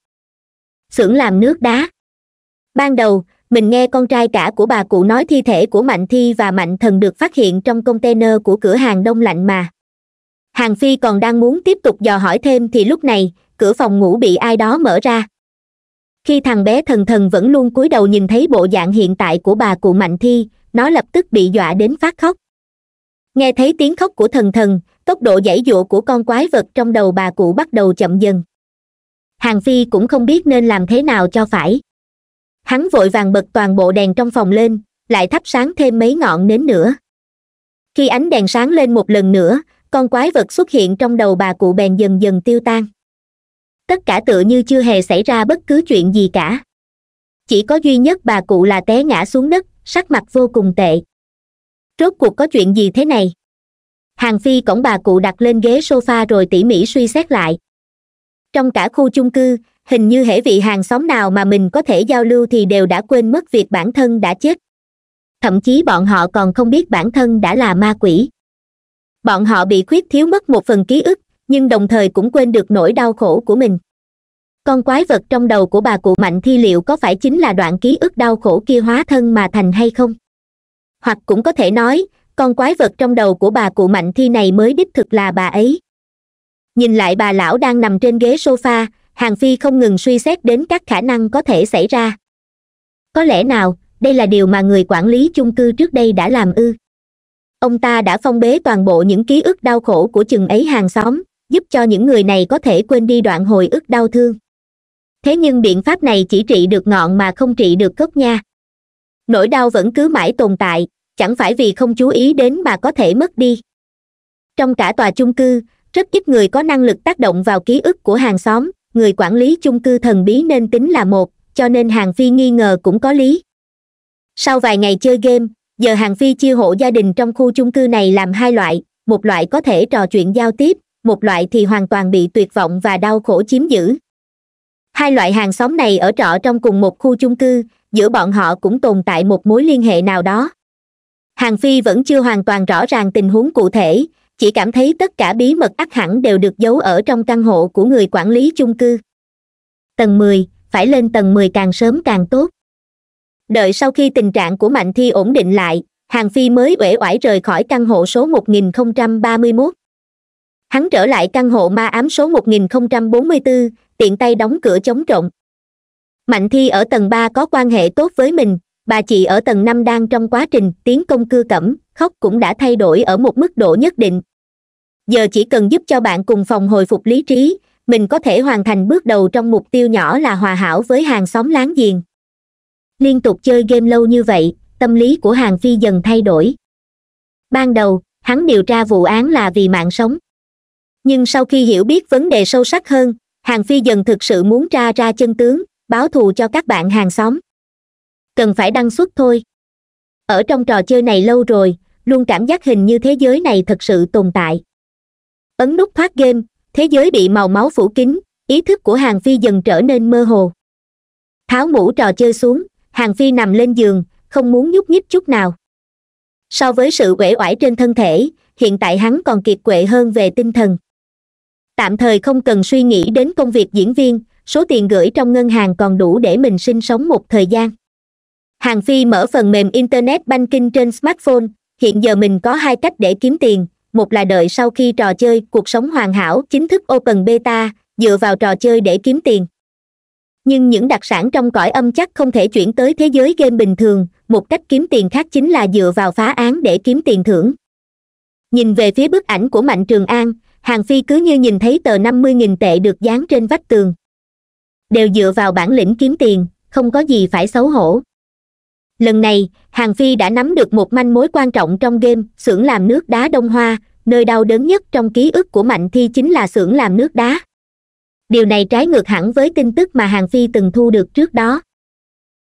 xưởng làm nước đá. Ban đầu, mình nghe con trai cả của bà cụ nói thi thể của mạnh thi và mạnh thần được phát hiện trong container của cửa hàng đông lạnh mà. Hàng phi còn đang muốn tiếp tục dò hỏi thêm thì lúc này, cửa phòng ngủ bị ai đó mở ra. Khi thằng bé thần thần vẫn luôn cúi đầu nhìn thấy bộ dạng hiện tại của bà cụ mạnh thi, nó lập tức bị dọa đến phát khóc. Nghe thấy tiếng khóc của thần thần, tốc độ giãy dụa của con quái vật trong đầu bà cụ bắt đầu chậm dần hàng phi cũng không biết nên làm thế nào cho phải. Hắn vội vàng bật toàn bộ đèn trong phòng lên, lại thắp sáng thêm mấy ngọn nến nữa. Khi ánh đèn sáng lên một lần nữa, con quái vật xuất hiện trong đầu bà cụ bèn dần dần tiêu tan. Tất cả tựa như chưa hề xảy ra bất cứ chuyện gì cả. Chỉ có duy nhất bà cụ là té ngã xuống đất, sắc mặt vô cùng tệ. Rốt cuộc có chuyện gì thế này? Hàng phi cổng bà cụ đặt lên ghế sofa rồi tỉ mỉ suy xét lại trong cả khu chung cư, hình như hễ vị hàng xóm nào mà mình có thể giao lưu thì đều đã quên mất việc bản thân đã chết. Thậm chí bọn họ còn không biết bản thân đã là ma quỷ. Bọn họ bị khuyết thiếu mất một phần ký ức, nhưng đồng thời cũng quên được nỗi đau khổ của mình. Con quái vật trong đầu của bà cụ mạnh thi liệu có phải chính là đoạn ký ức đau khổ kia hóa thân mà thành hay không? Hoặc cũng có thể nói, con quái vật trong đầu của bà cụ mạnh thi này mới đích thực là bà ấy nhìn lại bà lão đang nằm trên ghế sofa, hàng phi không ngừng suy xét đến các khả năng có thể xảy ra. Có lẽ nào, đây là điều mà người quản lý chung cư trước đây đã làm ư? Ông ta đã phong bế toàn bộ những ký ức đau khổ của chừng ấy hàng xóm, giúp cho những người này có thể quên đi đoạn hồi ức đau thương. Thế nhưng biện pháp này chỉ trị được ngọn mà không trị được gốc nha. Nỗi đau vẫn cứ mãi tồn tại, chẳng phải vì không chú ý đến mà có thể mất đi. Trong cả tòa chung cư rất ít người có năng lực tác động vào ký ức của hàng xóm, người quản lý chung cư thần bí nên tính là một, cho nên hàng phi nghi ngờ cũng có lý. Sau vài ngày chơi game, giờ hàng phi chia hộ gia đình trong khu chung cư này làm hai loại, một loại có thể trò chuyện giao tiếp, một loại thì hoàn toàn bị tuyệt vọng và đau khổ chiếm giữ. Hai loại hàng xóm này ở trọ trong cùng một khu chung cư, giữa bọn họ cũng tồn tại một mối liên hệ nào đó. Hàng phi vẫn chưa hoàn toàn rõ ràng tình huống cụ thể chỉ cảm thấy tất cả bí mật ắt hẳn đều được giấu ở trong căn hộ của người quản lý chung cư. Tầng mười phải lên tầng mười càng sớm càng tốt. Đợi sau khi tình trạng của mạnh thi ổn định lại hàng phi mới uể oải rời khỏi căn hộ số một không ba mươi 1031. hắn trở lại căn hộ ma ám số một không trăm bốn mươi 1044, tiện tay đóng cửa chống trộm. Mạnh thi ở tầng ba có quan hệ tốt với mình bà chị ở tầng năm đang trong quá trình tiến công cưa cẩm khóc cũng đã thay đổi ở một mức độ nhất định giờ chỉ cần giúp cho bạn cùng phòng hồi phục lý trí, mình có thể hoàn thành bước đầu trong mục tiêu nhỏ là hòa hảo với hàng xóm láng giềng. Liên tục chơi game lâu như vậy, tâm lý của hàng phi dần thay đổi. Ban đầu, hắn điều tra vụ án là vì mạng sống. Nhưng sau khi hiểu biết vấn đề sâu sắc hơn, hàng phi dần thực sự muốn tra ra chân tướng, báo thù cho các bạn hàng xóm. Cần phải đăng xuất thôi. Ở trong trò chơi này lâu rồi, luôn cảm giác hình như thế giới này thật sự tồn tại ấn nút thoát game, thế giới bị màu máu phủ kín, ý thức của hàng phi dần trở nên mơ hồ. Tháo mũ trò chơi xuống, hàng phi nằm lên giường, không muốn nhúc nhích chút nào. So với sự uể oải trên thân thể, hiện tại hắn còn kiệt quệ hơn về tinh thần. Tạm thời không cần suy nghĩ đến công việc diễn viên, số tiền gửi trong ngân hàng còn đủ để mình sinh sống một thời gian. Hàng phi mở phần mềm internet banking trên smartphone, hiện giờ mình có hai cách để kiếm tiền một là đợi sau khi trò chơi, cuộc sống hoàn hảo, chính thức open beta, dựa vào trò chơi để kiếm tiền. Nhưng những đặc sản trong cõi âm chắc không thể chuyển tới thế giới game bình thường, một cách kiếm tiền khác chính là dựa vào phá án để kiếm tiền thưởng. Nhìn về phía bức ảnh của mạnh trường an, hàng phi cứ như nhìn thấy tờ năm mươi nghìn tệ được dán trên vách tường. Đều dựa vào bản lĩnh kiếm tiền, không có gì phải xấu hổ lần này, hàng phi đã nắm được một manh mối quan trọng trong game, xưởng làm nước đá đông hoa. Nơi đau đớn nhất trong ký ức của mạnh thi chính là xưởng làm nước đá. Điều này trái ngược hẳn với tin tức mà hàng phi từng thu được trước đó.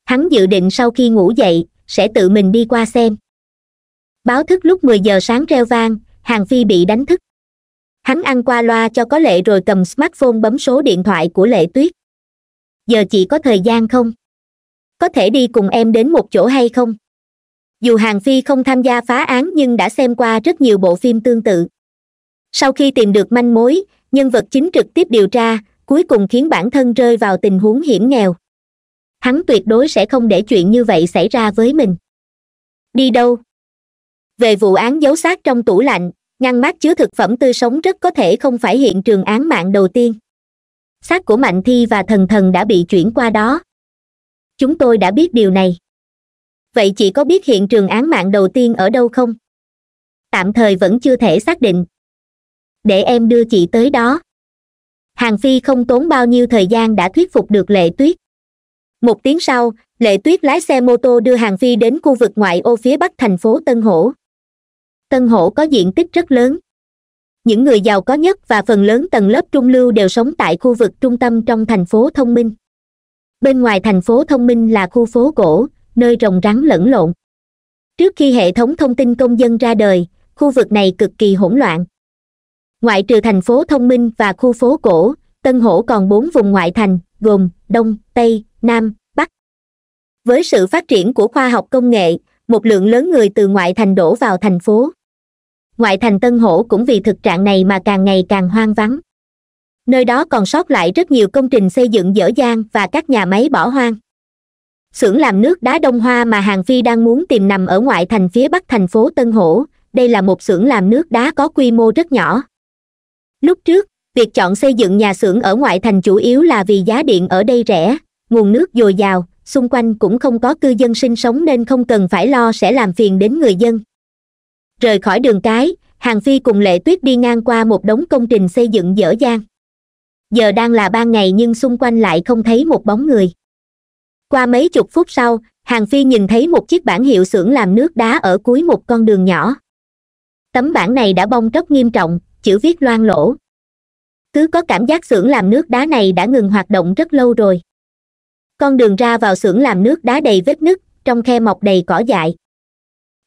Hắn dự định sau khi ngủ dậy, sẽ tự mình đi qua xem. Báo thức lúc mười giờ sáng reo vang, hàng phi bị đánh thức. Hắn ăn qua loa cho có lệ rồi cầm smartphone bấm số điện thoại của lệ tuyết. Giờ chị có thời gian không? Có thể đi cùng em đến một chỗ hay không? Dù hàng phi không tham gia phá án nhưng đã xem qua rất nhiều bộ phim tương tự. Sau khi tìm được manh mối, nhân vật chính trực tiếp điều tra, cuối cùng khiến bản thân rơi vào tình huống hiểm nghèo. Hắn tuyệt đối sẽ không để chuyện như vậy xảy ra với mình. Đi đâu? Về vụ án giấu xác trong tủ lạnh, ngăn mát chứa thực phẩm tươi sống rất có thể không phải hiện trường án mạng đầu tiên. Xác của mạnh thi và thần thần đã bị chuyển qua đó chúng tôi đã biết điều này. Vậy chị có biết hiện trường án mạng đầu tiên ở đâu không? Tạm thời vẫn chưa thể xác định. Để em đưa chị tới đó. Hàng phi không tốn bao nhiêu thời gian đã thuyết phục được lệ tuyết. Một tiếng sau, lệ tuyết lái xe mô tô đưa hàng phi đến khu vực ngoại ô phía bắc thành phố tân hổ. Tân hổ có diện tích rất lớn. Những người giàu có nhất và phần lớn tầng lớp trung lưu đều sống tại khu vực trung tâm trong thành phố thông minh bên ngoài thành phố thông minh là khu phố cổ, nơi rồng rắn lẫn lộn. Trước khi hệ thống thông tin công dân ra đời, khu vực này cực kỳ hỗn loạn. Ngoại trừ thành phố thông minh và khu phố cổ, tân hổ còn bốn vùng ngoại thành, gồm đông, tây, nam, bắc. Với sự phát triển của khoa học công nghệ, một lượng lớn người từ ngoại thành đổ vào thành phố. Ngoại thành tân hổ cũng vì thực trạng này mà càng ngày càng hoang vắng nơi đó còn sót lại rất nhiều công trình xây dựng dở dang và các nhà máy bỏ hoang. Xưởng làm nước đá đông hoa mà hàng phi đang muốn tìm nằm ở ngoại thành phía bắc thành phố tân hổ, đây là một xưởng làm nước đá có quy mô rất nhỏ. Lúc trước, việc chọn xây dựng nhà xưởng ở ngoại thành chủ yếu là vì giá điện ở đây rẻ, nguồn nước dồi dào, xung quanh cũng không có cư dân sinh sống nên không cần phải lo sẽ làm phiền đến người dân. Rời khỏi đường cái, hàng phi cùng lệ tuyết đi ngang qua một đống công trình xây dựng dở dang giờ đang là ban ngày nhưng xung quanh lại không thấy một bóng người. Qua mấy chục phút sau, hàng phi nhìn thấy một chiếc bảng hiệu xưởng làm nước đá ở cuối một con đường nhỏ. Tấm bảng này đã bong tróc nghiêm trọng, chữ viết loang lỗ. Cứ có cảm giác xưởng làm nước đá này đã ngừng hoạt động rất lâu rồi. Con đường ra vào xưởng làm nước đá đầy vết nứt, trong khe mọc đầy cỏ dại.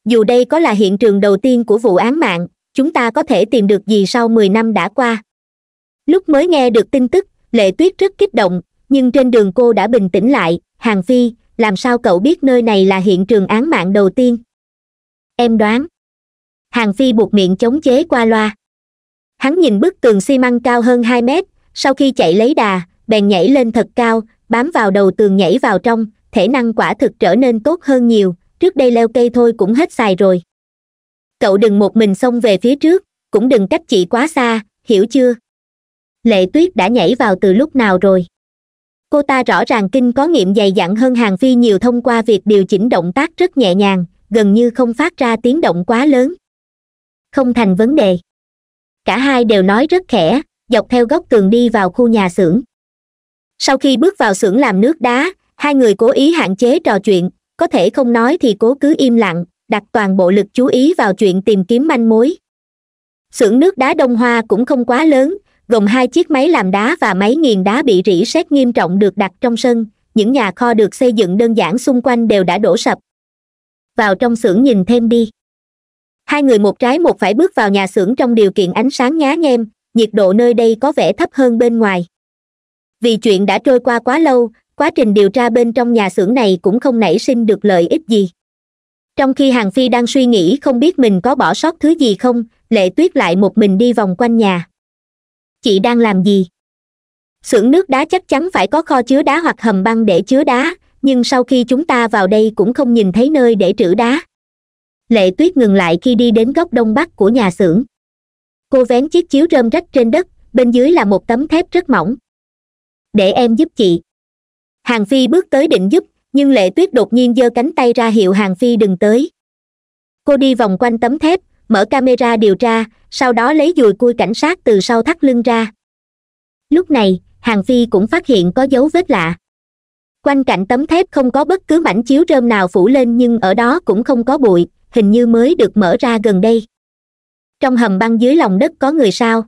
Dù đây có là hiện trường đầu tiên của vụ án mạng, chúng ta có thể tìm được gì sau mười năm đã qua lúc mới nghe được tin tức, lệ tuyết rất kích động, nhưng trên đường cô đã bình tĩnh lại, hàng phi, làm sao cậu biết nơi này là hiện trường án mạng đầu tiên? Em đoán. Hàng phi buộc miệng chống chế qua loa. Hắn nhìn bức tường xi măng cao hơn hai mét, sau khi chạy lấy đà, bèn nhảy lên thật cao, bám vào đầu tường nhảy vào trong, thể năng quả thực trở nên tốt hơn nhiều, trước đây leo cây thôi cũng hết xài rồi. Cậu đừng một mình xông về phía trước, cũng đừng cách chị quá xa, hiểu chưa? Lệ tuyết đã nhảy vào từ lúc nào rồi? Cô ta rõ ràng kinh có nghiệm dày dặn hơn hàng phi nhiều thông qua việc điều chỉnh động tác rất nhẹ nhàng, gần như không phát ra tiếng động quá lớn. Không thành vấn đề. Cả hai đều nói rất khẽ, dọc theo góc tường đi vào khu nhà xưởng. Sau khi bước vào xưởng làm nước đá, hai người cố ý hạn chế trò chuyện, có thể không nói thì cố cứ im lặng, đặt toàn bộ lực chú ý vào chuyện tìm kiếm manh mối. Xưởng nước đá đông hoa cũng không quá lớn gồm hai chiếc máy làm đá và máy nghiền đá bị rỉ sét nghiêm trọng được đặt trong sân. Những nhà kho được xây dựng đơn giản xung quanh đều đã đổ sập. Vào trong xưởng nhìn thêm đi. Hai người một trái một phải bước vào nhà xưởng trong điều kiện ánh sáng nhá nhem, nhiệt độ nơi đây có vẻ thấp hơn bên ngoài. Vì chuyện đã trôi qua quá lâu, quá trình điều tra bên trong nhà xưởng này cũng không nảy sinh được lợi ích gì. Trong khi hàng phi đang suy nghĩ không biết mình có bỏ sót thứ gì không, lệ tuyết lại một mình đi vòng quanh nhà chị đang làm gì? Xưởng nước đá chắc chắn phải có kho chứa đá hoặc hầm băng để chứa đá, nhưng sau khi chúng ta vào đây cũng không nhìn thấy nơi để trữ đá. Lệ tuyết ngừng lại khi đi đến góc đông bắc của nhà xưởng. Cô vén chiếc chiếu rơm rách trên đất, bên dưới là một tấm thép rất mỏng. Để em giúp chị. Hàng phi bước tới định giúp, nhưng lệ tuyết đột nhiên giơ cánh tay ra hiệu hàng phi đừng tới. Cô đi vòng quanh tấm thép mở camera điều tra, sau đó lấy dùi cui cảnh sát từ sau thắt lưng ra. Lúc này, hàng phi cũng phát hiện có dấu vết lạ. Quanh cạnh tấm thép không có bất cứ mảnh chiếu rơm nào phủ lên nhưng ở đó cũng không có bụi, hình như mới được mở ra gần đây. Trong hầm băng dưới lòng đất có người sao?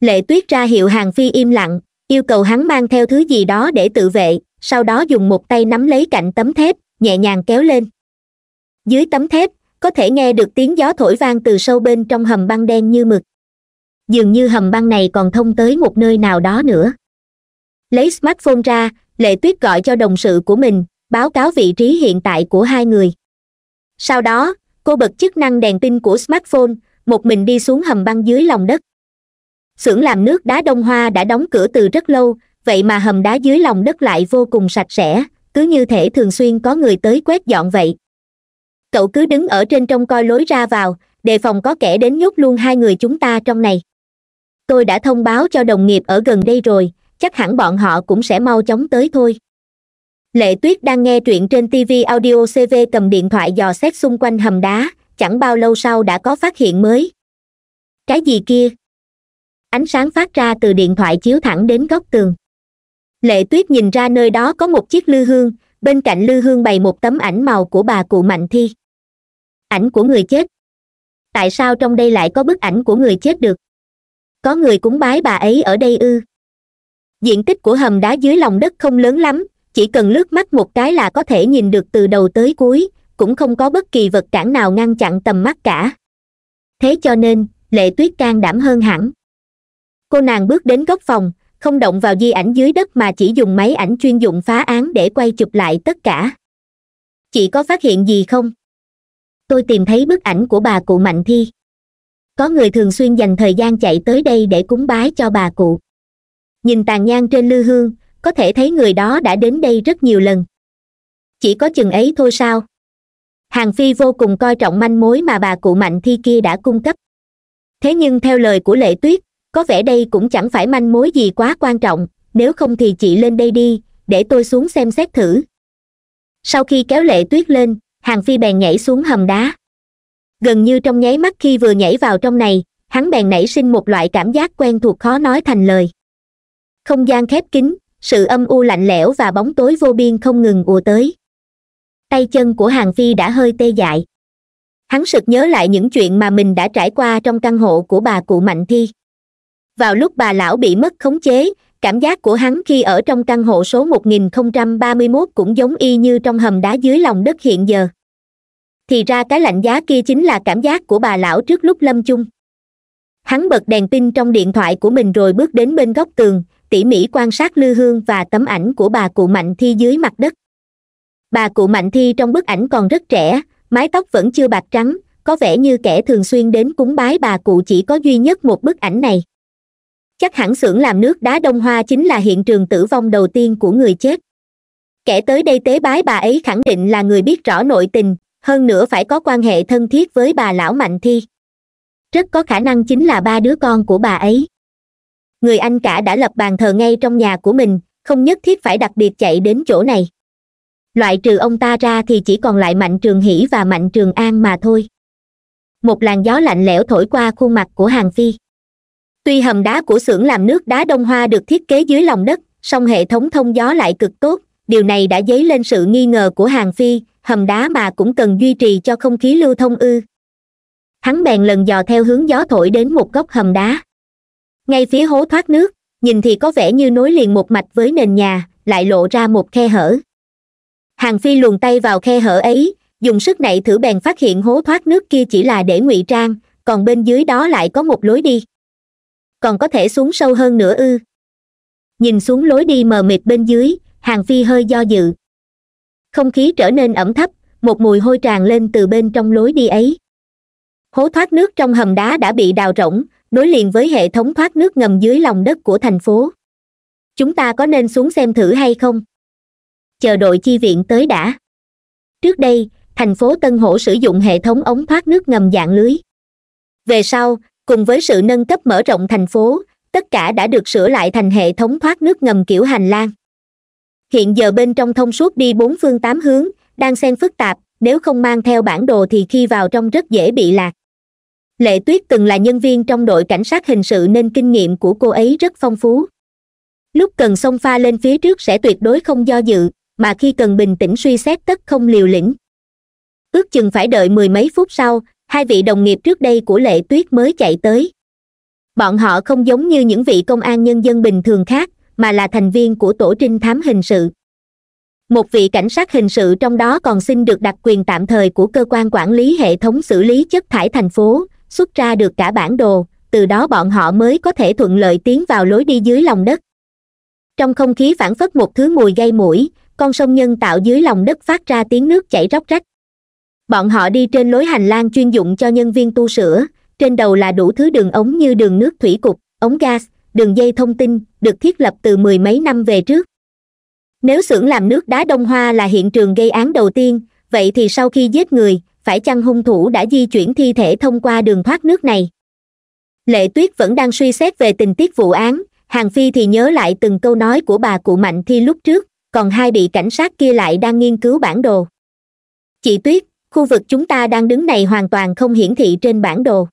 Lệ tuyết ra hiệu hàng phi im lặng, yêu cầu hắn mang theo thứ gì đó để tự vệ, sau đó dùng một tay nắm lấy cạnh tấm thép, nhẹ nhàng kéo lên. Dưới tấm thép có thể nghe được tiếng gió thổi vang từ sâu bên trong hầm băng đen như mực. Dường như hầm băng này còn thông tới một nơi nào đó nữa. Lấy smartphone ra, lệ tuyết gọi cho đồng sự của mình, báo cáo vị trí hiện tại của hai người. Sau đó, cô bật chức năng đèn pin của smartphone, một mình đi xuống hầm băng dưới lòng đất. Xưởng làm nước đá đông hoa đã đóng cửa từ rất lâu, vậy mà hầm đá dưới lòng đất lại vô cùng sạch sẽ, cứ như thể thường xuyên có người tới quét dọn vậy cậu cứ đứng ở trên trông coi lối ra vào, đề phòng có kẻ đến nhốt luôn hai người chúng ta trong này. Tôi đã thông báo cho đồng nghiệp ở gần đây rồi, chắc hẳn bọn họ cũng sẽ mau chóng tới thôi. Lệ tuyết đang nghe truyện trên tv audio cv cầm điện thoại dò xét xung quanh hầm đá, chẳng bao lâu sau đã có phát hiện mới. Cái gì kia? Ánh sáng phát ra từ điện thoại chiếu thẳng đến góc tường. Lệ tuyết nhìn ra nơi đó có một chiếc lư hương bên cạnh lư hương bày một tấm ảnh màu của bà cụ mạnh thi. Ảnh của người chết. Tại sao trong đây lại có bức ảnh của người chết được? Có người cúng bái bà ấy ở đây ư? Diện tích của hầm đá dưới lòng đất không lớn lắm, chỉ cần lướt mắt một cái là có thể nhìn được từ đầu tới cuối, cũng không có bất kỳ vật cản nào ngăn chặn tầm mắt cả. Thế cho nên, lệ tuyết can đảm hơn hẳn. Cô nàng bước đến góc phòng không động vào di ảnh dưới đất mà chỉ dùng máy ảnh chuyên dụng phá án để quay chụp lại tất cả. Chị có phát hiện gì không? Tôi tìm thấy bức ảnh của bà cụ mạnh thi. Có người thường xuyên dành thời gian chạy tới đây để cúng bái cho bà cụ. Nhìn tàn nhang trên lư hương, có thể thấy người đó đã đến đây rất nhiều lần. Chỉ có chừng ấy thôi sao? Hàng phi vô cùng coi trọng manh mối mà bà cụ mạnh thi kia đã cung cấp. Thế nhưng theo lời của lệ tuyết có vẻ đây cũng chẳng phải manh mối gì quá quan trọng, nếu không thì chị lên đây đi, để tôi xuống xem xét thử. Sau khi kéo lệ tuyết lên, hàng phi bèn nhảy xuống hầm đá. Gần như trong nháy mắt khi vừa nhảy vào trong này, hắn bèn nảy sinh một loại cảm giác quen thuộc khó nói thành lời. Không gian khép kín, sự âm u lạnh lẽo và bóng tối vô biên không ngừng ùa tới. Tay chân của hàng phi đã hơi tê dại. Hắn sực nhớ lại những chuyện mà mình đã trải qua trong căn hộ của bà cụ mạnh thi vào lúc bà lão bị mất khống chế, cảm giác của hắn khi ở trong căn hộ số 1031 cũng giống y như trong hầm đá dưới lòng đất hiện giờ. Thì ra cái lạnh giá kia chính là cảm giác của bà lão trước lúc lâm chung. Hắn bật đèn pin trong điện thoại của mình rồi bước đến bên góc tường, tỉ mỉ quan sát lư hương và tấm ảnh của bà cụ mạnh thi dưới mặt đất. Bà cụ mạnh thi trong bức ảnh còn rất trẻ, mái tóc vẫn chưa bạc trắng, có vẻ như kẻ thường xuyên đến cúng bái bà cụ chỉ có duy nhất một bức ảnh này chắc hẳn xưởng làm nước đá đông hoa chính là hiện trường tử vong đầu tiên của người chết. Kẻ tới đây tế bái bà ấy khẳng định là người biết rõ nội tình, hơn nữa phải có quan hệ thân thiết với bà lão mạnh thi. Rất có khả năng chính là ba đứa con của bà ấy. Người anh cả đã lập bàn thờ ngay trong nhà của mình, không nhất thiết phải đặc biệt chạy đến chỗ này. Loại trừ ông ta ra thì chỉ còn lại mạnh trường hỷ và mạnh trường an mà thôi. Một làn gió lạnh lẽo thổi qua khuôn mặt của hàng phi tuy hầm đá của xưởng làm nước đá đông hoa được thiết kế dưới lòng đất, song hệ thống thông gió lại cực tốt. Điều này đã dấy lên sự nghi ngờ của hàng phi, hầm đá mà cũng cần duy trì cho không khí lưu thông ư. Hắn bèn lần dò theo hướng gió thổi đến một góc hầm đá. Ngay phía hố thoát nước, nhìn thì có vẻ như nối liền một mạch với nền nhà, lại lộ ra một khe hở. Hàng phi luồn tay vào khe hở ấy, dùng sức nảy thử bèn phát hiện hố thoát nước kia chỉ là để ngụy trang, còn bên dưới đó lại có một lối đi còn có thể xuống sâu hơn nữa ư? Nhìn xuống lối đi mờ mịt bên dưới, hàng phi hơi do dự. Không khí trở nên ẩm thấp, một mùi hôi tràn lên từ bên trong lối đi ấy. Hố thoát nước trong hầm đá đã bị đào rỗng, nối liền với hệ thống thoát nước ngầm dưới lòng đất của thành phố. Chúng ta có nên xuống xem thử hay không? Chờ đội chi viện tới đã. Trước đây, thành phố tân hổ sử dụng hệ thống ống thoát nước ngầm dạng lưới. Về sau cùng với sự nâng cấp mở rộng thành phố, tất cả đã được sửa lại thành hệ thống thoát nước ngầm kiểu hành lang. Hiện giờ bên trong thông suốt đi bốn phương tám hướng, đang xen phức tạp, nếu không mang theo bản đồ thì khi vào trong rất dễ bị lạc. Lệ tuyết từng là nhân viên trong đội cảnh sát hình sự nên kinh nghiệm của cô ấy rất phong phú. Lúc cần xông pha lên phía trước sẽ tuyệt đối không do dự, mà khi cần bình tĩnh suy xét tất không liều lĩnh. Ước chừng phải đợi mười mấy phút sau hai vị đồng nghiệp trước đây của lệ tuyết mới chạy tới. Bọn họ không giống như những vị công an nhân dân bình thường khác, mà là thành viên của tổ trinh thám hình sự. Một vị cảnh sát hình sự trong đó còn xin được đặc quyền tạm thời của cơ quan quản lý hệ thống xử lý chất thải thành phố, xuất ra được cả bản đồ, từ đó bọn họ mới có thể thuận lợi tiến vào lối đi dưới lòng đất. Trong không khí phản phất một thứ mùi gây mũi, con sông nhân tạo dưới lòng đất phát ra tiếng nước chảy róc rách bọn họ đi trên lối hành lang chuyên dụng cho nhân viên tu sửa. Trên đầu là đủ thứ đường ống như đường nước thủy cục, ống gas, đường dây thông tin, được thiết lập từ mười mấy năm về trước. Nếu xưởng làm nước đá đông hoa là hiện trường gây án đầu tiên, vậy thì sau khi giết người, phải chăng hung thủ đã di chuyển thi thể thông qua đường thoát nước này? Lệ tuyết vẫn đang suy xét về tình tiết vụ án. Hàng phi thì nhớ lại từng câu nói của bà cụ mạnh thi lúc trước, còn hai bị cảnh sát kia lại đang nghiên cứu bản đồ. Chị tuyết khu vực chúng ta đang đứng này hoàn toàn không hiển thị trên bản đồ.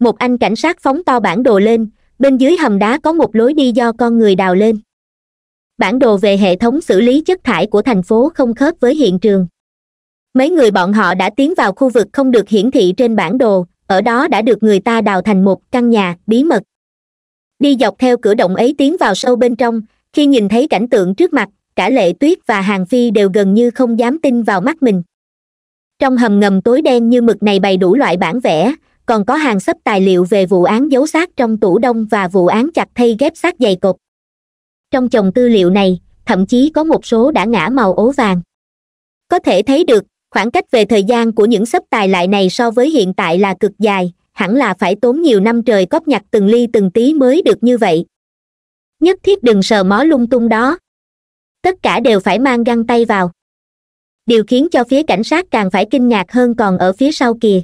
Một anh cảnh sát phóng to bản đồ lên, bên dưới hầm đá có một lối đi do con người đào lên. Bản đồ về hệ thống xử lý chất thải của thành phố không khớp với hiện trường. Mấy người bọn họ đã tiến vào khu vực không được hiển thị trên bản đồ, ở đó đã được người ta đào thành một căn nhà, bí mật. Đi dọc theo cửa động ấy tiến vào sâu bên trong, khi nhìn thấy cảnh tượng trước mặt, cả lệ tuyết và hàng phi đều gần như không dám tin vào mắt mình trong hầm ngầm tối đen như mực này bày đủ loại bản vẽ, còn có hàng sấp tài liệu về vụ án giấu xác trong tủ đông và vụ án chặt thay ghép xác dày cột. Trong chồng tư liệu này, thậm chí có một số đã ngã màu ố vàng. Có thể thấy được, khoảng cách về thời gian của những sấp tài lại này so với hiện tại là cực dài, hẳn là phải tốn nhiều năm trời cóp nhặt từng ly từng tí mới được như vậy. Nhất thiết đừng sờ mó lung tung đó. Tất cả đều phải mang găng tay vào điều khiến cho phía cảnh sát càng phải kinh ngạc hơn còn ở phía sau kìa.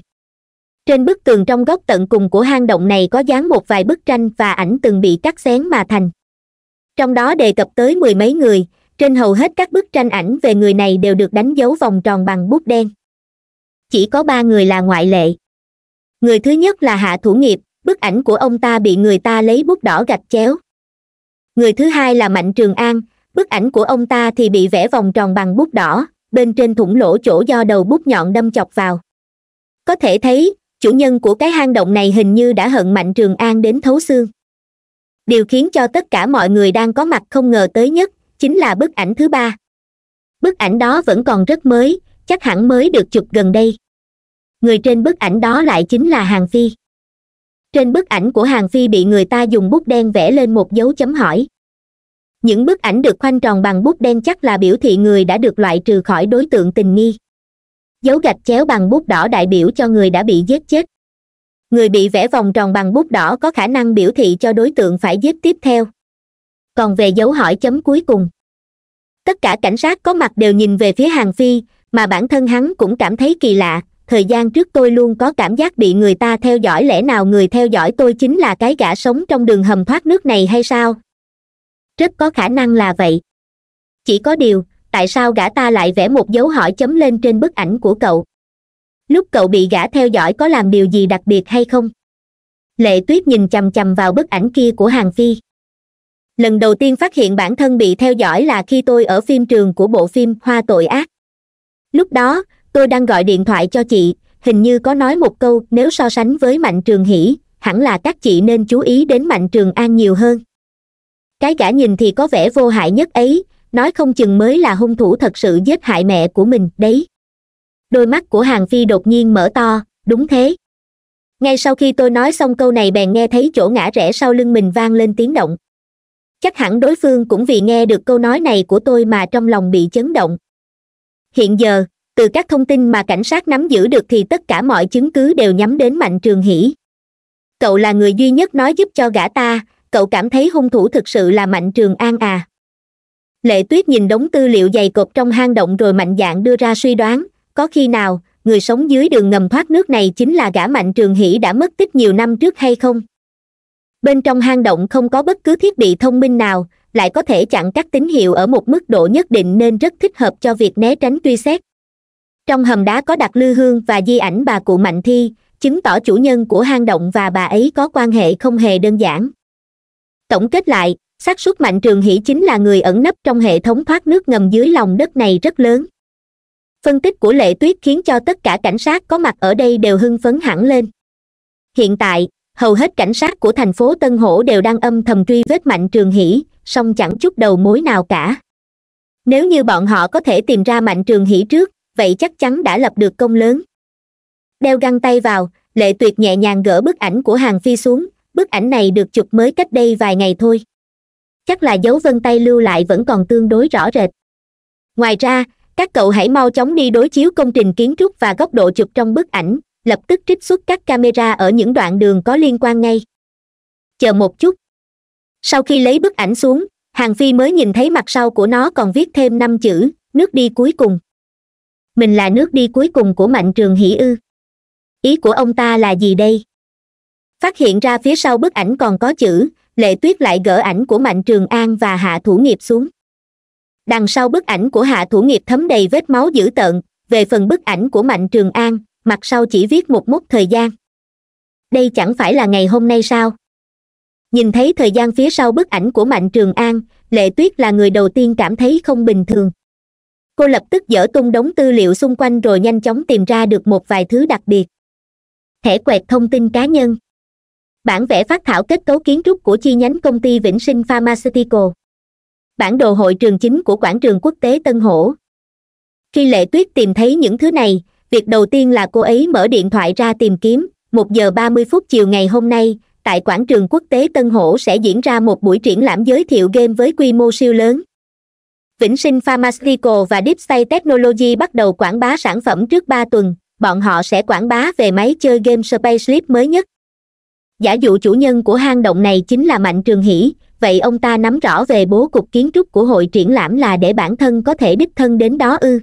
Trên bức tường trong góc tận cùng của hang động này có dán một vài bức tranh và ảnh từng bị cắt xén mà thành. Trong đó đề cập tới mười mấy người, trên hầu hết các bức tranh ảnh về người này đều được đánh dấu vòng tròn bằng bút đen. Chỉ có ba người là ngoại lệ. Người thứ nhất là hạ thủ nghiệp, bức ảnh của ông ta bị người ta lấy bút đỏ gạch chéo. Người thứ hai là mạnh trường an, bức ảnh của ông ta thì bị vẽ vòng tròn bằng bút đỏ bên trên thủng lỗ chỗ do đầu bút nhọn đâm chọc vào. Có thể thấy, chủ nhân của cái hang động này hình như đã hận mạnh trường an đến thấu xương. Điều khiến cho tất cả mọi người đang có mặt không ngờ tới nhất chính là bức ảnh thứ ba. Bức ảnh đó vẫn còn rất mới, chắc hẳn mới được chụp gần đây. Người trên bức ảnh đó lại chính là hàng phi. Trên bức ảnh của hàng phi bị người ta dùng bút đen vẽ lên một dấu chấm hỏi những bức ảnh được khoanh tròn bằng bút đen chắc là biểu thị người đã được loại trừ khỏi đối tượng tình nghi. Dấu gạch chéo bằng bút đỏ đại biểu cho người đã bị giết chết. Người bị vẽ vòng tròn bằng bút đỏ có khả năng biểu thị cho đối tượng phải giết tiếp theo. Còn về dấu hỏi chấm cuối cùng. Tất cả cảnh sát có mặt đều nhìn về phía hàng phi, mà bản thân hắn cũng cảm thấy kỳ lạ. Thời gian trước tôi luôn có cảm giác bị người ta theo dõi, lẽ nào người theo dõi tôi chính là cái gã sống trong đường hầm thoát nước này hay sao? Rất có khả năng là vậy. Chỉ có điều, tại sao gã ta lại vẽ một dấu hỏi chấm lên trên bức ảnh của cậu? Lúc cậu bị gã theo dõi có làm điều gì đặc biệt hay không? Lệ tuyết nhìn chằm chằm vào bức ảnh kia của hàng phi. Lần đầu tiên phát hiện bản thân bị theo dõi là khi tôi ở phim trường của bộ phim hoa tội ác. Lúc đó, tôi đang gọi điện thoại cho chị, hình như có nói một câu, nếu so sánh với mạnh trường hỷ, hẳn là các chị nên chú ý đến mạnh trường an nhiều hơn cái gã nhìn thì có vẻ vô hại nhất ấy, nói không chừng mới là hung thủ thật sự giết hại mẹ của mình, đấy. Đôi mắt của hàng phi đột nhiên mở to, đúng thế. Ngay sau khi tôi nói xong câu này bèn nghe thấy chỗ ngã rẽ sau lưng mình vang lên tiếng động. Chắc hẳn đối phương cũng vì nghe được câu nói này của tôi mà trong lòng bị chấn động. Hiện giờ, từ các thông tin mà cảnh sát nắm giữ được thì tất cả mọi chứng cứ đều nhắm đến mạnh trường hỷ. Cậu là người duy nhất nói giúp cho gã ta cậu cảm thấy hung thủ thực sự là mạnh trường an à? Lệ tuyết nhìn đống tư liệu dày cộp trong hang động rồi mạnh dạn đưa ra suy đoán, có khi nào, người sống dưới đường ngầm thoát nước này chính là gã mạnh trường hỷ đã mất tích nhiều năm trước hay không? Bên trong hang động không có bất cứ thiết bị thông minh nào, lại có thể chặn các tín hiệu ở một mức độ nhất định nên rất thích hợp cho việc né tránh truy xét. Trong hầm đá có đặt lư hương và di ảnh bà cụ mạnh thi, chứng tỏ chủ nhân của hang động và bà ấy có quan hệ không hề đơn giản tổng kết lại, xác suất mạnh trường hỷ chính là người ẩn nấp trong hệ thống thoát nước ngầm dưới lòng đất này rất lớn. Phân tích của lệ tuyết khiến cho tất cả cảnh sát có mặt ở đây đều hưng phấn hẳn lên. Hiện tại, hầu hết cảnh sát của thành phố tân hổ đều đang âm thầm truy vết mạnh trường hỷ, song chẳng chút đầu mối nào cả. Nếu như bọn họ có thể tìm ra mạnh trường hỷ trước, vậy chắc chắn đã lập được công lớn. Đeo găng tay vào, lệ tuyệt nhẹ nhàng gỡ bức ảnh của hàng phi xuống bức ảnh này được chụp mới cách đây vài ngày thôi. Chắc là dấu vân tay lưu lại vẫn còn tương đối rõ rệt. Ngoài ra, các cậu hãy mau chóng đi đối chiếu công trình kiến trúc và góc độ chụp trong bức ảnh, lập tức trích xuất các camera ở những đoạn đường có liên quan ngay. Chờ một chút. Sau khi lấy bức ảnh xuống, hàng phi mới nhìn thấy mặt sau của nó còn viết thêm năm chữ, nước đi cuối cùng. Mình là nước đi cuối cùng của mạnh trường hỷ ư. Ý của ông ta là gì đây? Phát hiện ra phía sau bức ảnh còn có chữ, lệ tuyết lại gỡ ảnh của mạnh trường an và hạ thủ nghiệp xuống. Đằng sau bức ảnh của hạ thủ nghiệp thấm đầy vết máu dữ tợn, về phần bức ảnh của mạnh trường an, mặt sau chỉ viết một mốc thời gian. Đây chẳng phải là ngày hôm nay sao? Nhìn thấy thời gian phía sau bức ảnh của mạnh trường an, lệ tuyết là người đầu tiên cảm thấy không bình thường. Cô lập tức dỡ tung đống tư liệu xung quanh rồi nhanh chóng tìm ra được một vài thứ đặc biệt. Thẻ quẹt thông tin cá nhân bản vẽ phát thảo kết cấu kiến trúc của chi nhánh công ty vĩnh sinh pharmaceutical. Bản đồ hội trường chính của quảng trường quốc tế tân hổ. Khi lệ tuyết tìm thấy những thứ này, việc đầu tiên là cô ấy mở điện thoại ra tìm kiếm. Một giờ ba mươi phút chiều ngày hôm nay, tại quảng trường quốc tế tân hổ sẽ diễn ra một buổi triển lãm giới thiệu game với quy mô siêu lớn. Vĩnh sinh pharmaceutical và deep state technology bắt đầu quảng bá sản phẩm trước ba tuần. Bọn họ sẽ quảng bá về máy chơi game space sleep mới nhất giả dụ chủ nhân của hang động này chính là mạnh trường hỷ, vậy ông ta nắm rõ về bố cục kiến trúc của hội triển lãm là để bản thân có thể đích thân đến đó ư.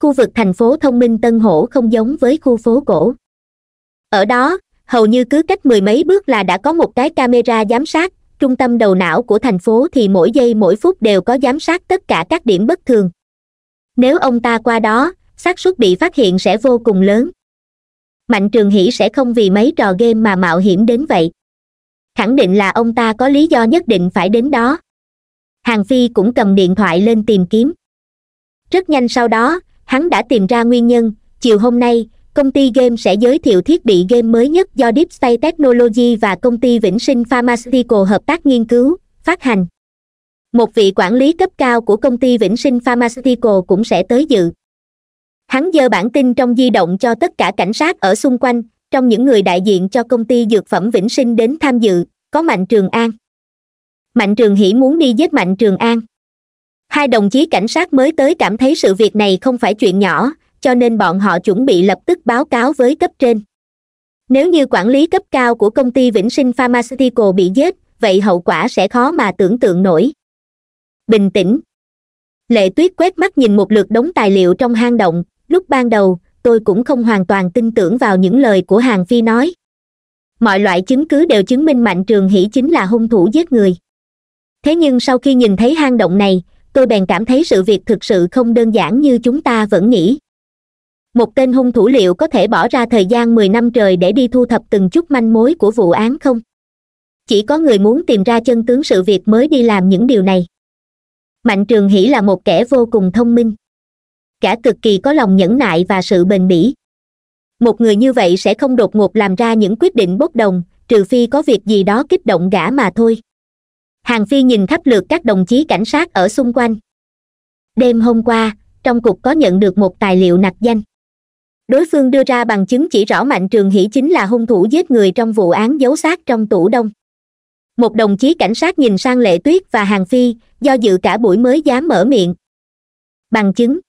Khu vực thành phố thông minh tân hổ không giống với khu phố cổ. Ở đó, hầu như cứ cách mười mấy bước là đã có một cái camera giám sát, trung tâm đầu não của thành phố thì mỗi giây mỗi phút đều có giám sát tất cả các điểm bất thường. Nếu ông ta qua đó, xác suất bị phát hiện sẽ vô cùng lớn mạnh trường hỷ sẽ không vì mấy trò game mà mạo hiểm đến vậy. Khẳng định là ông ta có lý do nhất định phải đến đó. Hàng phi cũng cầm điện thoại lên tìm kiếm. Rất nhanh sau đó, hắn đã tìm ra nguyên nhân. Chiều hôm nay, công ty game sẽ giới thiệu thiết bị game mới nhất do deep space technology và công ty vĩnh sinh pharmaceutical hợp tác nghiên cứu, phát hành. Một vị quản lý cấp cao của công ty vĩnh sinh pharmaceutical cũng sẽ tới dự hắn giơ bản tin trong di động cho tất cả cảnh sát ở xung quanh, trong những người đại diện cho công ty dược phẩm vĩnh sinh đến tham dự, có mạnh trường an. Mạnh trường hỷ muốn đi giết mạnh trường an. Hai đồng chí cảnh sát mới tới cảm thấy sự việc này không phải chuyện nhỏ, cho nên bọn họ chuẩn bị lập tức báo cáo với cấp trên. Nếu như quản lý cấp cao của công ty vĩnh sinh pharmaceutical bị giết, vậy hậu quả sẽ khó mà tưởng tượng nổi. Bình tĩnh. Lệ tuyết quét mắt nhìn một lượt đống tài liệu trong hang động lúc ban đầu, tôi cũng không hoàn toàn tin tưởng vào những lời của hàng phi nói. Mọi loại chứng cứ đều chứng minh mạnh trường hỷ chính là hung thủ giết người. Thế nhưng sau khi nhìn thấy hang động này, tôi bèn cảm thấy sự việc thực sự không đơn giản như chúng ta vẫn nghĩ. Một tên hung thủ liệu có thể bỏ ra thời gian mười năm trời để đi thu thập từng chút manh mối của vụ án không? Chỉ có người muốn tìm ra chân tướng sự việc mới đi làm những điều này. Mạnh trường hỷ là một kẻ vô cùng thông minh cả cực kỳ có lòng nhẫn nại và sự bền bỉ. Một người như vậy sẽ không đột ngột làm ra những quyết định bốc đồng, trừ phi có việc gì đó kích động gã mà thôi. Hàng phi nhìn khắp lượt các đồng chí cảnh sát ở xung quanh. Đêm hôm qua, trong cục có nhận được một tài liệu nặc danh. Đối phương đưa ra bằng chứng chỉ rõ mạnh trường hỷ chính là hung thủ giết người trong vụ án giấu xác trong tủ đông. Một đồng chí cảnh sát nhìn sang lệ tuyết và hàng phi, do dự cả buổi mới dám mở miệng. Bằng chứng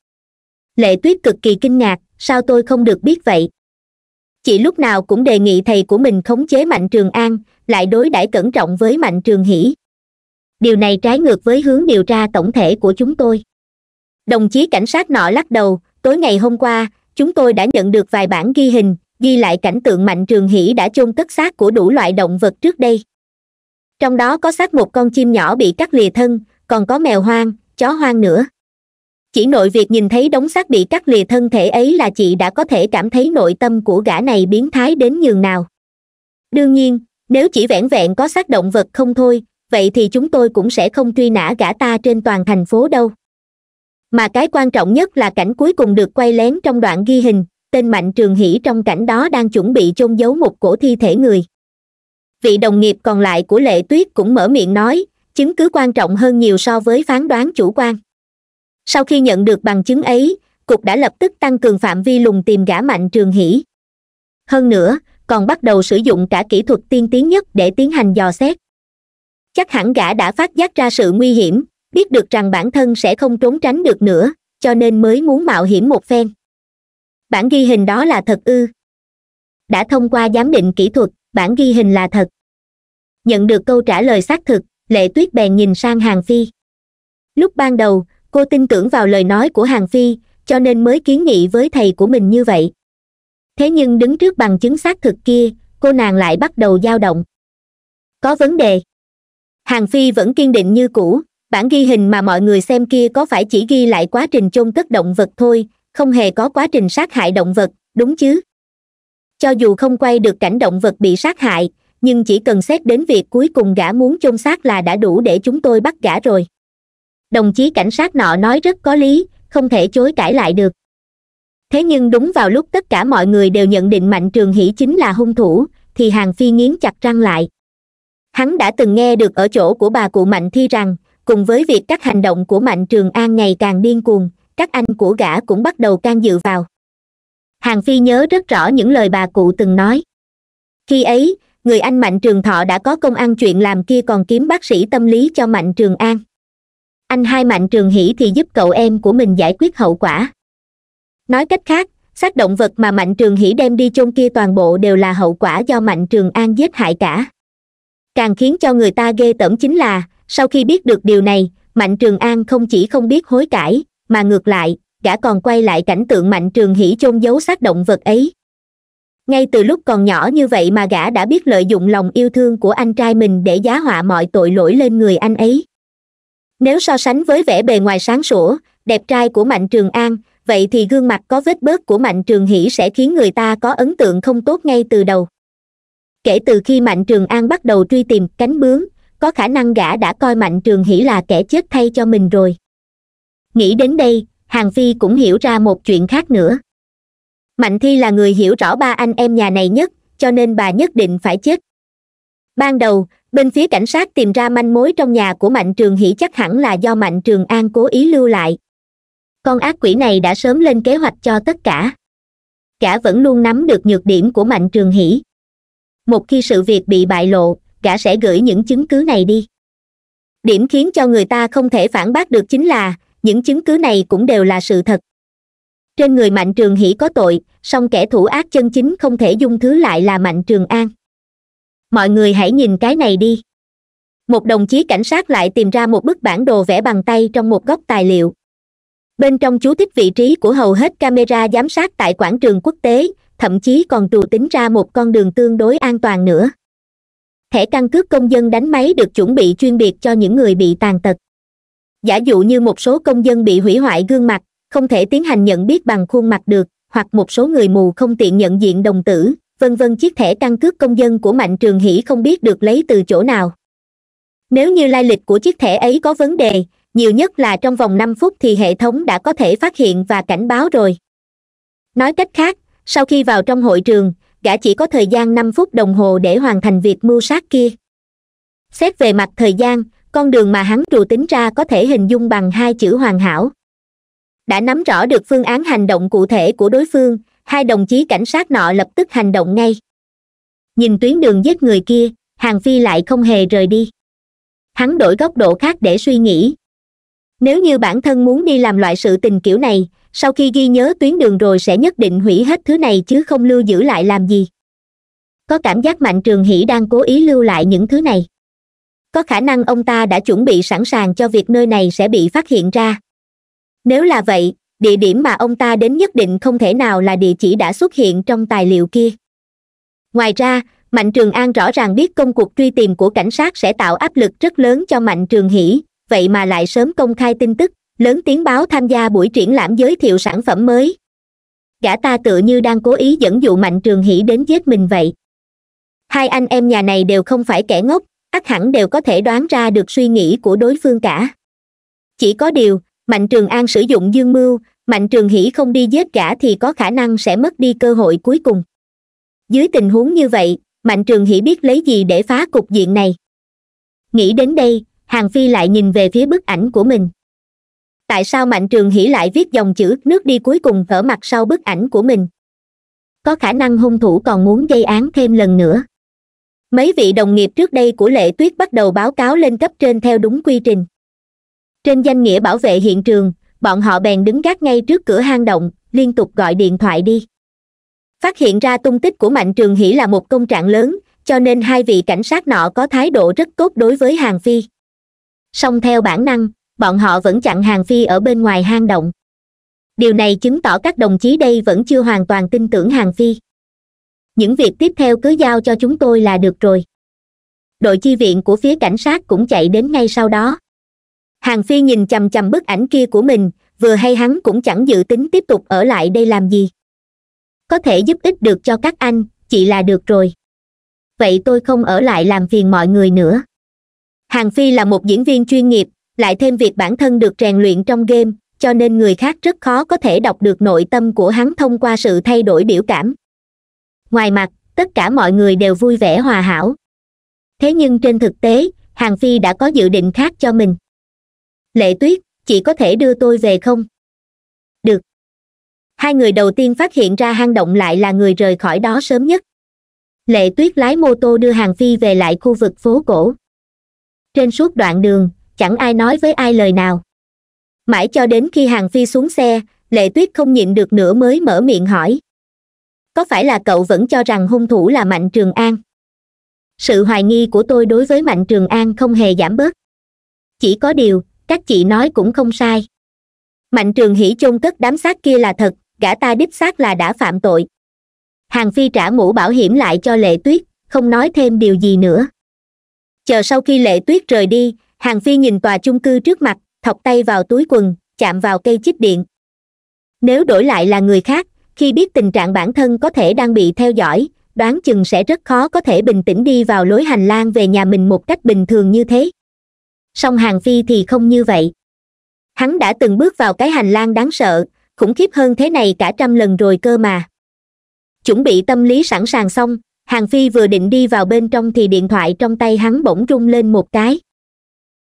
lệ tuyết cực kỳ kinh ngạc, sao tôi không được biết vậy? Chị lúc nào cũng đề nghị thầy của mình khống chế mạnh trường an, lại đối đãi cẩn trọng với mạnh trường hỷ. Điều này trái ngược với hướng điều tra tổng thể của chúng tôi. Đồng chí cảnh sát nọ lắc đầu, tối ngày hôm qua, chúng tôi đã nhận được vài bản ghi hình, ghi lại cảnh tượng mạnh trường hỷ đã chôn cất xác của đủ loại động vật trước đây. Trong đó có xác một con chim nhỏ bị cắt lìa thân, còn có mèo hoang, chó hoang nữa chỉ nội việc nhìn thấy đống xác bị cắt lìa thân thể ấy là chị đã có thể cảm thấy nội tâm của gã này biến thái đến nhường nào. Đương nhiên, nếu chỉ vẻn vẹn có xác động vật không thôi, vậy thì chúng tôi cũng sẽ không truy nã gã ta trên toàn thành phố đâu. Mà cái quan trọng nhất là cảnh cuối cùng được quay lén trong đoạn ghi hình, tên mạnh trường hỷ trong cảnh đó đang chuẩn bị chôn giấu một cổ thi thể người. Vị đồng nghiệp còn lại của lệ tuyết cũng mở miệng nói, chứng cứ quan trọng hơn nhiều so với phán đoán chủ quan sau khi nhận được bằng chứng ấy, cục đã lập tức tăng cường phạm vi lùng tìm gã mạnh trường hỷ. Hơn nữa, còn bắt đầu sử dụng cả kỹ thuật tiên tiến nhất để tiến hành dò xét. Chắc hẳn gã đã phát giác ra sự nguy hiểm, biết được rằng bản thân sẽ không trốn tránh được nữa, cho nên mới muốn mạo hiểm một phen. Bản ghi hình đó là thật ư? Đã thông qua giám định kỹ thuật, bản ghi hình là thật. Nhận được câu trả lời xác thực, lệ tuyết bèn nhìn sang hàng phi. Lúc ban đầu cô tin tưởng vào lời nói của hàng phi, cho nên mới kiến nghị với thầy của mình như vậy. Thế nhưng đứng trước bằng chứng xác thực kia, cô nàng lại bắt đầu dao động. Có vấn đề. Hàng phi vẫn kiên định như cũ, bản ghi hình mà mọi người xem kia có phải chỉ ghi lại quá trình chôn cất động vật thôi, không hề có quá trình sát hại động vật, đúng chứ? Cho dù không quay được cảnh động vật bị sát hại, nhưng chỉ cần xét đến việc cuối cùng gã muốn chôn xác là đã đủ để chúng tôi bắt gã rồi đồng chí cảnh sát nọ nói rất có lý, không thể chối cãi lại được. Thế nhưng đúng vào lúc tất cả mọi người đều nhận định mạnh trường hỷ chính là hung thủ, thì hàng phi nghiến chặt răng lại. Hắn đã từng nghe được ở chỗ của bà cụ mạnh thi rằng, cùng với việc các hành động của mạnh trường an ngày càng điên cuồng, các anh của gã cũng bắt đầu can dự vào. Hàng phi nhớ rất rõ những lời bà cụ từng nói. Khi ấy, người anh mạnh trường thọ đã có công ăn chuyện làm kia còn kiếm bác sĩ tâm lý cho mạnh trường an anh hai mạnh trường hỷ thì giúp cậu em của mình giải quyết hậu quả. Nói cách khác, xác động vật mà mạnh trường hỷ đem đi chôn kia toàn bộ đều là hậu quả do mạnh trường an giết hại cả. Càng khiến cho người ta ghê tởm chính là, sau khi biết được điều này, mạnh trường an không chỉ không biết hối cải, mà ngược lại, gã còn quay lại cảnh tượng mạnh trường hỷ chôn giấu xác động vật ấy. Ngay từ lúc còn nhỏ như vậy mà gã đã biết lợi dụng lòng yêu thương của anh trai mình để giá họa mọi tội lỗi lên người anh ấy nếu so sánh với vẻ bề ngoài sáng sủa, đẹp trai của mạnh trường an, vậy thì gương mặt có vết bớt của mạnh trường hỷ sẽ khiến người ta có ấn tượng không tốt ngay từ đầu. Kể từ khi mạnh trường an bắt đầu truy tìm cánh bướm, có khả năng gã đã coi mạnh trường hỷ là kẻ chết thay cho mình rồi. Nghĩ đến đây, hàng phi cũng hiểu ra một chuyện khác nữa. Mạnh thi là người hiểu rõ ba anh em nhà này nhất, cho nên bà nhất định phải chết. Ban đầu bên phía cảnh sát tìm ra manh mối trong nhà của mạnh trường hỷ chắc hẳn là do mạnh trường an cố ý lưu lại. Con ác quỷ này đã sớm lên kế hoạch cho tất cả. Gã vẫn luôn nắm được nhược điểm của mạnh trường hỷ. Một khi sự việc bị bại lộ, gã sẽ gửi những chứng cứ này đi. Điểm khiến cho người ta không thể phản bác được chính là, những chứng cứ này cũng đều là sự thật. Trên người mạnh trường hỷ có tội, song kẻ thủ ác chân chính không thể dung thứ lại là mạnh trường an mọi người hãy nhìn cái này đi. Một đồng chí cảnh sát lại tìm ra một bức bản đồ vẽ bằng tay trong một góc tài liệu. Bên trong chú thích vị trí của hầu hết camera giám sát tại quảng trường quốc tế, thậm chí còn trù tính ra một con đường tương đối an toàn nữa. Thẻ căn cước công dân đánh máy được chuẩn bị chuyên biệt cho những người bị tàn tật. Giả dụ như một số công dân bị hủy hoại gương mặt, không thể tiến hành nhận biết bằng khuôn mặt được, hoặc một số người mù không tiện nhận diện đồng tử vân vân chiếc thẻ căn cước công dân của mạnh trường hỷ không biết được lấy từ chỗ nào. Nếu như lai lịch của chiếc thẻ ấy có vấn đề, nhiều nhất là trong vòng năm phút thì hệ thống đã có thể phát hiện và cảnh báo rồi. Nói cách khác, sau khi vào trong hội trường, gã chỉ có thời gian năm phút đồng hồ để hoàn thành việc mưu sát kia. Xét về mặt thời gian, con đường mà hắn trù tính ra có thể hình dung bằng hai chữ hoàn hảo. Đã nắm rõ được phương án hành động cụ thể của đối phương hai đồng chí cảnh sát nọ lập tức hành động ngay. Nhìn tuyến đường giết người kia, hàng phi lại không hề rời đi. Hắn đổi góc độ khác để suy nghĩ. Nếu như bản thân muốn đi làm loại sự tình kiểu này, sau khi ghi nhớ tuyến đường rồi sẽ nhất định hủy hết thứ này chứ không lưu giữ lại làm gì. Có cảm giác mạnh trường hỷ đang cố ý lưu lại những thứ này. Có khả năng ông ta đã chuẩn bị sẵn sàng cho việc nơi này sẽ bị phát hiện ra. Nếu là vậy địa điểm mà ông ta đến nhất định không thể nào là địa chỉ đã xuất hiện trong tài liệu kia. Ngoài ra, mạnh trường an rõ ràng biết công cuộc truy tìm của cảnh sát sẽ tạo áp lực rất lớn cho mạnh trường hỷ, vậy mà lại sớm công khai tin tức, lớn tiếng báo tham gia buổi triển lãm giới thiệu sản phẩm mới. Gã ta tựa như đang cố ý dẫn dụ mạnh trường hỷ đến giết mình vậy. Hai anh em nhà này đều không phải kẻ ngốc, ắt hẳn đều có thể đoán ra được suy nghĩ của đối phương cả. Chỉ có điều, mạnh trường an sử dụng dương mưu mạnh trường hỷ không đi giết gã thì có khả năng sẽ mất đi cơ hội cuối cùng. Dưới tình huống như vậy, mạnh trường hỷ biết lấy gì để phá cục diện này. Nghĩ đến đây, hàng phi lại nhìn về phía bức ảnh của mình. Tại sao mạnh trường hỷ lại viết dòng chữ nước đi cuối cùng ở mặt sau bức ảnh của mình? Có khả năng hung thủ còn muốn gây án thêm lần nữa. Mấy vị đồng nghiệp trước đây của lệ tuyết bắt đầu báo cáo lên cấp trên theo đúng quy trình. Trên danh nghĩa bảo vệ hiện trường bọn họ bèn đứng gác ngay trước cửa hang động, liên tục gọi điện thoại đi. Phát hiện ra tung tích của mạnh trường hỷ là một công trạng lớn, cho nên hai vị cảnh sát nọ có thái độ rất tốt đối với hàng phi. Song theo bản năng, bọn họ vẫn chặn hàng phi ở bên ngoài hang động. Điều này chứng tỏ các đồng chí đây vẫn chưa hoàn toàn tin tưởng hàng phi. Những việc tiếp theo cứ giao cho chúng tôi là được rồi. Đội chi viện của phía cảnh sát cũng chạy đến ngay sau đó hàng phi nhìn chằm chằm bức ảnh kia của mình, vừa hay hắn cũng chẳng dự tính tiếp tục ở lại đây làm gì. Có thể giúp ích được cho các anh chị là được rồi. Vậy tôi không ở lại làm phiền mọi người nữa. Hàng phi là một diễn viên chuyên nghiệp, lại thêm việc bản thân được rèn luyện trong game, cho nên người khác rất khó có thể đọc được nội tâm của hắn thông qua sự thay đổi biểu cảm. Ngoài mặt, tất cả mọi người đều vui vẻ hòa hảo. Thế nhưng trên thực tế, hàng phi đã có dự định khác cho mình lệ tuyết, chị có thể đưa tôi về không? Được. Hai người đầu tiên phát hiện ra hang động lại là người rời khỏi đó sớm nhất. Lệ tuyết lái mô tô đưa hàng phi về lại khu vực phố cổ. Trên suốt đoạn đường, chẳng ai nói với ai lời nào. Mãi cho đến khi hàng phi xuống xe, lệ tuyết không nhịn được nữa mới mở miệng hỏi. Có phải là cậu vẫn cho rằng hung thủ là mạnh trường an? Sự hoài nghi của tôi đối với mạnh trường an không hề giảm bớt. Chỉ có điều các chị nói cũng không sai. Mạnh trường hỉ chôn cất đám xác kia là thật, gã ta đích xác là đã phạm tội. Hàng phi trả mũ bảo hiểm lại cho lệ tuyết, không nói thêm điều gì nữa. Chờ sau khi lệ tuyết rời đi, hàng phi nhìn tòa chung cư trước mặt, thọc tay vào túi quần, chạm vào cây chích điện. Nếu đổi lại là người khác, khi biết tình trạng bản thân có thể đang bị theo dõi, đoán chừng sẽ rất khó có thể bình tĩnh đi vào lối hành lang về nhà mình một cách bình thường như thế song hàng phi thì không như vậy. Hắn đã từng bước vào cái hành lang đáng sợ, khủng khiếp hơn thế này cả trăm lần rồi cơ mà. Chuẩn bị tâm lý sẵn sàng xong, hàng phi vừa định đi vào bên trong thì điện thoại trong tay hắn bỗng rung lên một cái.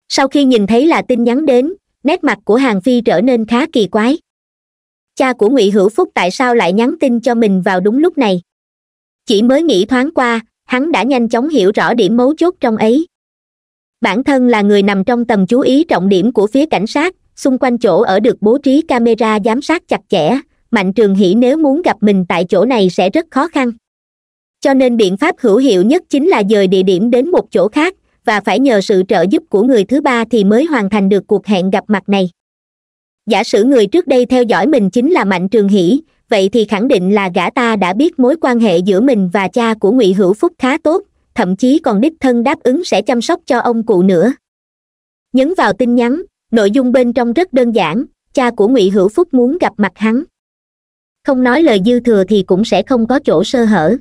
Sau khi nhìn thấy là tin nhắn đến, nét mặt của hàng phi trở nên khá kỳ quái. Cha của ngụy hữu phúc tại sao lại nhắn tin cho mình vào đúng lúc này? Chỉ mới nghĩ thoáng qua, hắn đã nhanh chóng hiểu rõ điểm mấu chốt trong ấy bản thân là người nằm trong tầm chú ý trọng điểm của phía cảnh sát, xung quanh chỗ ở được bố trí camera giám sát chặt chẽ. Mạnh trường hỷ nếu muốn gặp mình tại chỗ này sẽ rất khó khăn. Cho nên biện pháp hữu hiệu nhất chính là dời địa điểm đến một chỗ khác, và phải nhờ sự trợ giúp của người thứ ba thì mới hoàn thành được cuộc hẹn gặp mặt này. Giả sử người trước đây theo dõi mình chính là mạnh trường hỷ, vậy thì khẳng định là gã ta đã biết mối quan hệ giữa mình và cha của ngụy hữu phúc khá tốt thậm chí còn đích thân đáp ứng sẽ chăm sóc cho ông cụ nữa. Nhấn vào tin nhắn, nội dung bên trong rất đơn giản, cha của ngụy hữu phúc muốn gặp mặt hắn. Không nói lời dư thừa thì cũng sẽ không có chỗ sơ hở.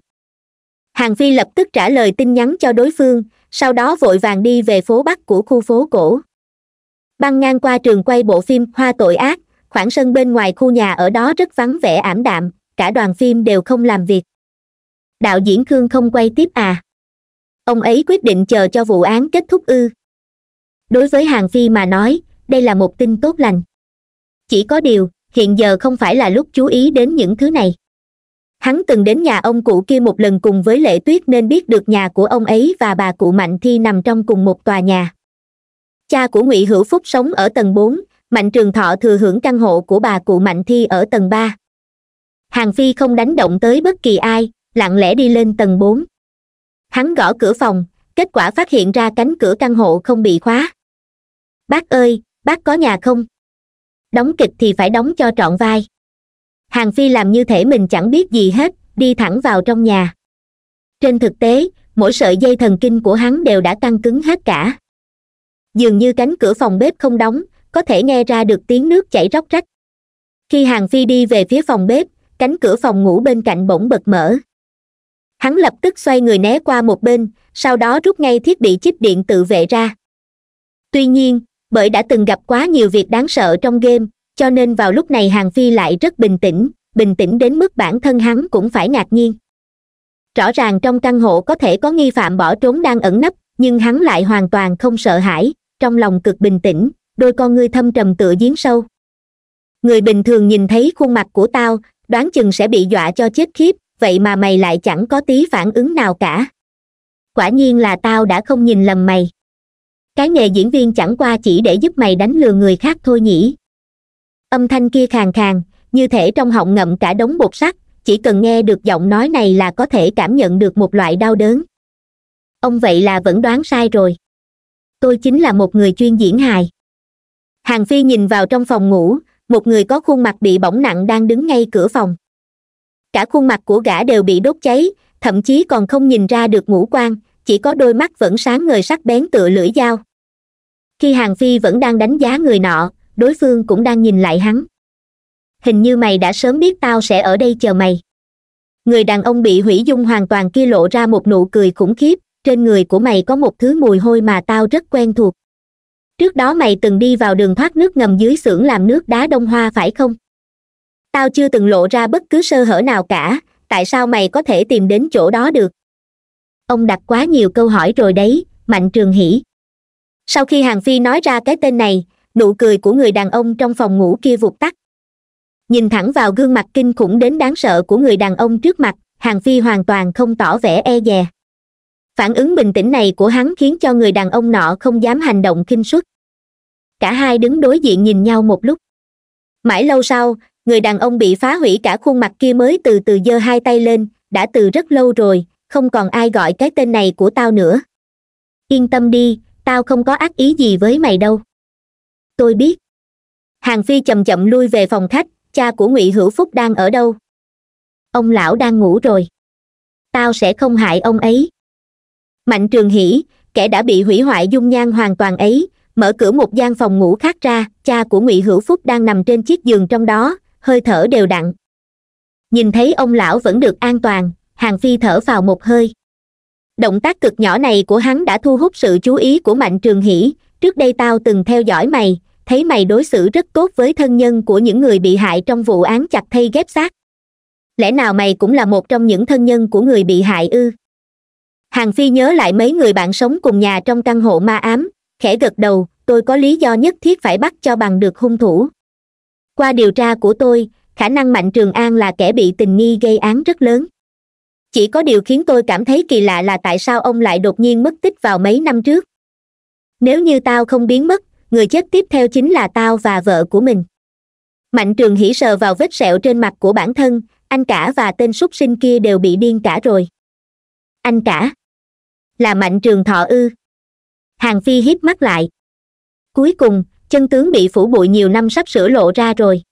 Hàng phi lập tức trả lời tin nhắn cho đối phương, sau đó vội vàng đi về phố bắc của khu phố cổ. Băng ngang qua trường quay bộ phim hoa tội ác, khoảng sân bên ngoài khu nhà ở đó rất vắng vẻ ảm đạm, cả đoàn phim đều không làm việc. Đạo diễn khương không quay tiếp à? Ông ấy quyết định chờ cho vụ án kết thúc ư. Đối với hàng phi mà nói, đây là một tin tốt lành. Chỉ có điều, hiện giờ không phải là lúc chú ý đến những thứ này. Hắn từng đến nhà ông cụ kia một lần cùng với lệ tuyết nên biết được nhà của ông ấy và bà cụ mạnh thi nằm trong cùng một tòa nhà. Cha của ngụy hữu phúc sống ở tầng bốn, mạnh trường thọ thừa hưởng căn hộ của bà cụ mạnh thi ở tầng ba. Hàng phi không đánh động tới bất kỳ ai, lặng lẽ đi lên tầng bốn hắn gõ cửa phòng, kết quả phát hiện ra cánh cửa căn hộ không bị khóa. Bác ơi, bác có nhà không? Đóng kịch thì phải đóng cho trọn vai. Hàng phi làm như thể mình chẳng biết gì hết, đi thẳng vào trong nhà. Trên thực tế, mỗi sợi dây thần kinh của hắn đều đã căng cứng hết cả. Dường như cánh cửa phòng bếp không đóng, có thể nghe ra được tiếng nước chảy róc rách. Khi hàng phi đi về phía phòng bếp, cánh cửa phòng ngủ bên cạnh bỗng bật mở hắn lập tức xoay người né qua một bên, sau đó rút ngay thiết bị chip điện tự vệ ra. Tuy nhiên, bởi đã từng gặp quá nhiều việc đáng sợ trong game, cho nên vào lúc này hàng phi lại rất bình tĩnh bình tĩnh đến mức bản thân hắn cũng phải ngạc nhiên. Rõ ràng trong căn hộ có thể có nghi phạm bỏ trốn đang ẩn nấp, nhưng hắn lại hoàn toàn không sợ hãi, trong lòng cực bình tĩnh, đôi con ngươi thâm trầm tựa giếng sâu. Người bình thường nhìn thấy khuôn mặt của tao, đoán chừng sẽ bị dọa cho chết khiếp vậy mà mày lại chẳng có tí phản ứng nào cả. Quả nhiên là tao đã không nhìn lầm mày. Cái nghề diễn viên chẳng qua chỉ để giúp mày đánh lừa người khác thôi nhỉ. Âm thanh kia khàn khàn, như thể trong họng ngậm cả đống bột sắt, chỉ cần nghe được giọng nói này là có thể cảm nhận được một loại đau đớn. Ông vậy là vẫn đoán sai rồi. Tôi chính là một người chuyên diễn hài. Hàng phi nhìn vào trong phòng ngủ, một người có khuôn mặt bị bỏng nặng đang đứng ngay cửa phòng cả khuôn mặt của gã đều bị đốt cháy, thậm chí còn không nhìn ra được ngũ quan, chỉ có đôi mắt vẫn sáng ngời sắc bén tựa lưỡi dao. Khi hàng phi vẫn đang đánh giá người nọ, đối phương cũng đang nhìn lại hắn. Hình như mày đã sớm biết tao sẽ ở đây chờ mày. Người đàn ông bị hủy dung hoàn toàn kia lộ ra một nụ cười khủng khiếp, trên người của mày có một thứ mùi hôi mà tao rất quen thuộc. Trước đó mày từng đi vào đường thoát nước ngầm dưới xưởng làm nước đá đông hoa phải không? Tao chưa từng lộ ra bất cứ sơ hở nào cả, tại sao mày có thể tìm đến chỗ đó được? Ông đặt quá nhiều câu hỏi rồi đấy, mạnh trường hỷ. Sau khi hàng phi nói ra cái tên này, nụ cười của người đàn ông trong phòng ngủ kia vụt tắt. Nhìn thẳng vào gương mặt kinh khủng đến đáng sợ của người đàn ông trước mặt, hàng phi hoàn toàn không tỏ vẻ e dè. Phản ứng bình tĩnh này của hắn khiến cho người đàn ông nọ không dám hành động kinh suất. Cả hai đứng đối diện nhìn nhau một lúc. Mãi lâu sau người đàn ông bị phá hủy cả khuôn mặt kia mới từ từ giơ hai tay lên, đã từ rất lâu rồi, không còn ai gọi cái tên này của tao nữa. Yên tâm đi, tao không có ác ý gì với mày đâu. Tôi biết. Hàng phi chậm chậm lui về phòng khách, cha của ngụy hữu phúc đang ở đâu? Ông lão đang ngủ rồi. Tao sẽ không hại ông ấy. Mạnh trường hỷ, kẻ đã bị hủy hoại dung nhan hoàn toàn ấy, mở cửa một gian phòng ngủ khác ra, cha của ngụy hữu phúc đang nằm trên chiếc giường trong đó hơi thở đều đặn. Nhìn thấy ông lão vẫn được an toàn, hàng phi thở vào một hơi. Động tác cực nhỏ này của hắn đã thu hút sự chú ý của mạnh trường hỷ, trước đây tao từng theo dõi mày, thấy mày đối xử rất tốt với thân nhân của những người bị hại trong vụ án chặt thây ghép xác. Lẽ nào mày cũng là một trong những thân nhân của người bị hại ư? Hàng phi nhớ lại mấy người bạn sống cùng nhà trong căn hộ ma ám, khẽ gật đầu, tôi có lý do nhất thiết phải bắt cho bằng được hung thủ qua điều tra của tôi, khả năng mạnh trường an là kẻ bị tình nghi gây án rất lớn. Chỉ có điều khiến tôi cảm thấy kỳ lạ là tại sao ông lại đột nhiên mất tích vào mấy năm trước. Nếu như tao không biến mất, người chết tiếp theo chính là tao và vợ của mình. Mạnh trường hỉ sờ vào vết sẹo trên mặt của bản thân, anh cả và tên súc sinh kia đều bị điên cả rồi. Anh cả? Là mạnh trường thọ ư. Hàng phi hiếp mắt lại. Cuối cùng chân tướng bị phủ bụi nhiều năm sắp sửa lộ ra rồi.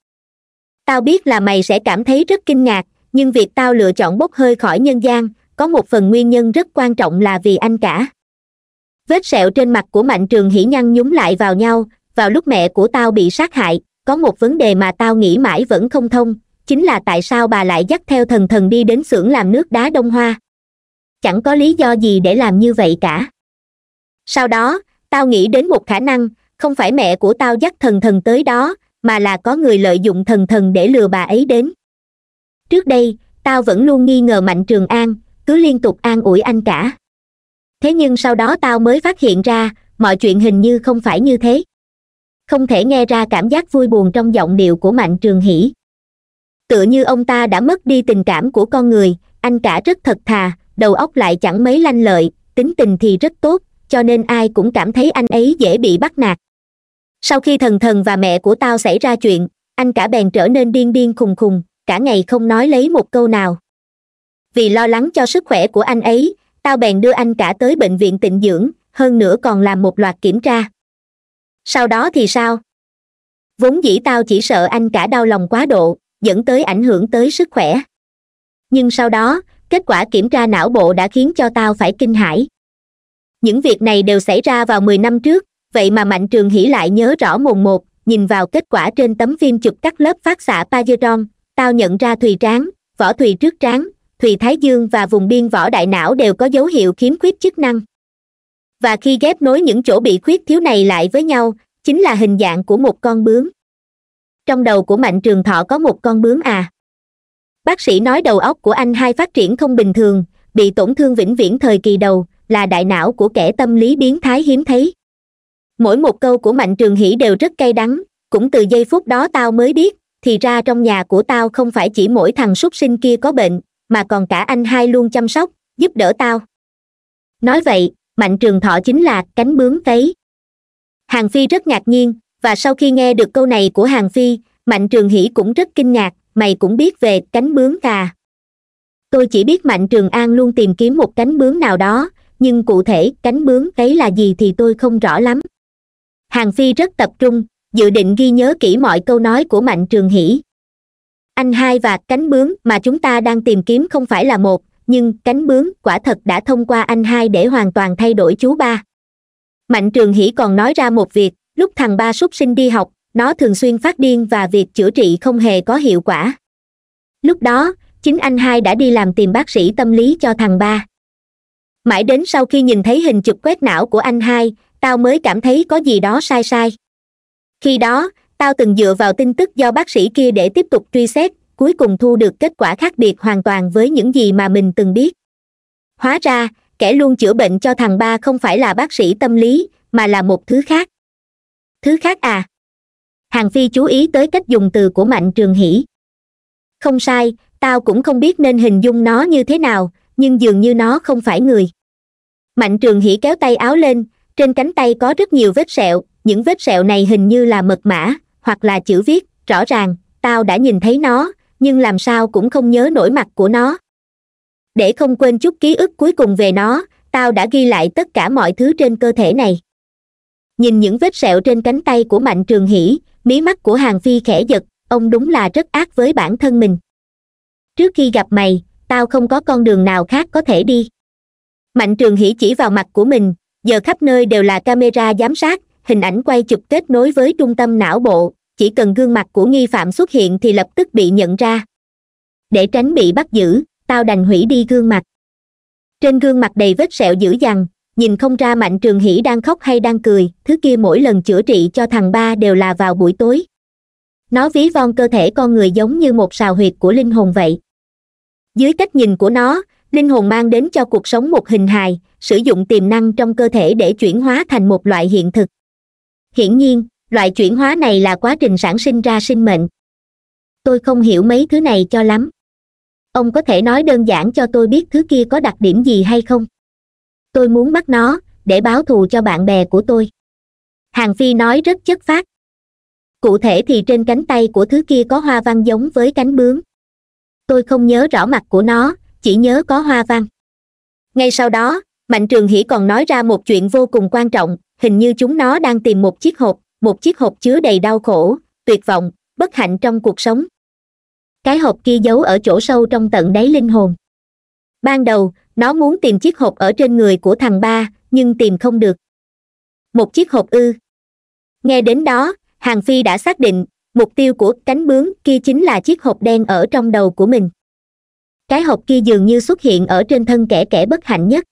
Tao biết là mày sẽ cảm thấy rất kinh ngạc, nhưng việc tao lựa chọn bốc hơi khỏi nhân gian, có một phần nguyên nhân rất quan trọng là vì anh cả. Vết sẹo trên mặt của mạnh trường hỉ nhăn nhúng lại vào nhau, vào lúc mẹ của tao bị sát hại, có một vấn đề mà tao nghĩ mãi vẫn không thông, chính là tại sao bà lại dắt theo thần thần đi đến xưởng làm nước đá đông hoa. Chẳng có lý do gì để làm như vậy cả. Sau đó, tao nghĩ đến một khả năng không phải mẹ của tao dắt thần thần tới đó, mà là có người lợi dụng thần thần để lừa bà ấy đến. Trước đây, tao vẫn luôn nghi ngờ mạnh trường an, cứ liên tục an ủi anh cả. Thế nhưng sau đó tao mới phát hiện ra, mọi chuyện hình như không phải như thế. Không thể nghe ra cảm giác vui buồn trong giọng điệu của mạnh trường hỷ. Tựa như ông ta đã mất đi tình cảm của con người, anh cả rất thật thà, đầu óc lại chẳng mấy lanh lợi, tính tình thì rất tốt, cho nên ai cũng cảm thấy anh ấy dễ bị bắt nạt sau khi thần thần và mẹ của tao xảy ra chuyện, anh cả bèn trở nên điên điên khùng khùng, cả ngày không nói lấy một câu nào. Vì lo lắng cho sức khỏe của anh ấy, tao bèn đưa anh cả tới bệnh viện tịnh dưỡng, hơn nữa còn làm một loạt kiểm tra. Sau đó thì sao? Vốn dĩ tao chỉ sợ anh cả đau lòng quá độ, dẫn tới ảnh hưởng tới sức khỏe. Nhưng sau đó, kết quả kiểm tra não bộ đã khiến cho tao phải kinh hãi. Những việc này đều xảy ra vào mười năm trước vậy mà mạnh trường hỷ lại nhớ rõ mồn một, nhìn vào kết quả trên tấm phim chụp cắt lớp phát xạ pajeron tao nhận ra thùy tráng, võ thùy trước tráng, thùy thái dương và vùng biên võ đại não đều có dấu hiệu khiếm khuyết chức năng. Và khi ghép nối những chỗ bị khuyết thiếu này lại với nhau, chính là hình dạng của một con bướm. Trong đầu của mạnh trường thọ có một con bướm à. Bác sĩ nói đầu óc của anh hai phát triển không bình thường, bị tổn thương vĩnh viễn thời kỳ đầu, là đại não của kẻ tâm lý biến thái hiếm thấy mỗi một câu của mạnh trường hỷ đều rất cay đắng. Cũng từ giây phút đó tao mới biết, thì ra trong nhà của tao không phải chỉ mỗi thằng súc sinh kia có bệnh, mà còn cả anh hai luôn chăm sóc, giúp đỡ tao. Nói vậy, mạnh trường thọ chính là cánh bướm cấy. Hàng phi rất ngạc nhiên, và sau khi nghe được câu này của hàng phi, mạnh trường hỷ cũng rất kinh ngạc, mày cũng biết về cánh bướm à tôi chỉ biết mạnh trường an luôn tìm kiếm một cánh bướm nào đó, nhưng cụ thể cánh bướm cấy là gì thì tôi không rõ lắm hàng phi rất tập trung, dự định ghi nhớ kỹ mọi câu nói của mạnh trường hỷ. Anh hai và cánh bướm mà chúng ta đang tìm kiếm không phải là một, nhưng cánh bướm quả thật đã thông qua anh hai để hoàn toàn thay đổi chú ba. Mạnh trường hỷ còn nói ra một việc, lúc thằng ba súc sinh đi học, nó thường xuyên phát điên và việc chữa trị không hề có hiệu quả. Lúc đó, chính anh hai đã đi làm tìm bác sĩ tâm lý cho thằng ba. Mãi đến sau khi nhìn thấy hình chụp quét não của anh hai tao mới cảm thấy có gì đó sai sai. Khi đó, tao từng dựa vào tin tức do bác sĩ kia để tiếp tục truy xét, cuối cùng thu được kết quả khác biệt hoàn toàn với những gì mà mình từng biết. Hóa ra, kẻ luôn chữa bệnh cho thằng ba không phải là bác sĩ tâm lý, mà là một thứ khác. Thứ khác à? Hàng phi chú ý tới cách dùng từ của mạnh trường hỷ. Không sai, tao cũng không biết nên hình dung nó như thế nào, nhưng dường như nó không phải người. Mạnh trường hỷ kéo tay áo lên trên cánh tay có rất nhiều vết sẹo, những vết sẹo này hình như là mật mã, hoặc là chữ viết, rõ ràng, tao đã nhìn thấy nó, nhưng làm sao cũng không nhớ nổi mặt của nó. Để không quên chút ký ức cuối cùng về nó, tao đã ghi lại tất cả mọi thứ trên cơ thể này. Nhìn những vết sẹo trên cánh tay của mạnh trường hỷ, mí mắt của hàng phi khẽ giật, ông đúng là rất ác với bản thân mình. Trước khi gặp mày, tao không có con đường nào khác có thể đi. Mạnh trường hỷ chỉ vào mặt của mình giờ khắp nơi đều là camera giám sát, hình ảnh quay chụp kết nối với trung tâm não bộ. Chỉ cần gương mặt của nghi phạm xuất hiện thì lập tức bị nhận ra. Để tránh bị bắt giữ, tao đành hủy đi gương mặt. Trên gương mặt đầy vết sẹo dữ dằn, nhìn không ra mạnh trường hỷ đang khóc hay đang cười, thứ kia mỗi lần chữa trị cho thằng ba đều là vào buổi tối. Nó ví von cơ thể con người giống như một sào huyệt của linh hồn vậy. Dưới cách nhìn của nó linh hồn mang đến cho cuộc sống một hình hài, sử dụng tiềm năng trong cơ thể để chuyển hóa thành một loại hiện thực. Hiển nhiên, loại chuyển hóa này là quá trình sản sinh ra sinh mệnh. Tôi không hiểu mấy thứ này cho lắm. Ông có thể nói đơn giản cho tôi biết thứ kia có đặc điểm gì hay không? Tôi muốn bắt nó, để báo thù cho bạn bè của tôi. Hàng phi nói rất chất phát cụ thể thì trên cánh tay của thứ kia có hoa văn giống với cánh bướm. Tôi không nhớ rõ mặt của nó chỉ nhớ có hoa văn. Ngay sau đó, mạnh trường hỷ còn nói ra một chuyện vô cùng quan trọng, hình như chúng nó đang tìm một chiếc hộp, một chiếc hộp chứa đầy đau khổ, tuyệt vọng, bất hạnh trong cuộc sống. Cái hộp kia giấu ở chỗ sâu trong tận đáy linh hồn. Ban đầu, nó muốn tìm chiếc hộp ở trên người của thằng ba, nhưng tìm không được. Một chiếc hộp ư. Nghe đến đó, hàng phi đã xác định, mục tiêu của cánh bướm kia chính là chiếc hộp đen ở trong đầu của mình cái hộp kia dường như xuất hiện ở trên thân kẻ kẻ bất hạnh nhất.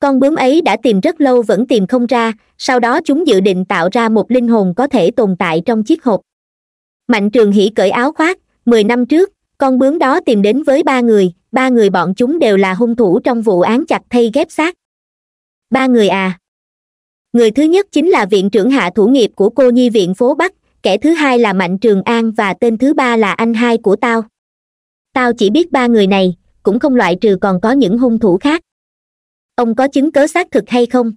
Con bướm ấy đã tìm rất lâu vẫn tìm không ra, sau đó chúng dự định tạo ra một linh hồn có thể tồn tại trong chiếc hộp. Mạnh trường hỷ cởi áo khoác, mười năm trước, con bướm đó tìm đến với ba người ba người bọn chúng đều là hung thủ trong vụ án chặt thay ghép xác. Ba người à. Người thứ nhất chính là viện trưởng hạ thủ nghiệp của cô nhi viện phố bắc, kẻ thứ hai là mạnh trường an và tên thứ ba là anh hai của tao tao chỉ biết ba người này, cũng không loại trừ còn có những hung thủ khác. Ông có chứng cớ xác thực hay không?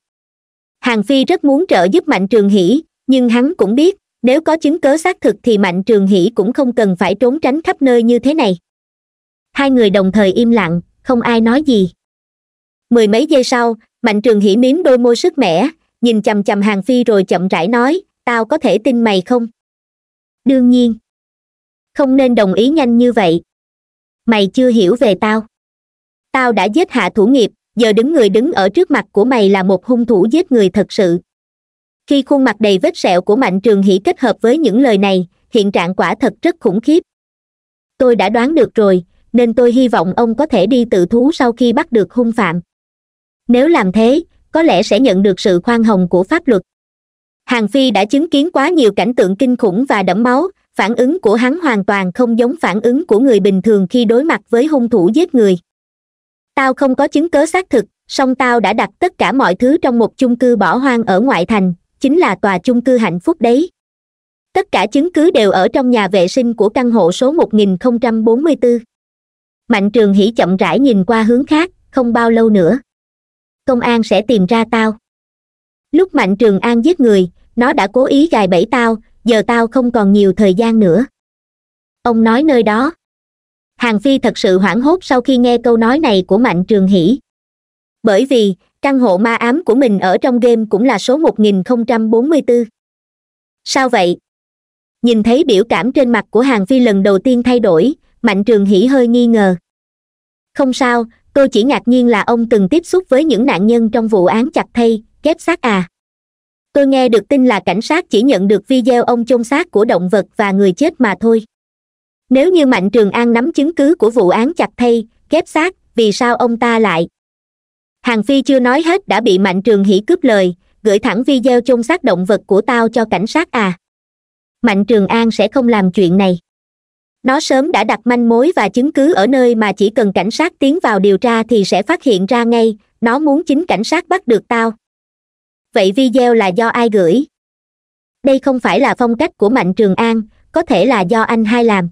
Hàng phi rất muốn trợ giúp mạnh trường hỷ, nhưng hắn cũng biết, nếu có chứng cớ xác thực thì mạnh trường hỷ cũng không cần phải trốn tránh khắp nơi như thế này. Hai người đồng thời im lặng, không ai nói gì. Mười mấy giây sau, mạnh trường hỷ miếm đôi môi sức mẻ, nhìn chằm chằm hàng phi rồi chậm rãi nói, tao có thể tin mày không? Đương nhiên. Không nên đồng ý nhanh như vậy mày chưa hiểu về tao. Tao đã giết hạ thủ nghiệp, giờ đứng người đứng ở trước mặt của mày là một hung thủ giết người thật sự. Khi khuôn mặt đầy vết sẹo của mạnh trường hỷ kết hợp với những lời này, hiện trạng quả thật rất khủng khiếp. Tôi đã đoán được rồi, nên tôi hy vọng ông có thể đi tự thú sau khi bắt được hung phạm. Nếu làm thế, có lẽ sẽ nhận được sự khoan hồng của pháp luật. Hàng phi đã chứng kiến quá nhiều cảnh tượng kinh khủng và đẫm máu phản ứng của hắn hoàn toàn không giống phản ứng của người bình thường khi đối mặt với hung thủ giết người tao không có chứng cớ xác thực song tao đã đặt tất cả mọi thứ trong một chung cư bỏ hoang ở ngoại thành chính là tòa chung cư hạnh phúc đấy tất cả chứng cứ đều ở trong nhà vệ sinh của căn hộ số 1044. Mạnh trường hỉ chậm rãi nhìn qua hướng khác, không bao lâu nữa. Công an sẽ tìm ra tao. Lúc Mạnh Trường An giết người, nó đã cố ý gài bẫy tao giờ tao không còn nhiều thời gian nữa ông nói nơi đó hàng phi thật sự hoảng hốt sau khi nghe câu nói này của mạnh trường hỷ bởi vì căn hộ ma ám của mình ở trong game cũng là số 1044. Sao vậy? Nhìn thấy biểu cảm trên mặt của Hàng Phi lần đầu tiên thay đổi, Mạnh Trường Hỷ hơi nghi ngờ. Không sao, tôi chỉ ngạc nhiên là ông từng tiếp xúc với những nạn nhân trong vụ án chặt thây, kép xác à. Tôi nghe được tin là cảnh sát chỉ nhận được video ông chôn xác của động vật và người chết mà thôi. Nếu như Mạnh Trường An nắm chứng cứ của vụ án chặt thây, ghép xác, vì sao ông ta lại? Hàng Phi chưa nói hết đã bị Mạnh Trường hỉ cướp lời, gửi thẳng video chôn xác động vật của tao cho cảnh sát à. Mạnh Trường An sẽ không làm chuyện này. Nó sớm đã đặt manh mối và chứng cứ ở nơi mà chỉ cần cảnh sát tiến vào điều tra thì sẽ phát hiện ra ngay, nó muốn chính cảnh sát bắt được tao. Vậy video là do ai gửi? Đây không phải là phong cách của Mạnh Trường An, có thể là do anh hai làm.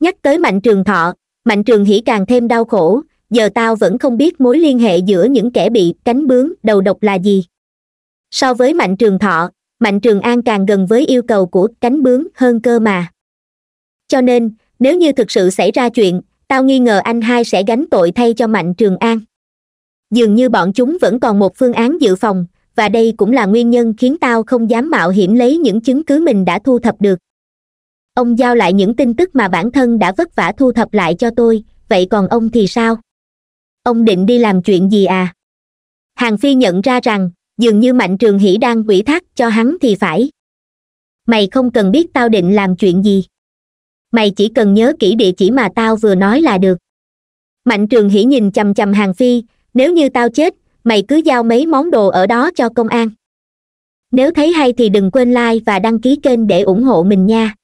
Nhắc tới Mạnh Trường Thọ, Mạnh Trường Hỷ càng thêm đau khổ, giờ tao vẫn không biết mối liên hệ giữa những kẻ bị cánh bướm đầu độc là gì so với mạnh trường thọ mạnh trường an càng gần với yêu cầu của cánh bướm hơn cơ mà cho nên nếu như thực sự xảy ra chuyện tao nghi ngờ anh hai sẽ gánh tội thay cho mạnh trường an dường như bọn chúng vẫn còn một phương án dự phòng và đây cũng là nguyên nhân khiến tao không dám mạo hiểm lấy những chứng cứ mình đã thu thập được. Ông giao lại những tin tức mà bản thân đã vất vả thu thập lại cho tôi, vậy còn ông thì sao? Ông định đi làm chuyện gì à? Hàng phi nhận ra rằng, dường như mạnh trường hỷ đang quỷ thác cho hắn thì phải. Mày không cần biết tao định làm chuyện gì. Mày chỉ cần nhớ kỹ địa chỉ mà tao vừa nói là được. Mạnh trường hỷ nhìn chằm chằm hàng phi, nếu như tao chết mày cứ giao mấy món đồ ở đó cho công an. Nếu thấy hay thì đừng quên like và đăng ký kênh để ủng hộ mình nha.